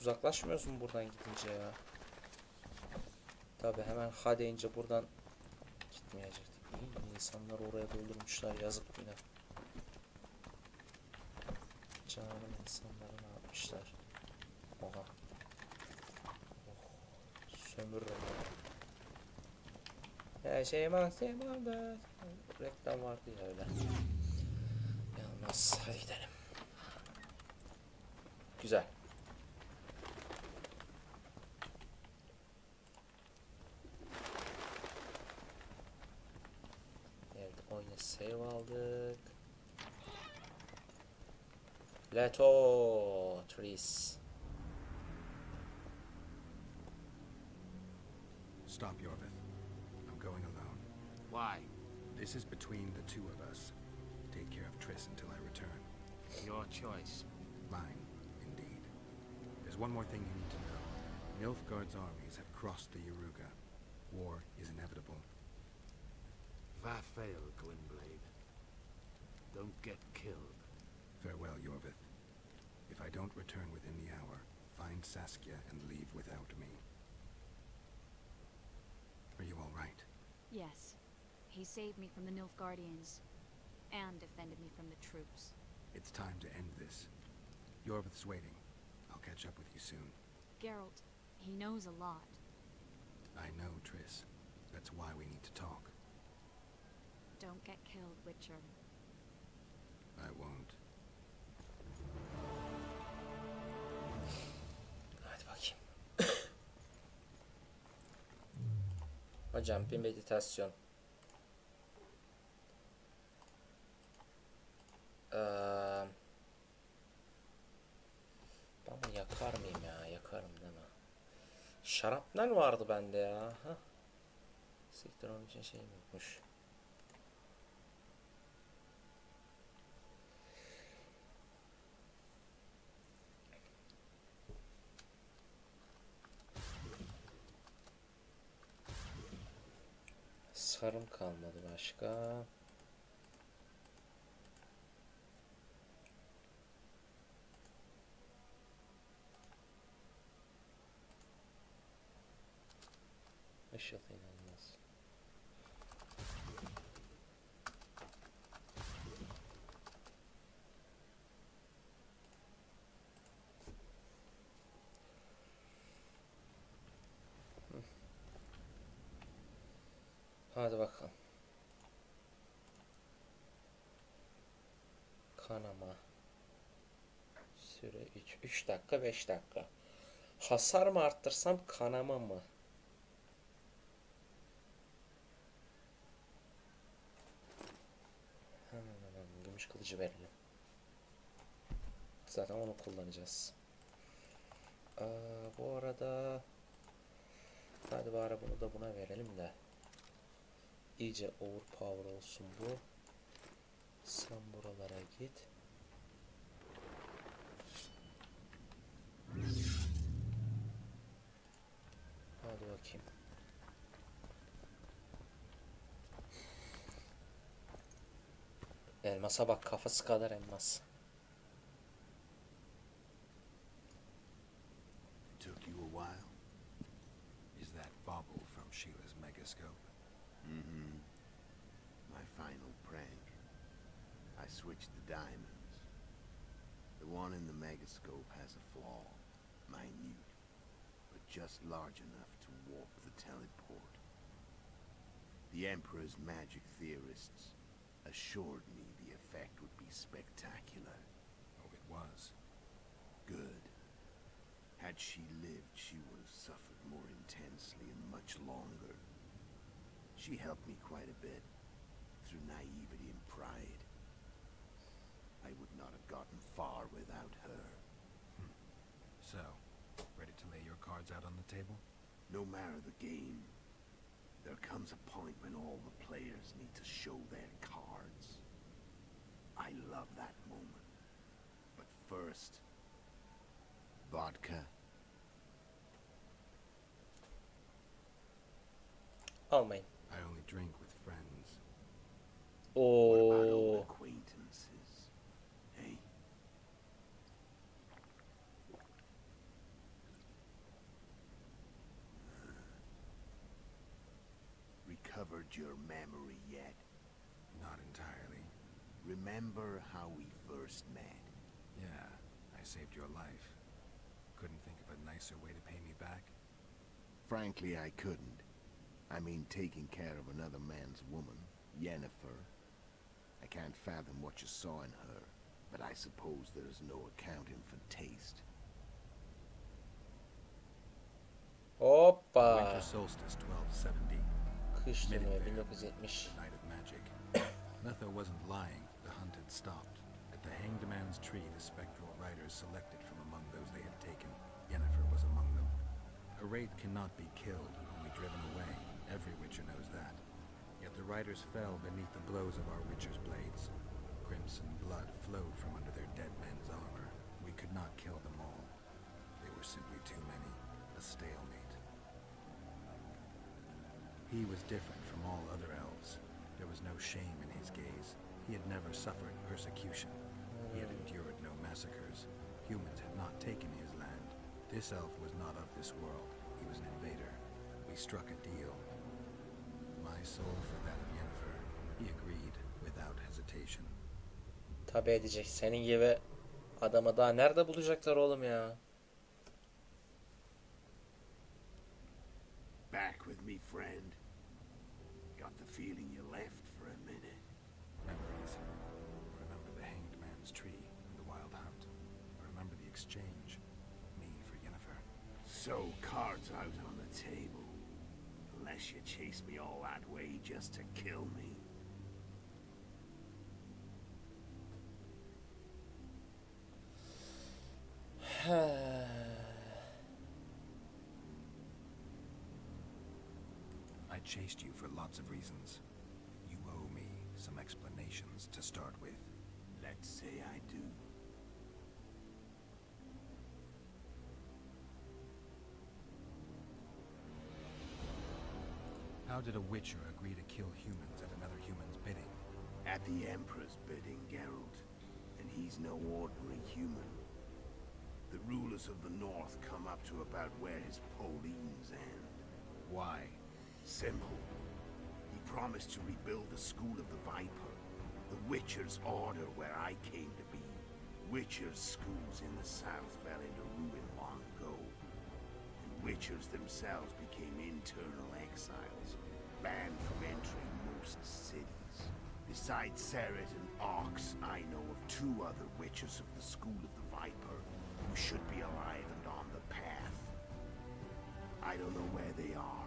Uzaklaşmıyoruz mu buradan gidince ya? Tabi hemen ha deyince buradan gitmeyecektik. İyi insanlar oraya doldurmuşlar yazık günah. Canım insanları yapmışlar? Oha. Oh. Sömürürüm. Her şey mahkemede. Reklam vardı ya öyle. Yalnız hadi gidelim. Güzel. Evet oyuna save aldık. Leto Tris. Stop, Yorvith. I'm going alone. Why? This is between the two of us. Take care of Triss until I return. Your choice. Mine, indeed. There's one more thing you need to know. Nilfgaard's armies have crossed the Yaruga. War is inevitable. Vafail, Gwynblade. Don't get killed. Farewell, Yorvith. If I don't return within the hour, find Saskia and leave without me. Are you all right? Yes. He saved me from the Nilfgaardians. And defended me from the troops. It's time to end this. Yorvith's waiting. I'll catch up with you soon. Geralt, he knows a lot. I know, Triss. That's why we need to talk. Don't get killed, Witcher. I won't. Hocam bir meditasyon. Ee, ben yakar mıyım ya? Yakarım değil mi? Şarapnel vardı bende ya. Siktir onun için şeyim yokmuş. Sarım kalmadı başka. Işıl inanılmaz. Hadi bakalım. Kanama. Süre 3. 3 dakika 5 dakika. Hasar mı arttırsam kanama mı? Gümüş kılıcı verelim. Zaten onu kullanacağız. Aa, bu arada hadi bari bunu da buna verelim de iyice overpower olsun bu. Sen buralara git. Hadi bakayım. Elmasa bak kafası kadar elmas. Diamonds. The one in the megascope has a flaw. Minute. But just large enough to warp the teleport. The Emperor's magic theorists assured me the effect would be spectacular. Oh, it was. Good. Had she lived, she would have suffered more intensely and much longer. She helped me quite a bit, through naivety and pride. I would not have gotten far without her. Hmm. So, ready to lay your cards out on the table? No matter the game, there comes a point when all the players need to show their cards. I love that moment. But first, vodka. Oh, Almayın. I only drink with friends. Oh. What about Oo. old acquaintances? Hey? Recovered your memory yet? Not entirely. Remember how we first met? Yeah, I saved your life. Couldn't think of a nicer way to pay me back. Frankly, I couldn't. I mean, taking care of another man's woman, Yennefer. I can't fathom what you saw in her, but I suppose there's no accounting for taste. Hoppa. Winter solstice 1270. Kış dönemi 1970. the Night of Magic. Letho wasn't lying. The hunt had stopped. At the Hanged Man's tree, the spectral riders selected from among those they had taken. Yennefer was among them. A wraith cannot be killed, only driven away. Every Witcher knows that. Yet the riders fell beneath the blows of our Witcher's blades. Crimson blood flowed from under their dead men's armor. We could not kill them all. They were simply too many. A stalemate. He was different from all other elves. There was no shame in his gaze. He had never suffered persecution. He had endured no massacres. Humans had not taken his land. This elf was not of this world. He was an invader. We struck a deal. My soul for that of Yennefer. He agreed without hesitation. Tabi edecek. Senin gibi adamı daha nerede bulacaklar oğlum ya? Back with me, friend. Got the feeling you left for a minute. Memories. I remember the Hanged Man's tree and the Wild Hunt. I remember the exchange. Me for Yennefer. So, cards out on the table. Unless you chase me all that way just to kill me. Chased you for lots of reasons. You owe me some explanations to start with. Let's say I do. How did a Witcher agree to kill humans at another human's bidding? At the Emperor's bidding, Geralt. And he's no ordinary human. The rulers of the North come up to about where his Pauline's end. Why? Simple. He promised to rebuild the School of the Viper. The Witcher's order where I came to be. Witcher's schools in the south fell into ruin long ago. And Witchers themselves became internal exiles, banned from entering most cities. Besides Seret and Ox, I know of two other Witchers of the School of the Viper who should be alive and on the path. I don't know where they are.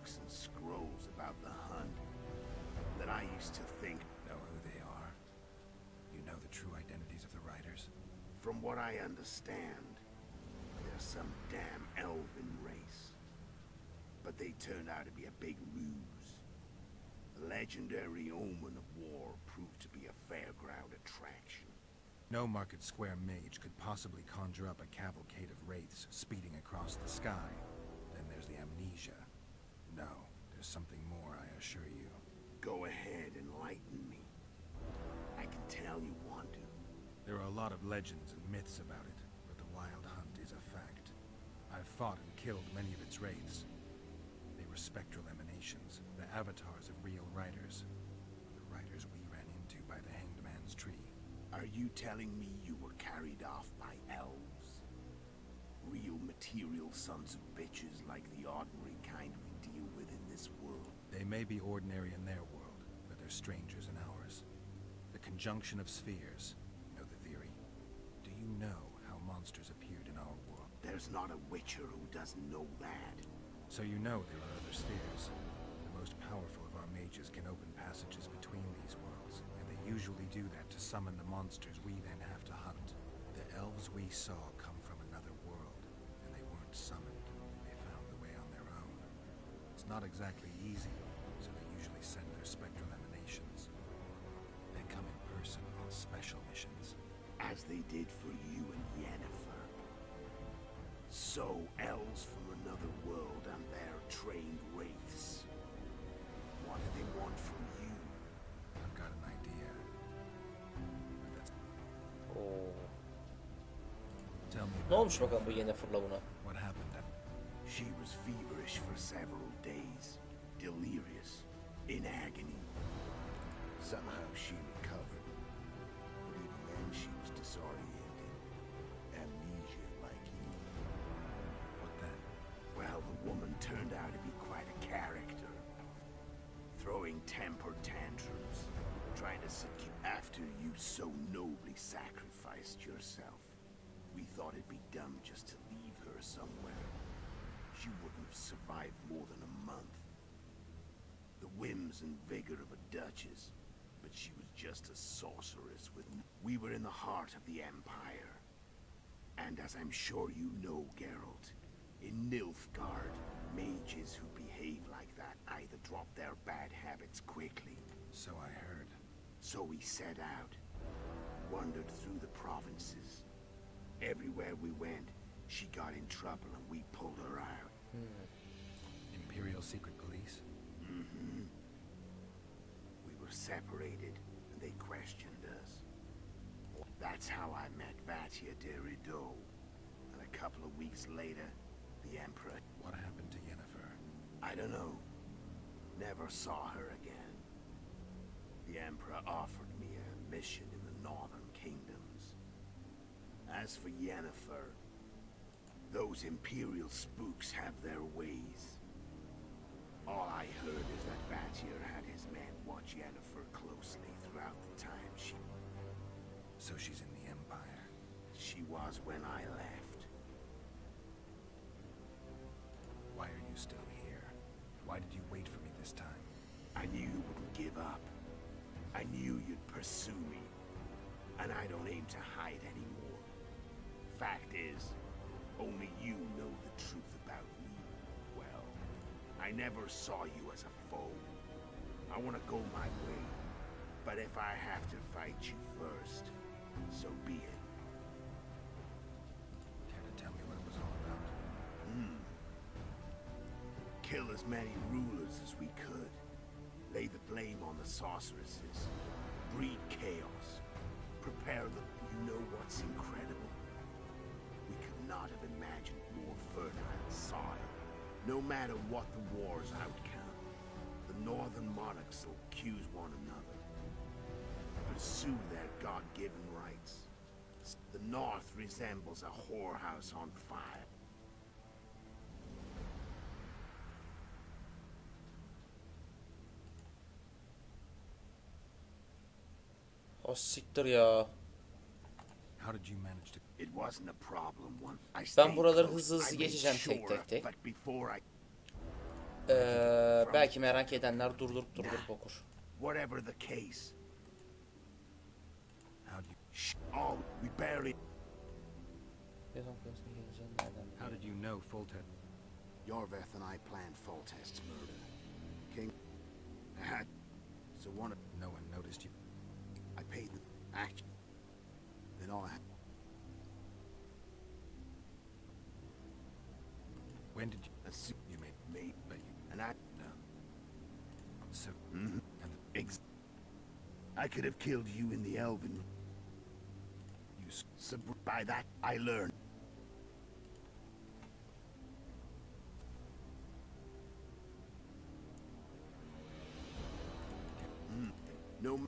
Books and scrolls about the hunt that I used to think, Know who they are? You know the true identities of the riders? from what I understand, they're some damn elven race. But they turned out to be a big ruse. The legendary omen of war proved to be a fairground attraction. No Market Square mage could possibly conjure up a cavalcade of wraiths speeding across the sky. Then there's the amnesia. No, there's something more, I assure you. Go ahead, enlighten me. I can tell you want to. There are a lot of legends and myths about it, but the Wild Hunt is a fact. I've fought and killed many of its wraiths. They were spectral emanations, the avatars of real riders. The riders we ran into by the Hanged Man's tree. Are you telling me you were carried off by elves? Real material sons of bitches like the ordinary They may be ordinary in their world, but they're strangers in ours. The conjunction of spheres. Know the theory? Do you know how monsters appeared in our world? There's not a Witcher who doesn't know that. So you know there are other spheres. The most powerful of our mages can open passages between these worlds, and they usually do that to summon the monsters we then have to hunt. The elves we saw come from another world, and they weren't summoned. Not exactly easy, so they usually send their spectral emanations. They come in person on special missions. As they did for you and Yennefer. So elves from another world and their trained wraiths. What do they want from you? I've got an idea. But that's... Oo. Tell me Ne olmuş bakalım bu Yennefer'la buna? what happened at... She was for several days, delirious, in agony. Somehow she recovered, but even then she was disoriented, amnesia like you. What then? Well, the woman turned out to be quite a character, throwing temper tantrums, trying to secure after you so nobly sacrificed yourself. We thought it'd be dumb just to leave her somewhere. She wouldn't have survived more than a month. The whims and vigor of a duchess, but she was just a sorceress with... We were in the heart of the Empire. And as I'm sure you know, Geralt, in Nilfgaard, mages who behave like that either drop their bad habits quickly. So I heard. So we set out, wandered through the provinces. Everywhere we went, she got in trouble and we pulled her out. Imperial Secret Police? Mm-hmm. We were separated, and they questioned us. That's how I met Vatia de Rideau. And a couple of weeks later, the Emperor... What happened to Yennefer? I don't know. Never saw her again. The Emperor offered me a mission in the Northern Kingdoms. As for Yennefer, those Imperial spooks have their ways. All I heard is that Vatir had his men watch Yennefer closely throughout the time she... So she's in the Empire. She was when I left. Why are you still here? Why did you wait for me this time? I knew you wouldn't give up. I knew you'd pursue me. And I don't aim to I never saw you as a foe. I want to go my way. But if I have to fight you first, so be it. Care to tell me what it was all about? Hmm. Kill as many rulers as we could. Lay the blame on the sorceresses. Breed chaos. Prepare the... You know what's incredible? We could not have imagined more fertile soil. No matter what the war's outcome, the northern monarchs will accuse one another. Pursue their God-given rights. The north resembles a whorehouse on fire. Oh, o siktir ya. How did you manage to... It wasn't a problem one. I Ben buraları hızlı hızlı geçeceğim tek sure, tek tek. But before I... Ee, belki merak edenler durdurup durdurup okur. Whatever the case. How did you... Shh. Oh, we barely... How did you know Foltest... Yorveth and I planned Foltest's murder. King... I had... So one of... No one noticed you. I paid the... Action. Then all I When did you... That's... You made... Me. But you... And I... No. So... Mhm. And Ex... I could have killed you in the Elven... you... Sub by that, I learned. Mm, No,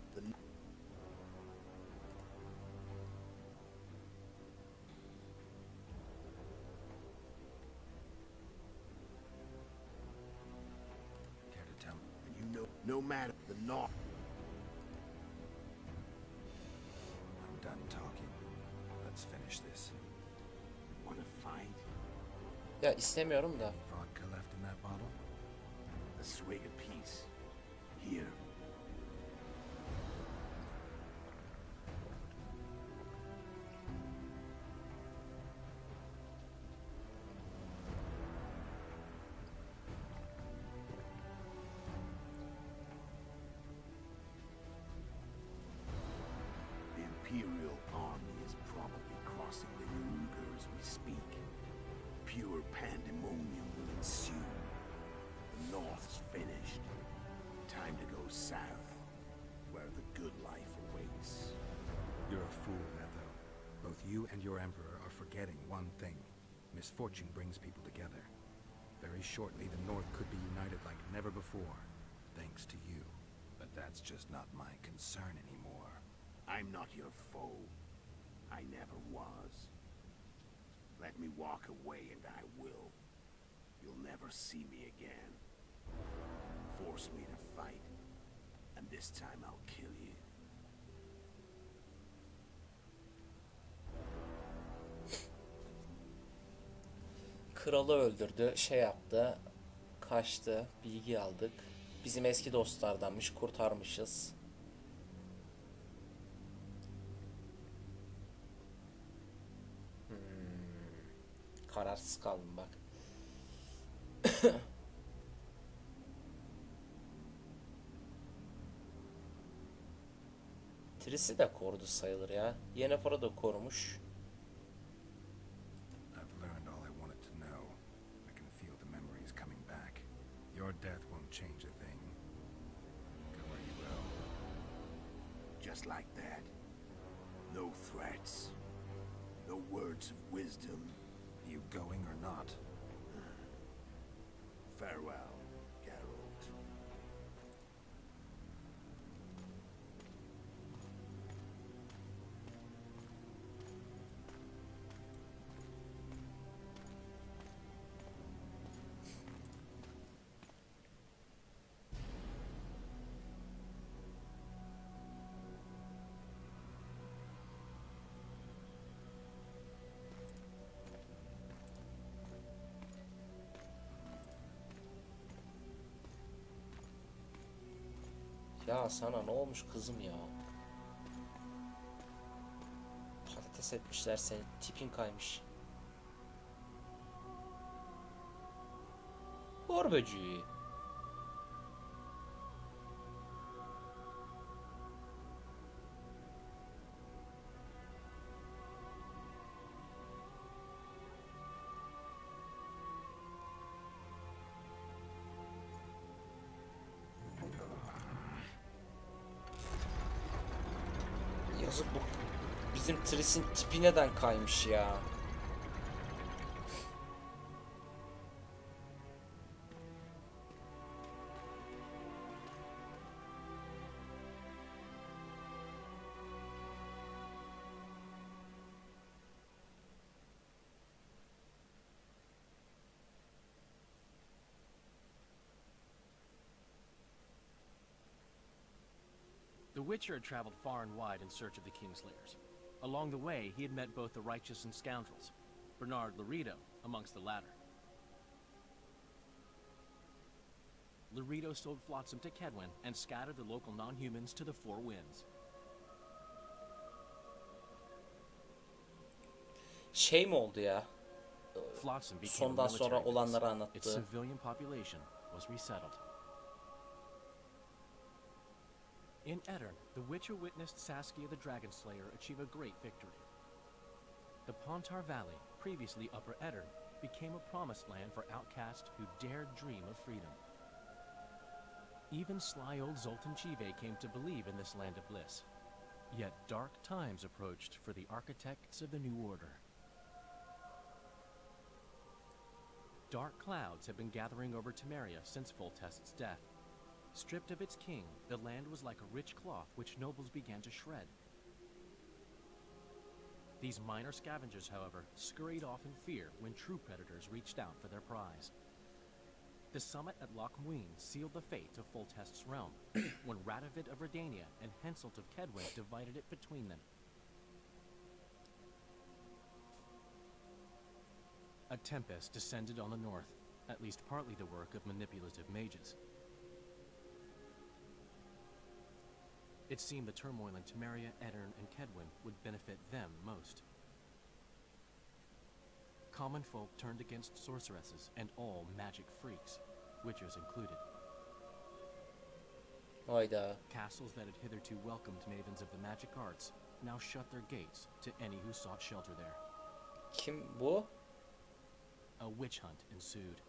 matter the North. I'm done talking. Let's finish this. Wanna fight? Ya istemiyorum da. Vodka left in that bottle? A swig apiece. One thing. Misfortune brings people together. Very shortly, the North could be united like never before, thanks to you. But that's just not my concern anymore. I'm not your foe. I never was. Let me walk away and I will. You'll never see me again. Force me to fight, and this time I'll kill you. Kralı öldürdü, şey yaptı, kaçtı, bilgi aldık. Bizim eski dostlardanmış, kurtarmışız. Hmm. Kararsız kaldım bak. Tris'i de korudu sayılır ya. Yennefer'ı da korumuş. Your death won't change a thing. Go where you will. Just like that. No threats. No words of wisdom. You going or not? Farewell, Ya sana ne olmuş kızım ya? Patates etmişler seni. Tipin kaymış. Hor böceği. Tipi neden kaymış ya? The Witcher had traveled far and wide in search of the King's Kingslayers. Along the way, he had met both the righteous and scoundrels, Bernard Laredo amongst the latter. Laredo sold Flotsam to Kedwin and scattered the local non-humans to the four winds. Şey mi oldu ya? Eh, flotsam became Sondan sonra military base. Er its eh, civilian population was resettled. In Edirn, the Witcher witnessed Saskia the Dragon Slayer achieve a great victory. The Pontar Valley, previously Upper Edirn, became a promised land for outcasts who dared dream of freedom. Even sly old Zoltan Chive came to believe in this land of bliss. Yet dark times approached for the architects of the New Order. Dark clouds have been gathering over Temeria since Foltest's death. Stripped of its king, the land was like a rich cloth which nobles began to shred. These minor scavengers, however, scurried off in fear when true predators reached out for their prize. The summit at Loch Muin sealed the fate of Foltest's realm, when Radovid of Redania and Henselt of Kedwin divided it between them. A tempest descended on the north, at least partly the work of manipulative mages. It seemed the turmoil in Temeria, Edirn, and Kedwin would benefit them most. Common folk turned against sorceresses and all magic freaks, witches included. Hayda. Castles that had hitherto welcomed mavens of the magic arts now shut their gates to any who sought shelter there. Kim bu? A witch hunt ensued.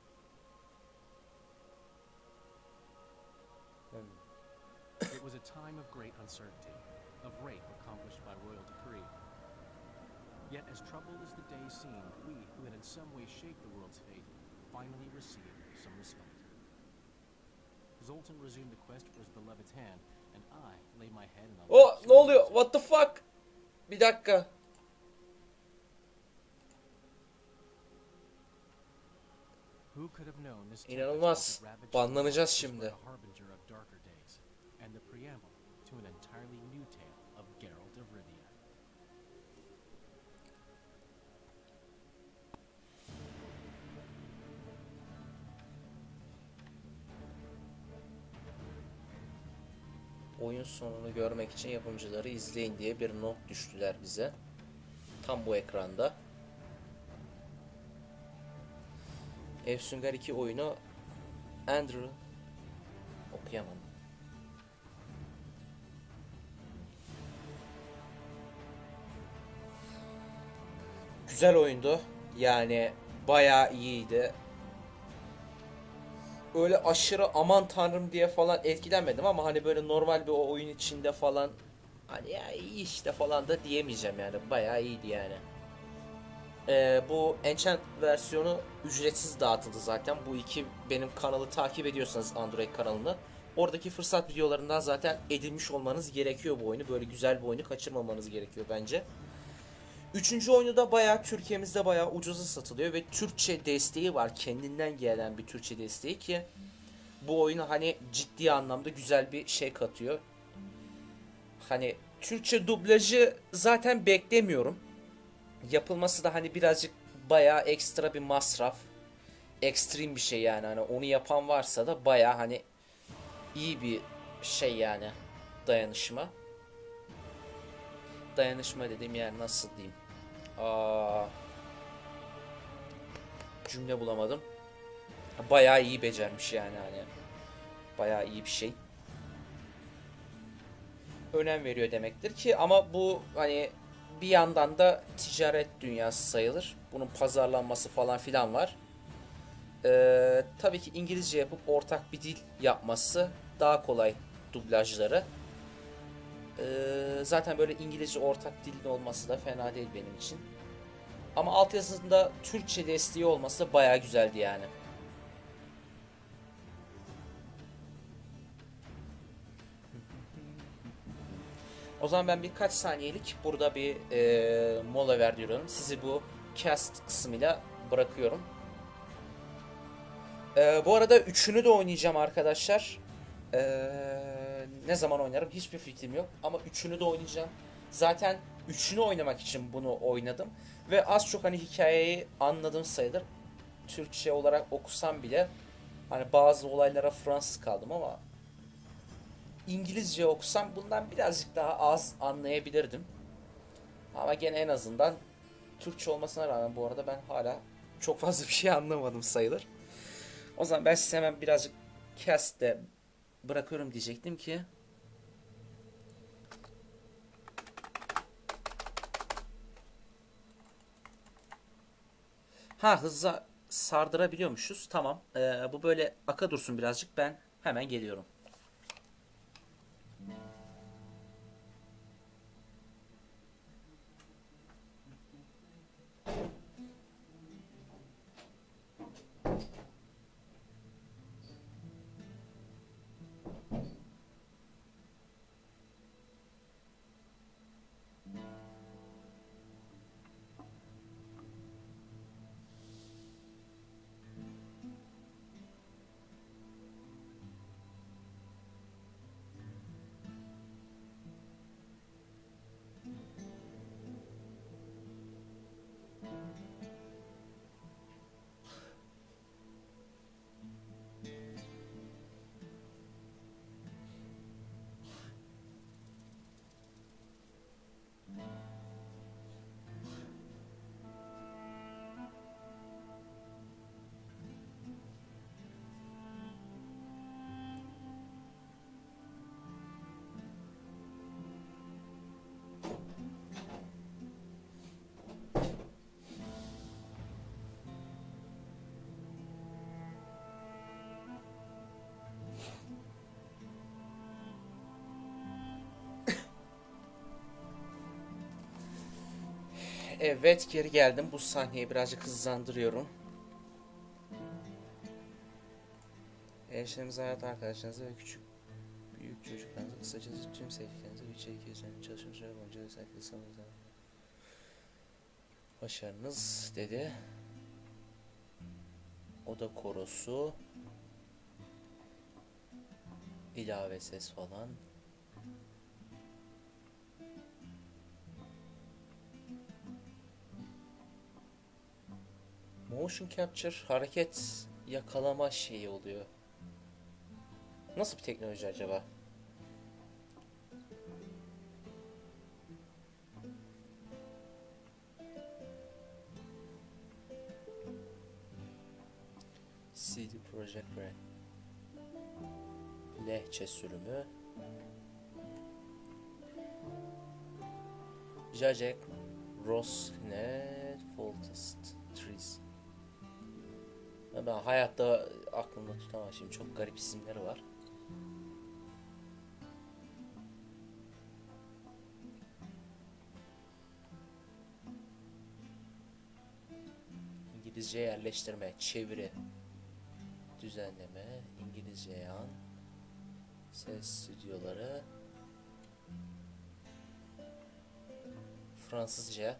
It was a time of great uncertainty, of rape accomplished by royal decree. Yet as troubled as the day seemed, we, who had in some way shaped the world's fate, finally received some respite. Zoltan resumed the quest for his beloved's hand, and I laid my head in the O ne oluyor? What the fuck? Bir dakika. Who could have known this İnanılmaz. tempest would ravage Banlanacağız şimdi. And the preamble to an entirely new tale of Geralt of Rivia. Oyun sonunu görmek için yapımcıları izleyin diye bir not düştüler bize. Tam bu ekranda. Efsungar 2 oyunu Andrew okuyamam. Güzel oyundu. Yani bayağı iyiydi. Öyle aşırı aman tanrım diye falan etkilenmedim ama hani böyle normal bir oyun içinde falan hani ya iyi işte falan da diyemeyeceğim yani. Bayağı iyiydi yani. Ee, bu Enchant versiyonu ücretsiz dağıtıldı zaten. Bu iki benim kanalı takip ediyorsanız Android kanalını. Oradaki fırsat videolarından zaten edinmiş olmanız gerekiyor bu oyunu. Böyle güzel bir oyunu kaçırmamanız gerekiyor bence. Üçüncü oyunu da bayağı Türkiye'mizde bayağı ucuza satılıyor ve Türkçe desteği var. Kendinden gelen bir Türkçe desteği ki bu oyuna hani ciddi anlamda güzel bir şey katıyor. Hani Türkçe dublajı zaten beklemiyorum. Yapılması da hani birazcık bayağı ekstra bir masraf. Ekstrem bir şey yani hani onu yapan varsa da bayağı hani iyi bir şey yani dayanışma. Dayanışma dediğim yani nasıl diyeyim? Aa, cümle bulamadım. Bayağı iyi becermiş yani hani. Bayağı iyi bir şey. Önem veriyor demektir ki ama bu hani bir yandan da ticaret dünyası sayılır. Bunun pazarlanması falan filan var. Ee, tabii ki İngilizce yapıp ortak bir dil yapması daha kolay dublajları. Ee, zaten böyle İngilizce ortak dilin olması da fena değil benim için. Ama altyazısında Türkçe desteği olması bayağı güzeldi yani. O zaman ben birkaç saniyelik burada bir e, mola verdiriyorum. Sizi bu cast kısmıyla bırakıyorum. E, bu arada üçünü de oynayacağım arkadaşlar. E, ne zaman oynarım hiçbir fikrim yok. Ama üçünü de oynayacağım. Zaten üçünü oynamak için bunu oynadım. Ve az çok hani hikayeyi anladım sayılır. Türkçe olarak okusam bile hani bazı olaylara Fransız kaldım ama İngilizce okusam bundan birazcık daha az anlayabilirdim. Ama gene en azından Türkçe olmasına rağmen bu arada ben hala çok fazla bir şey anlamadım sayılır. O zaman ben size hemen birazcık cast'te bırakıyorum diyecektim ki Ha hızla sardırabiliyormuşuz. Tamam. Ee, bu böyle aka dursun birazcık. Ben hemen geliyorum. Evet geri geldim. Bu sahneyi birazcık hızlandırıyorum. Eşleriniz hayat arkadaşlarınızı ve küçük büyük çocuklarınızı kısacası tüm sevdiklerinizi bir içerik üzerine çalışma süre boyunca özellikle sanırım. Başarınız dedi. Oda korosu. ilave ses falan. Motion capture hareket yakalama şeyi oluyor. Nasıl bir teknoloji acaba? CD Projekt Red. Lehçe sürümü. Jacek Rosnet Ben hayatta aklımda tutamam şimdi çok garip isimleri var. İngilizce yerleştirme, çeviri, düzenleme, İngilizce yan, ses stüdyoları, Fransızca,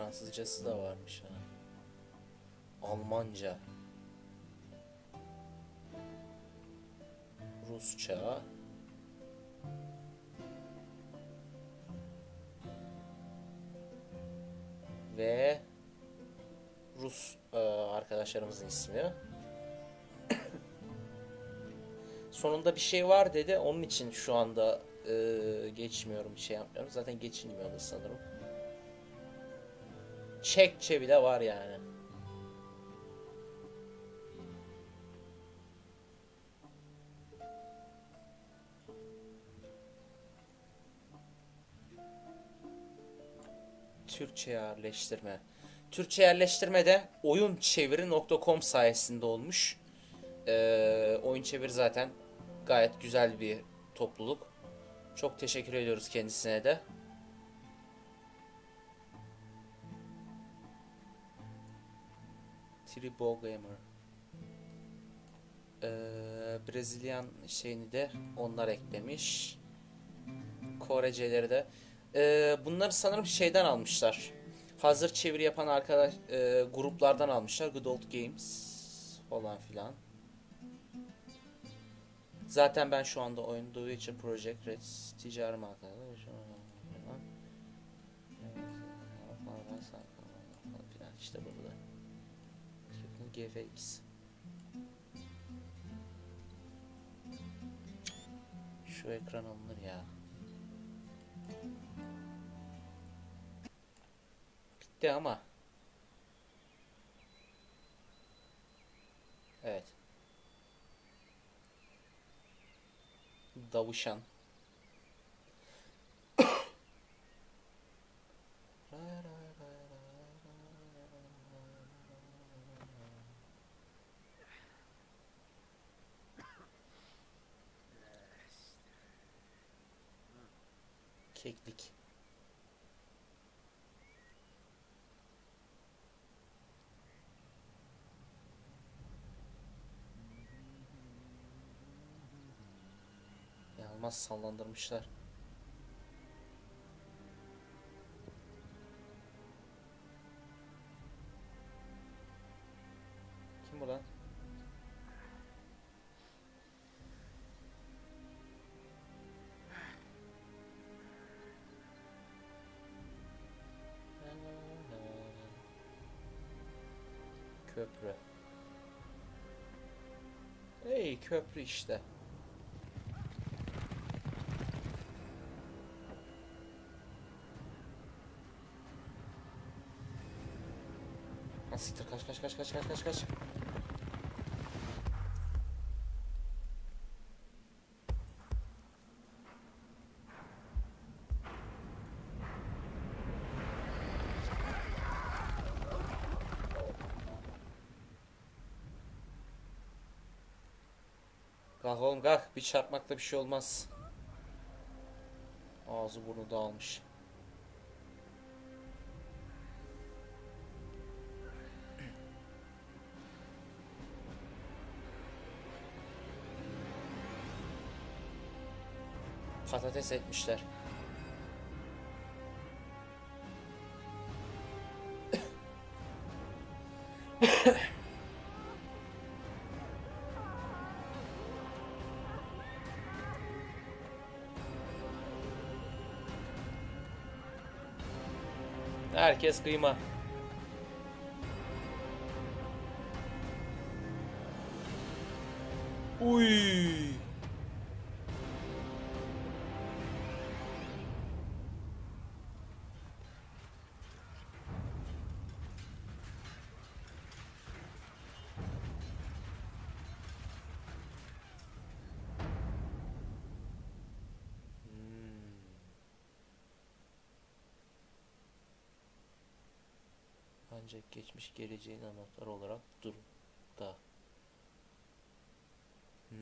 Fransızcası da varmış ha. Almanca. Rusça. Ve Rus e, arkadaşlarımızın ismi. Sonunda bir şey var dedi. Onun için şu anda e, geçmiyorum, bir şey yapmıyorum. Zaten geçilmiyordu sanırım. Çekçe bile var yani. Türkçe yerleştirme. Türkçe yerleştirme de oyunçeviri.com sayesinde olmuş. Ee, oyun çevir zaten gayet güzel bir topluluk. Çok teşekkür ediyoruz kendisine de. Tribo Gamer. Ee, Brezilyan şeyini de onlar eklemiş. Koreceleri de. Ee, bunları sanırım şeyden almışlar. Hazır çeviri yapan arkadaş e, gruplardan almışlar. Good Old Games falan filan. Zaten ben şu anda oyun The Witcher Project Red ticari markaları işte burada. GFX. Şu ekran alınır ya. Bitti ama. Evet. Davuşan. Keklik. İnanılmaz sallandırmışlar. Kim bu lan? Köprü. Hey köprü işte. Siktir kaç kaç kaç kaç kaç kaç kaç. Kalk oğlum kalk. Bir çarpmakla bir şey olmaz. Ağzı burnu dağılmış. Patates etmişler. Herkes kıyma. Ancak geçmiş geleceğin anahtarı olarak dur da. Hmm.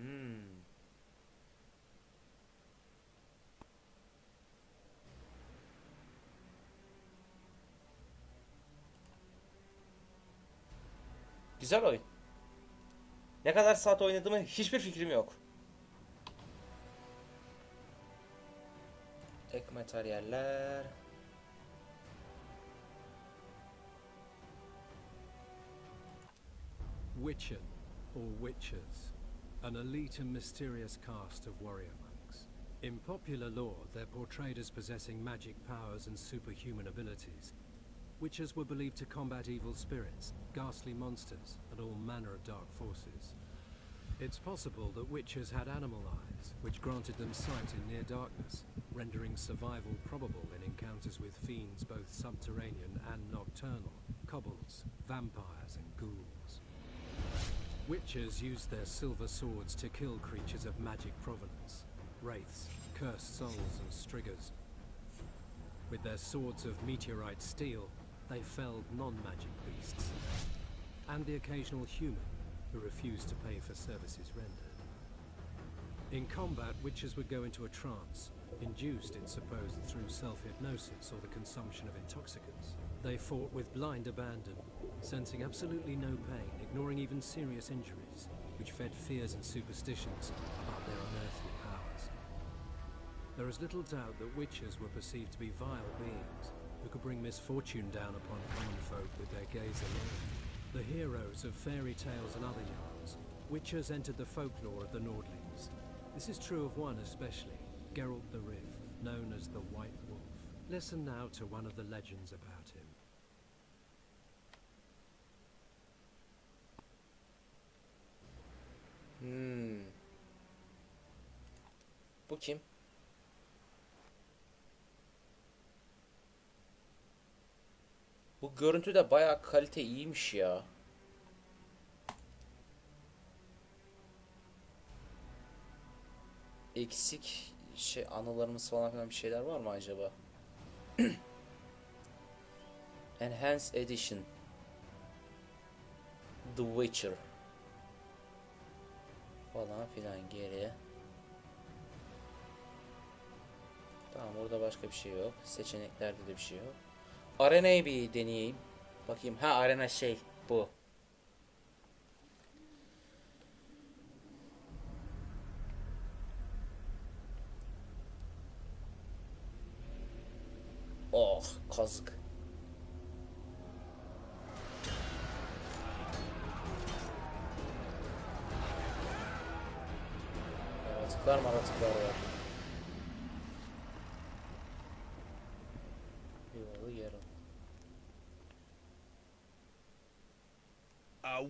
Güzel oyun. Ne kadar saat oynadığımı hiçbir fikrim yok. Ek materyaller. Witcher, or Witchers, an elite and mysterious caste of warrior monks. In popular lore, they're portrayed as possessing magic powers and superhuman abilities. Witchers were believed to combat evil spirits, ghastly monsters, and all manner of dark forces. It's possible that Witchers had animal eyes, which granted them sight in near darkness, rendering survival probable in encounters with fiends both subterranean and nocturnal, kobolds, vampires, and ghouls. Witchers used their silver swords to kill creatures of magic provenance, wraiths, cursed souls, and striggers. With their swords of meteorite steel, they felled non-magic beasts, and the occasional human who refused to pay for services rendered. In combat, witches would go into a trance, induced, it's supposed, through self-hypnosis or the consumption of intoxicants. They fought with blind abandon, sensing absolutely no pain, ignoring even serious injuries, which fed fears and superstitions about their unearthly powers. There is little doubt that witches were perceived to be vile beings who could bring misfortune down upon common folk with their gaze alone. The heroes of fairy tales and other yarns, witches entered the folklore of the Nordlings. This is true of one especially, Geralt the Riv, known as the White Wolf. Listen now to one of the legends about him. Hmm. Bu kim? Bu görüntü de bayağı kalite iyiymiş ya. Eksik şey anılarımız falan filan bir şeyler var mı acaba? Enhanced Edition The Witcher falan filan geri. Tamam orada başka bir şey yok. Seçeneklerde de bir şey yok. Arena'yı bir deneyeyim. Bakayım. Ha arena şey bu.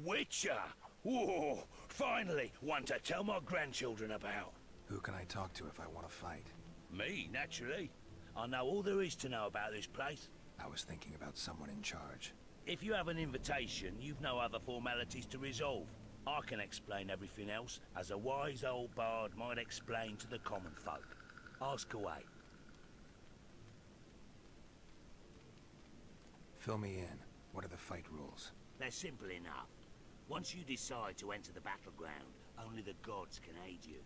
Witcher! Whoa! Finally, one to tell my grandchildren about. Who can I talk to if I want to fight? Me, naturally. I know all there is to know about this place. I was thinking about someone in charge. If you have an invitation, you've no other formalities to resolve. I can explain everything else, as a wise old bard might explain to the common folk. Ask away. Fill me in. What are the fight rules? They're simple enough. Once you decide to enter the battleground, only the gods can aid you.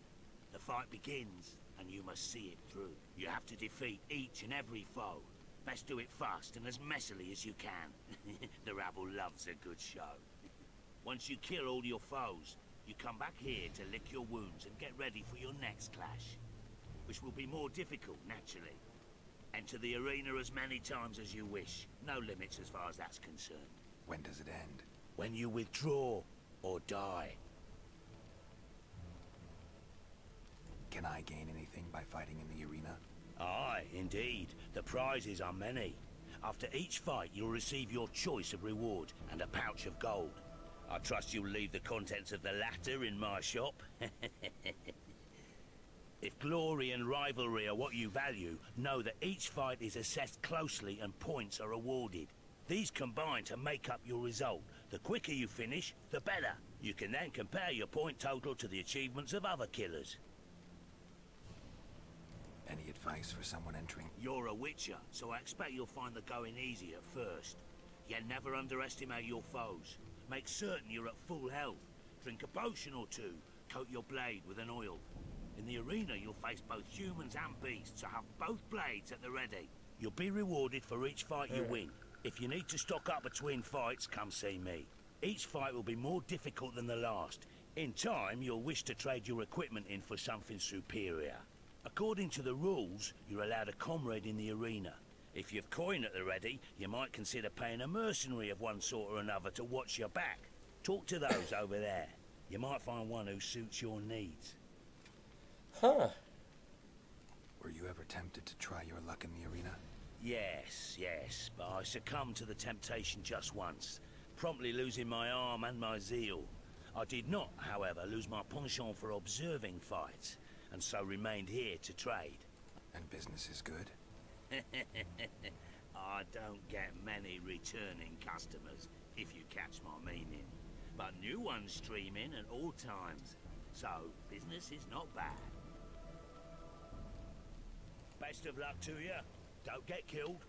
The fight begins, and you must see it through. You have to defeat each and every foe. Best do it fast and as messily as you can. the rabble loves a good show. Once you kill all your foes, you come back here to lick your wounds and get ready for your next clash. Which will be more difficult, naturally. Enter the arena as many times as you wish. No limits as far as that's concerned. When does it end? When you withdraw or die. Can I gain anything by fighting in the arena? Aye, indeed. The prizes are many. After each fight, you'll receive your choice of reward and a pouch of gold. I trust you'll leave the contents of the latter in my shop. if glory and rivalry are what you value, know that each fight is assessed closely and points are awarded. These combine to make up your result. The quicker you finish, the better. You can then compare your point total to the achievements of other killers. Any advice for someone entering? You're a witcher, so I expect you'll find the going easy at first. Yet never underestimate your foes. Make certain you're at full health. Drink a potion or two. Coat your blade with an oil. In the arena, you'll face both humans and beasts, so have both blades at the ready. You'll be rewarded for each fight you win. If you need to stock up between fights, come see me. Each fight will be more difficult than the last. In time, you'll wish to trade your equipment in for something superior. According to the rules, you're allowed a comrade in the arena. If you've coin at the ready, you might consider paying a mercenary of one sort or another to watch your back. Talk to those over there. You might find one who suits your needs. Huh. Were you ever tempted to try your luck in the arena? Yes, yes, but I succumbed to the temptation just once, promptly losing my arm and my zeal. I did not, however, lose my penchant for observing fights, and so remained here to trade. And business is good? I don't get many returning customers, if you catch my meaning. But new ones stream in at all times, so business is not bad. Best of luck to you. Don't get killed.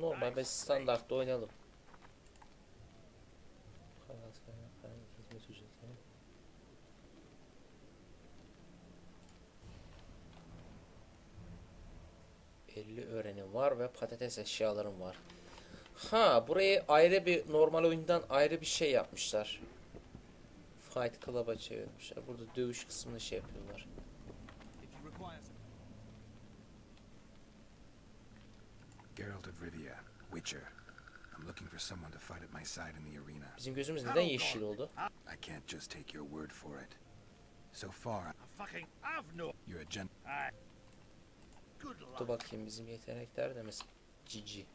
Normal bir standartta oynayalım. 50 öğrenim var ve patates eşyalarım var. Ha burayı ayrı bir normal oyundan ayrı bir şey yapmışlar. Fight Club'a çevirmişler. Burada dövüş kısmını şey yapıyorlar. Geralt of Rivia, Witcher. I'm looking for someone to fight at my side in the arena. Bizim gözümüz neden yeşil oldu? I can't just take your word for it. So far, Fucking have no. you're a luck. Dur bakayım bizim yetenekler de mesela Cici.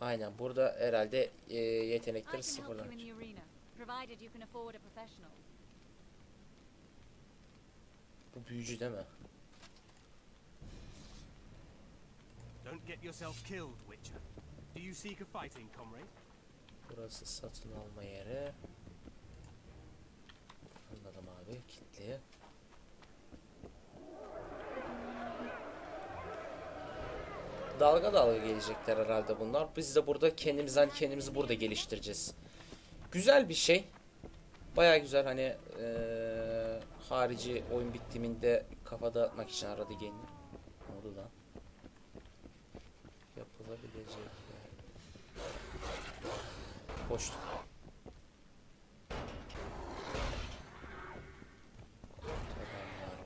Aynen burada herhalde e, I yetenekleri can provided you can afford a professional. Bu büyücü değil mi? Don't get yourself killed, Witcher. Do you seek a fighting, comrade? Burası satın alma yeri. Anladım abi. Kitli. Dalga dalga gelecekler herhalde bunlar. Biz de burada kendimizden kendimizi burada geliştireceğiz. Güzel bir şey. Baya güzel hani eee, harici oyun bitiminde kafa dağıtmak için aradı gene. Ne oldu lan? Yapılabilecek.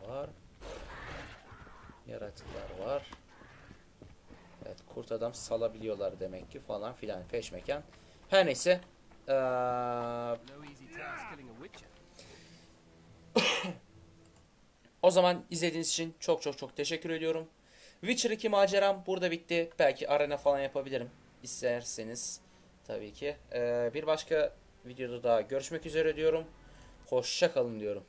Var. Yaratıklar var. Evet kurt adam salabiliyorlar demek ki falan filan feşmeken. Her neyse. O zaman izlediğiniz için çok çok çok teşekkür ediyorum. Witcher 2 maceram burada bitti. Belki arena falan yapabilirim. isterseniz tabii ki. Eee, bir başka videoda daha görüşmek üzere diyorum. Hoşça kalın diyorum.